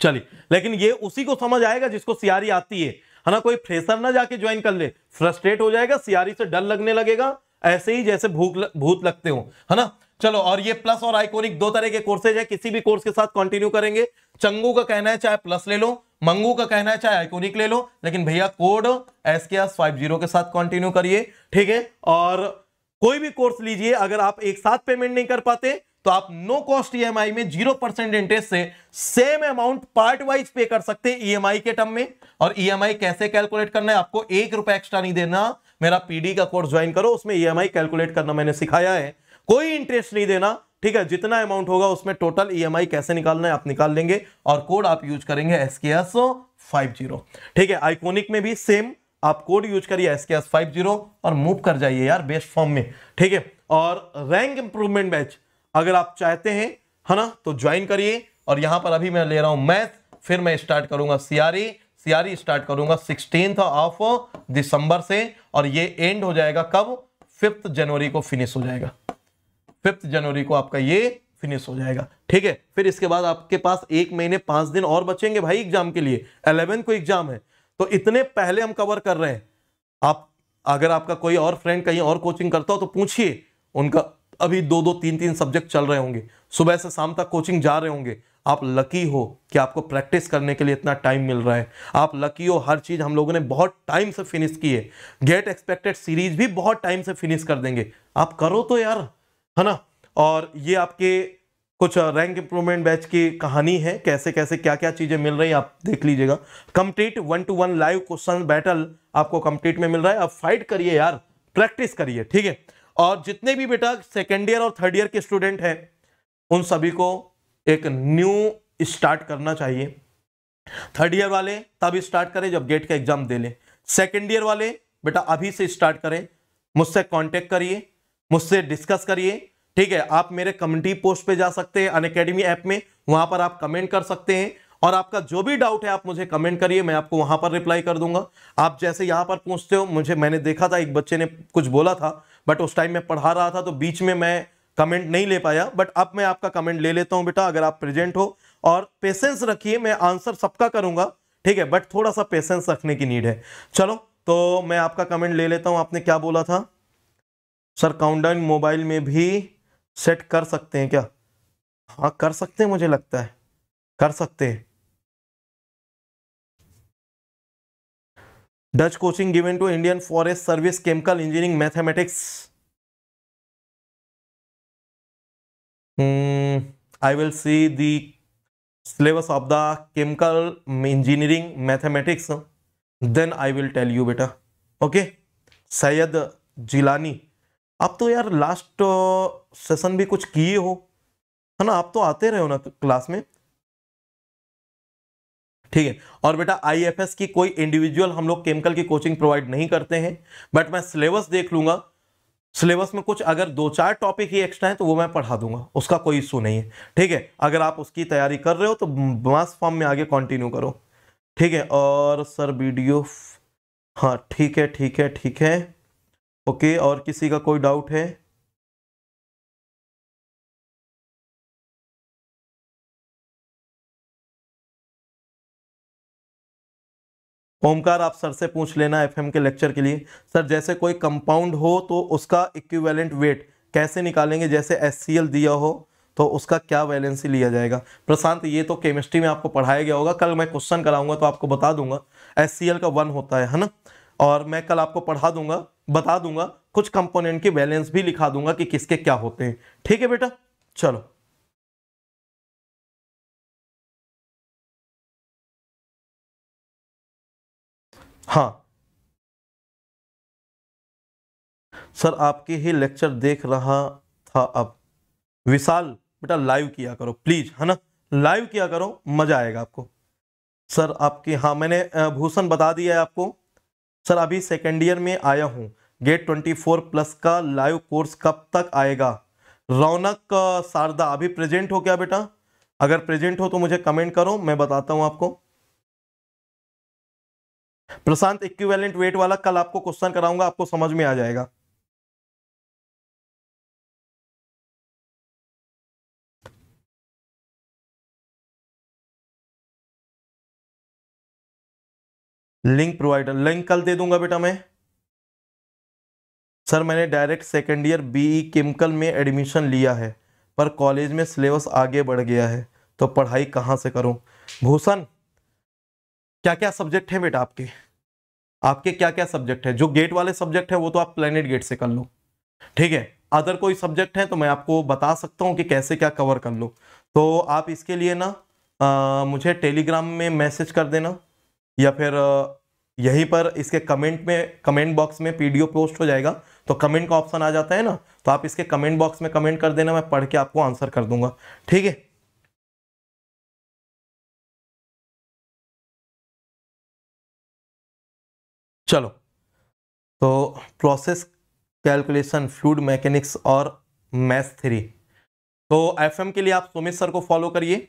Speaker 1: चलिए, लेकिन ये उसी को समझ आएगा जिसको सियारी आती है। है ना? कोई फ्रेशर ना जाके ज्वाइन कर ले। फ्रस्ट्रेट हो जाएगा सियारी से डर लगने लगेगा। ऐसे ही जैसे भूख भूत लगते हो। है ना? चलो, और ये प्लस और आइकोनिक दो तरह के कोर्सेज है, किसी भी कोर्स के साथ कंटिन्यू करेंगे। चंगू का कहना है चाहे प्लस ले लो, मंगू का कहना है चाहे आइकोनिक ले लो, लेकिन भैया code S K S five zero के साथ कंटिन्यू करिए, ठीक है? और कोई भी कोर्स लीजिए, अगर आप एक साथ पेमेंट नहीं कर पाते तो आप नो कॉस्ट ईएमआई में ज़ीरो परसेंट इंटरेस्ट से same amount part wise pay कर सकते हैं ईएमआई के टर्म में। और ईएमआई कैसे कैलकुलेट करना है, आपको एक रुपए एक्स्ट्रा नहीं देना। मेरा पीडी का कोर्स ज्वाइन करो, उसमें ईएमआई कैलकुलेट करना मैंने सिखाया है। कोई इंटरेस्ट नहीं देना। ठीक है, जितना अमाउंट होगा उसमें टोटल ईएमआई कैसे निकालना है आप निकाल लेंगे और कोड आप यूज़ करेंगे S K S five zero ठीक है आइकोनिक में भी सेम आप कोड यूज़ करिए S K S five zero और मूव कर जाइए यार बेस्ट फॉर्म में। ठीक है, और रैंक इंप्रूवमेंट बैच अगर आप चाहते हैं, है ना तो ज्वाइन करिए और यहाँ पर अभी मैं ले रहा हूँ मैथ फिर मैं स्टार्ट करूँगा सीआरई सीआरई स्टार्ट करूँगा सिक्सटीन ऑफ़ दिसंबर से और ये एंड हो जाएगा कब? फिफ्थ जनवरी को फिनिश हो जाएगा। फिफ्थ जनवरी को आपका ये फिनिश हो जाएगा। ठीक है? फिर इसके बाद आपके पास एक महीने, पाँच दिन और बचेंगे भाई एग्ज़ाम के लिए। अलेवेंथ को एग्ज़ाम है। तो इतने पहले हम कवर कर रहे हैं। आप, अगर आपका कोई और फ्रेंड कहीं और कोचिंग करता हो तो पूछिए। उनका अभी दो दो, तीन तीन सब्जेक्ट चल रहे होंगे। सुबह से शाम तक कोचिंग जा रहे होंगे। आप लकी हो कि आपको प्रैक्टिस करने के लिए इतना टाइम मिल रहा है। आप लकी हो, हर चीज़ हम लोगों ने बहुत टाइम से फिनिश की है। गेट एक्सपेक्टेड सीरीज़ भी बहुत टाइम से फिनिश कर देंगे। आप करो तो यार। है ना? और ये आपके कुछ रैंक इंप्रूवमेंट बैच की कहानी है। कैसे कैसे क्या क्या चीज़ें मिल रही है, आप देख लीजिएगा। Complete one to one live question battle आपको कंप्लीट में मिल रहा है। आप फाइट करिए यार प्रैक्टिस करिए, ठीक है? और जितने भी बेटा सेकेंड ईयर और थर्ड ईयर के स्टूडेंट हैं, उन सभी को एक न्यू स्टार्ट करना चाहिए। थर्ड ईयर वाले तब स्टार्ट करें जब गेट का एग्ज़ाम दे लें। सेकेंड ईयर वाले, बेटा अभी से स्टार्ट करें। मुझसे कांटेक्ट करिए। मुझसे डिस्कस करिए। ठीक है, आप मेरे कम्युनिटी पोस्ट पे जा सकते हैं अन अकेडमी ऐप में, वहाँ पर आप कमेंट कर सकते हैं। और आपका जो भी डाउट है, आप मुझे कमेंट करिए, मैं आपको वहाँ पर रिप्लाई कर दूँगा। आप जैसे यहाँ पर पूछते हो, मुझे, मैंने देखा था, एक बच्चे ने कुछ बोला था बट उस टाइम में पढ़ा रहा था तो बीच में मैं कमेंट नहीं ले पाया। बट अब मैं आपका कमेंट ले लेता हूँ बेटा, अगर आप प्रेजेंट हो। और पेशेंस रखिए, मैं आंसर सबका करूँगा। ठीक है बट थोड़ा सा पेशेंस रखने की नीड है। चलो तो मैं आपका कमेंट ले लेता हूँ, आपने क्या बोला था? सर काउंटडाउन मोबाइल में भी सेट कर सकते हैं क्या? हाँ कर सकते हैं मुझे लगता है। कर सकते हैं। Dutch coaching given to Indian forest service chemical engineering mathematics I will see the syllabus of the chemical engineering mathematics then I will tell you बेटा। ओके सैयद जिलानी। आप तो यार लास्ट सेशन भी कुछ किए हो, है ना? आप तो आते रहे हो ना क्लास में। ठीक है, और बेटा आईएफएस की कोई इंडिविजुअल हम लोग केमिकल की कोचिंग प्रोवाइड नहीं करते हैं बट मैं सिलेबस देख लूँगा। सिलेबस में कुछ अगर दो चार टॉपिक ही एक्स्ट्रा है तो वो मैं पढ़ा दूँगा, उसका कोई इशू नहीं है। ठीक है, अगर आप उसकी तैयारी कर रहे हो तो मास फॉर्म में आगे कंटिन्यू करो। ठीक है, और सर वीडियो हाँ ठीक है ठीक है ठीक है। ओके, और किसी का कोई डाउट है? ओमकार, आप सर से पूछ लेना एफएम के लेक्चर के लिए। सर, जैसे कोई कंपाउंड हो तो उसका इक्विवेलेंट वेट कैसे निकालेंगे? जैसे एससीएल दिया हो तो उसका क्या वैलेंसी लिया जाएगा? प्रशांत, ये तो केमिस्ट्री में आपको पढ़ाया गया होगा। कल मैं क्वेश्चन कराऊँगा तो आपको बता दूँगा। एससीएल का वन होता है है ना? और मैं कल आपको पढ़ा दूँगा, बता दूँगा, कुछ कंपोनेंट की बैलेंस भी लिखा दूँगा कि किसके क्या होते हैं। ठीक है बेटा? चलो। हाँ। सर, आपके ही लेक्चर देख रहा था अब। विशाल, बेटा लाइव किया करो प्लीज़ है ना? लाइव किया करो, मज़ा आएगा आपको। सर, आपके हाँ मैंने भूषण बता दिया है आपको। सर, अभी सेकेंड ईयर में आया हूँ। गेट ट्वेंटी फोर प्लस का लाइव कोर्स कब तक आएगा? रौनक शारदा, अभी प्रेजेंट हो क्या बेटा? अगर प्रेजेंट हो तो मुझे कमेंट करो, मैं बताता हूँ आपको। प्रशांत इक्विवेलेंट वेट वाला कल आपको क्वेश्चन कराऊँगा, आपको समझ में आ जाएगा। लिंक प्रोवाइडर लिंक कल दे दूँगा बेटा मैं। सर मैंने direct second year BE chemical में एडमिशन लिया है पर कॉलेज में सिलेबस आगे बढ़ गया है तो पढ़ाई कहाँ से करूँ? भूषण क्या क्या सब्जेक्ट है बेटा आपके? आपके क्या क्या सब्जेक्ट है? जो गेट वाले सब्जेक्ट है वो तो आप प्लेनेट गेट से कर लो। ठीक है? अदर कोई सब्जेक्ट है तो मैं आपको बता सकता हूँ कि कैसे क्या कवर कर लो। तो आप इसके लिए ना आ, मुझे टेलीग्राम में मैसेज कर देना या फिर यहीं पर इसके कमेंट में कमेंट बॉक्स में पीडीओ पोस्ट हो जाएगा। तो कमेंट का ऑप्शन आ जाता है ना तो आप इसके कमेंट बॉक्स में कमेंट कर देना, मैं पढ़ के आपको आंसर कर दूँगा। ठीक है? चलो। तो प्रोसेस कैलकुलेशन फ्लूड मैकेनिक्स और मैथ थ्री तो एफएम के लिए आप सुमित सर को फॉलो करिए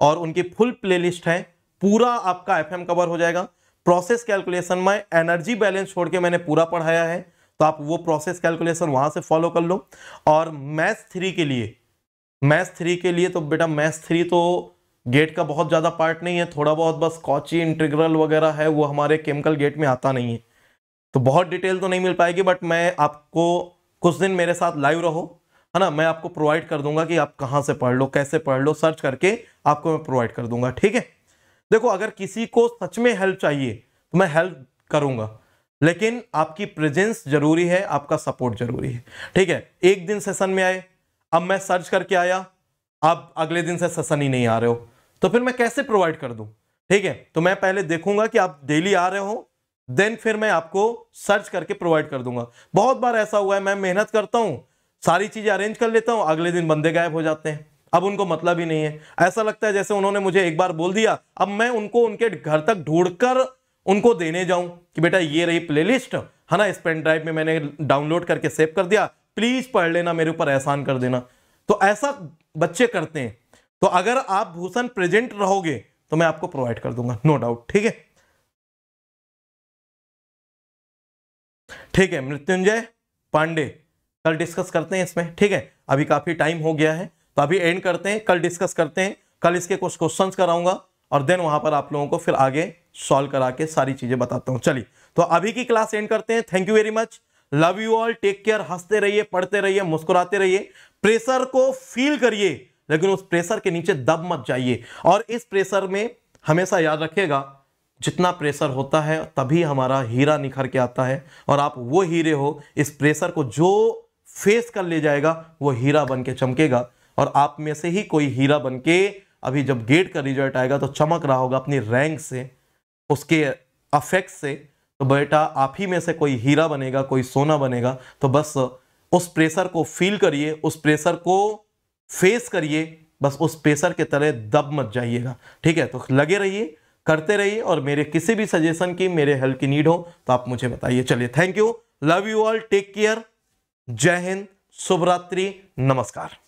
Speaker 1: और उनकी फुल प्लेलिस्ट है, पूरा आपका एफएम कवर हो जाएगा। प्रोसेस कैलकुलेशन में एनर्जी बैलेंस छोड़ के मैंने पूरा पढ़ाया है तो आप वो प्रोसेस कैलकुलेशन वहाँ से फॉलो कर लो। और मैथ थ्री के लिए मैथ थ्री के लिए तो बेटा मैथ थ्री तो गेट का बहुत ज़्यादा पार्ट नहीं है, थोड़ा बहुत बस कॉची इंटीग्रल वगैरह है, वो हमारे केमिकल गेट में आता नहीं है। तो बहुत डिटेल तो नहीं मिल पाएगी बट मैं आपको कुछ दिन मेरे साथ लाइव रहो, है ना? मैं आपको प्रोवाइड कर दूँगा कि आप कहाँ से पढ़ लो, कैसे पढ़ लो सर्च करके आपको मैं प्रोवाइड कर दूँगा, ठीक है? देखो, अगर किसी को सच में हेल्प चाहिए तो मैं हेल्प करूँगा। लेकिन आपकी प्रेजेंस ज़रूरी है, आपका सपोर्ट ज़रूरी है। ठीक है, एक दिन सेशन में आए, अब मैं सर्च करके आया, अब अगले दिन से सेशन ही नहीं आ रहे हो। तो फिर मैं कैसे प्रोवाइड कर दूँ? ठीक है तो मैं पहले देखूँगा कि आप डेली आ रहे हो देन फिर मैं आपको सर्च करके प्रोवाइड कर दूँगा। बहुत बार ऐसा हुआ है, मैं मेहनत करता हूँ, सारी चीज़ें अरेंज कर लेता हूँ, अगले दिन बंदे गायब हो जाते हैं। अब उनको मतलब ही नहीं है। ऐसा लगता है जैसे उन्होंने मुझे एक बार बोल दिया, अब मैं उनको उनके घर तक ढूंढकर उनको देने जाऊँ कि बेटा ये रही प्लेलिस्ट, है ना, इस पेन ड्राइव में मैंने डाउनलोड करके सेव कर दिया, प्लीज़ पढ़ लेना, मेरे ऊपर एहसान कर देना। तो ऐसा बच्चे करते हैं। तो अगर आप भूषण प्रेजेंट रहोगे तो मैं आपको प्रोवाइड कर दूँगा, नो डाउट, ठीक है? ठीक है, मृत्युंजय पांडे, कल डिस्कस करते हैं इसमें, ठीक है? अभी काफ़ी टाइम हो गया है। तो अभी एंड करते हैं, कल डिस्कस करते हैं, कल इसके कुछ क्वेश्चंस कराऊँगा और देन वहाँ पर आप लोगों को फिर आगे सॉल्व करा के सारी चीज़ें बताता हूँ। चलिए तो अभी की क्लास एंड करते हैं। Thank you very much love you all take care हँसते रहिए, पढ़ते रहिए, मुस्कुराते रहिए। प्रेशर को फील करिए, लेकिन उस प्रेशर के नीचे दब मत जाइए। और इस प्रेशर में हमेशा याद रखेगा जितना प्रेशर होता है, तभी हमारा हीरा निखर के आता है। और आप वो हीरे हो, इस प्रेशर को जो फेस कर ले जाएगा, वो हीरा बन के चमकेगा। और आप में से ही कोई हीरा बन के अभी जब गेट का रिज़ल्ट आएगा तो चमक रहा होगा अपनी रैंक से, उसके अफेक्ट से। तो बेटा, आप ही में से कोई हीरा बनेगा, कोई सोना बनेगा। तो बस उस प्रेशर को फील करिए, उस प्रेशर को फेस करिए। बस उस प्रेशर के तरह दब मत जाइएगा। ठीक है? तो लगे रहिए, करते रहिए और मेरे किसी भी सजेशन की, मेरे हेल्प की नीड हो तो आप मुझे बताइए। चलिए thank you love you all take care जय हिंद. शुभ रात्रि नमस्कार.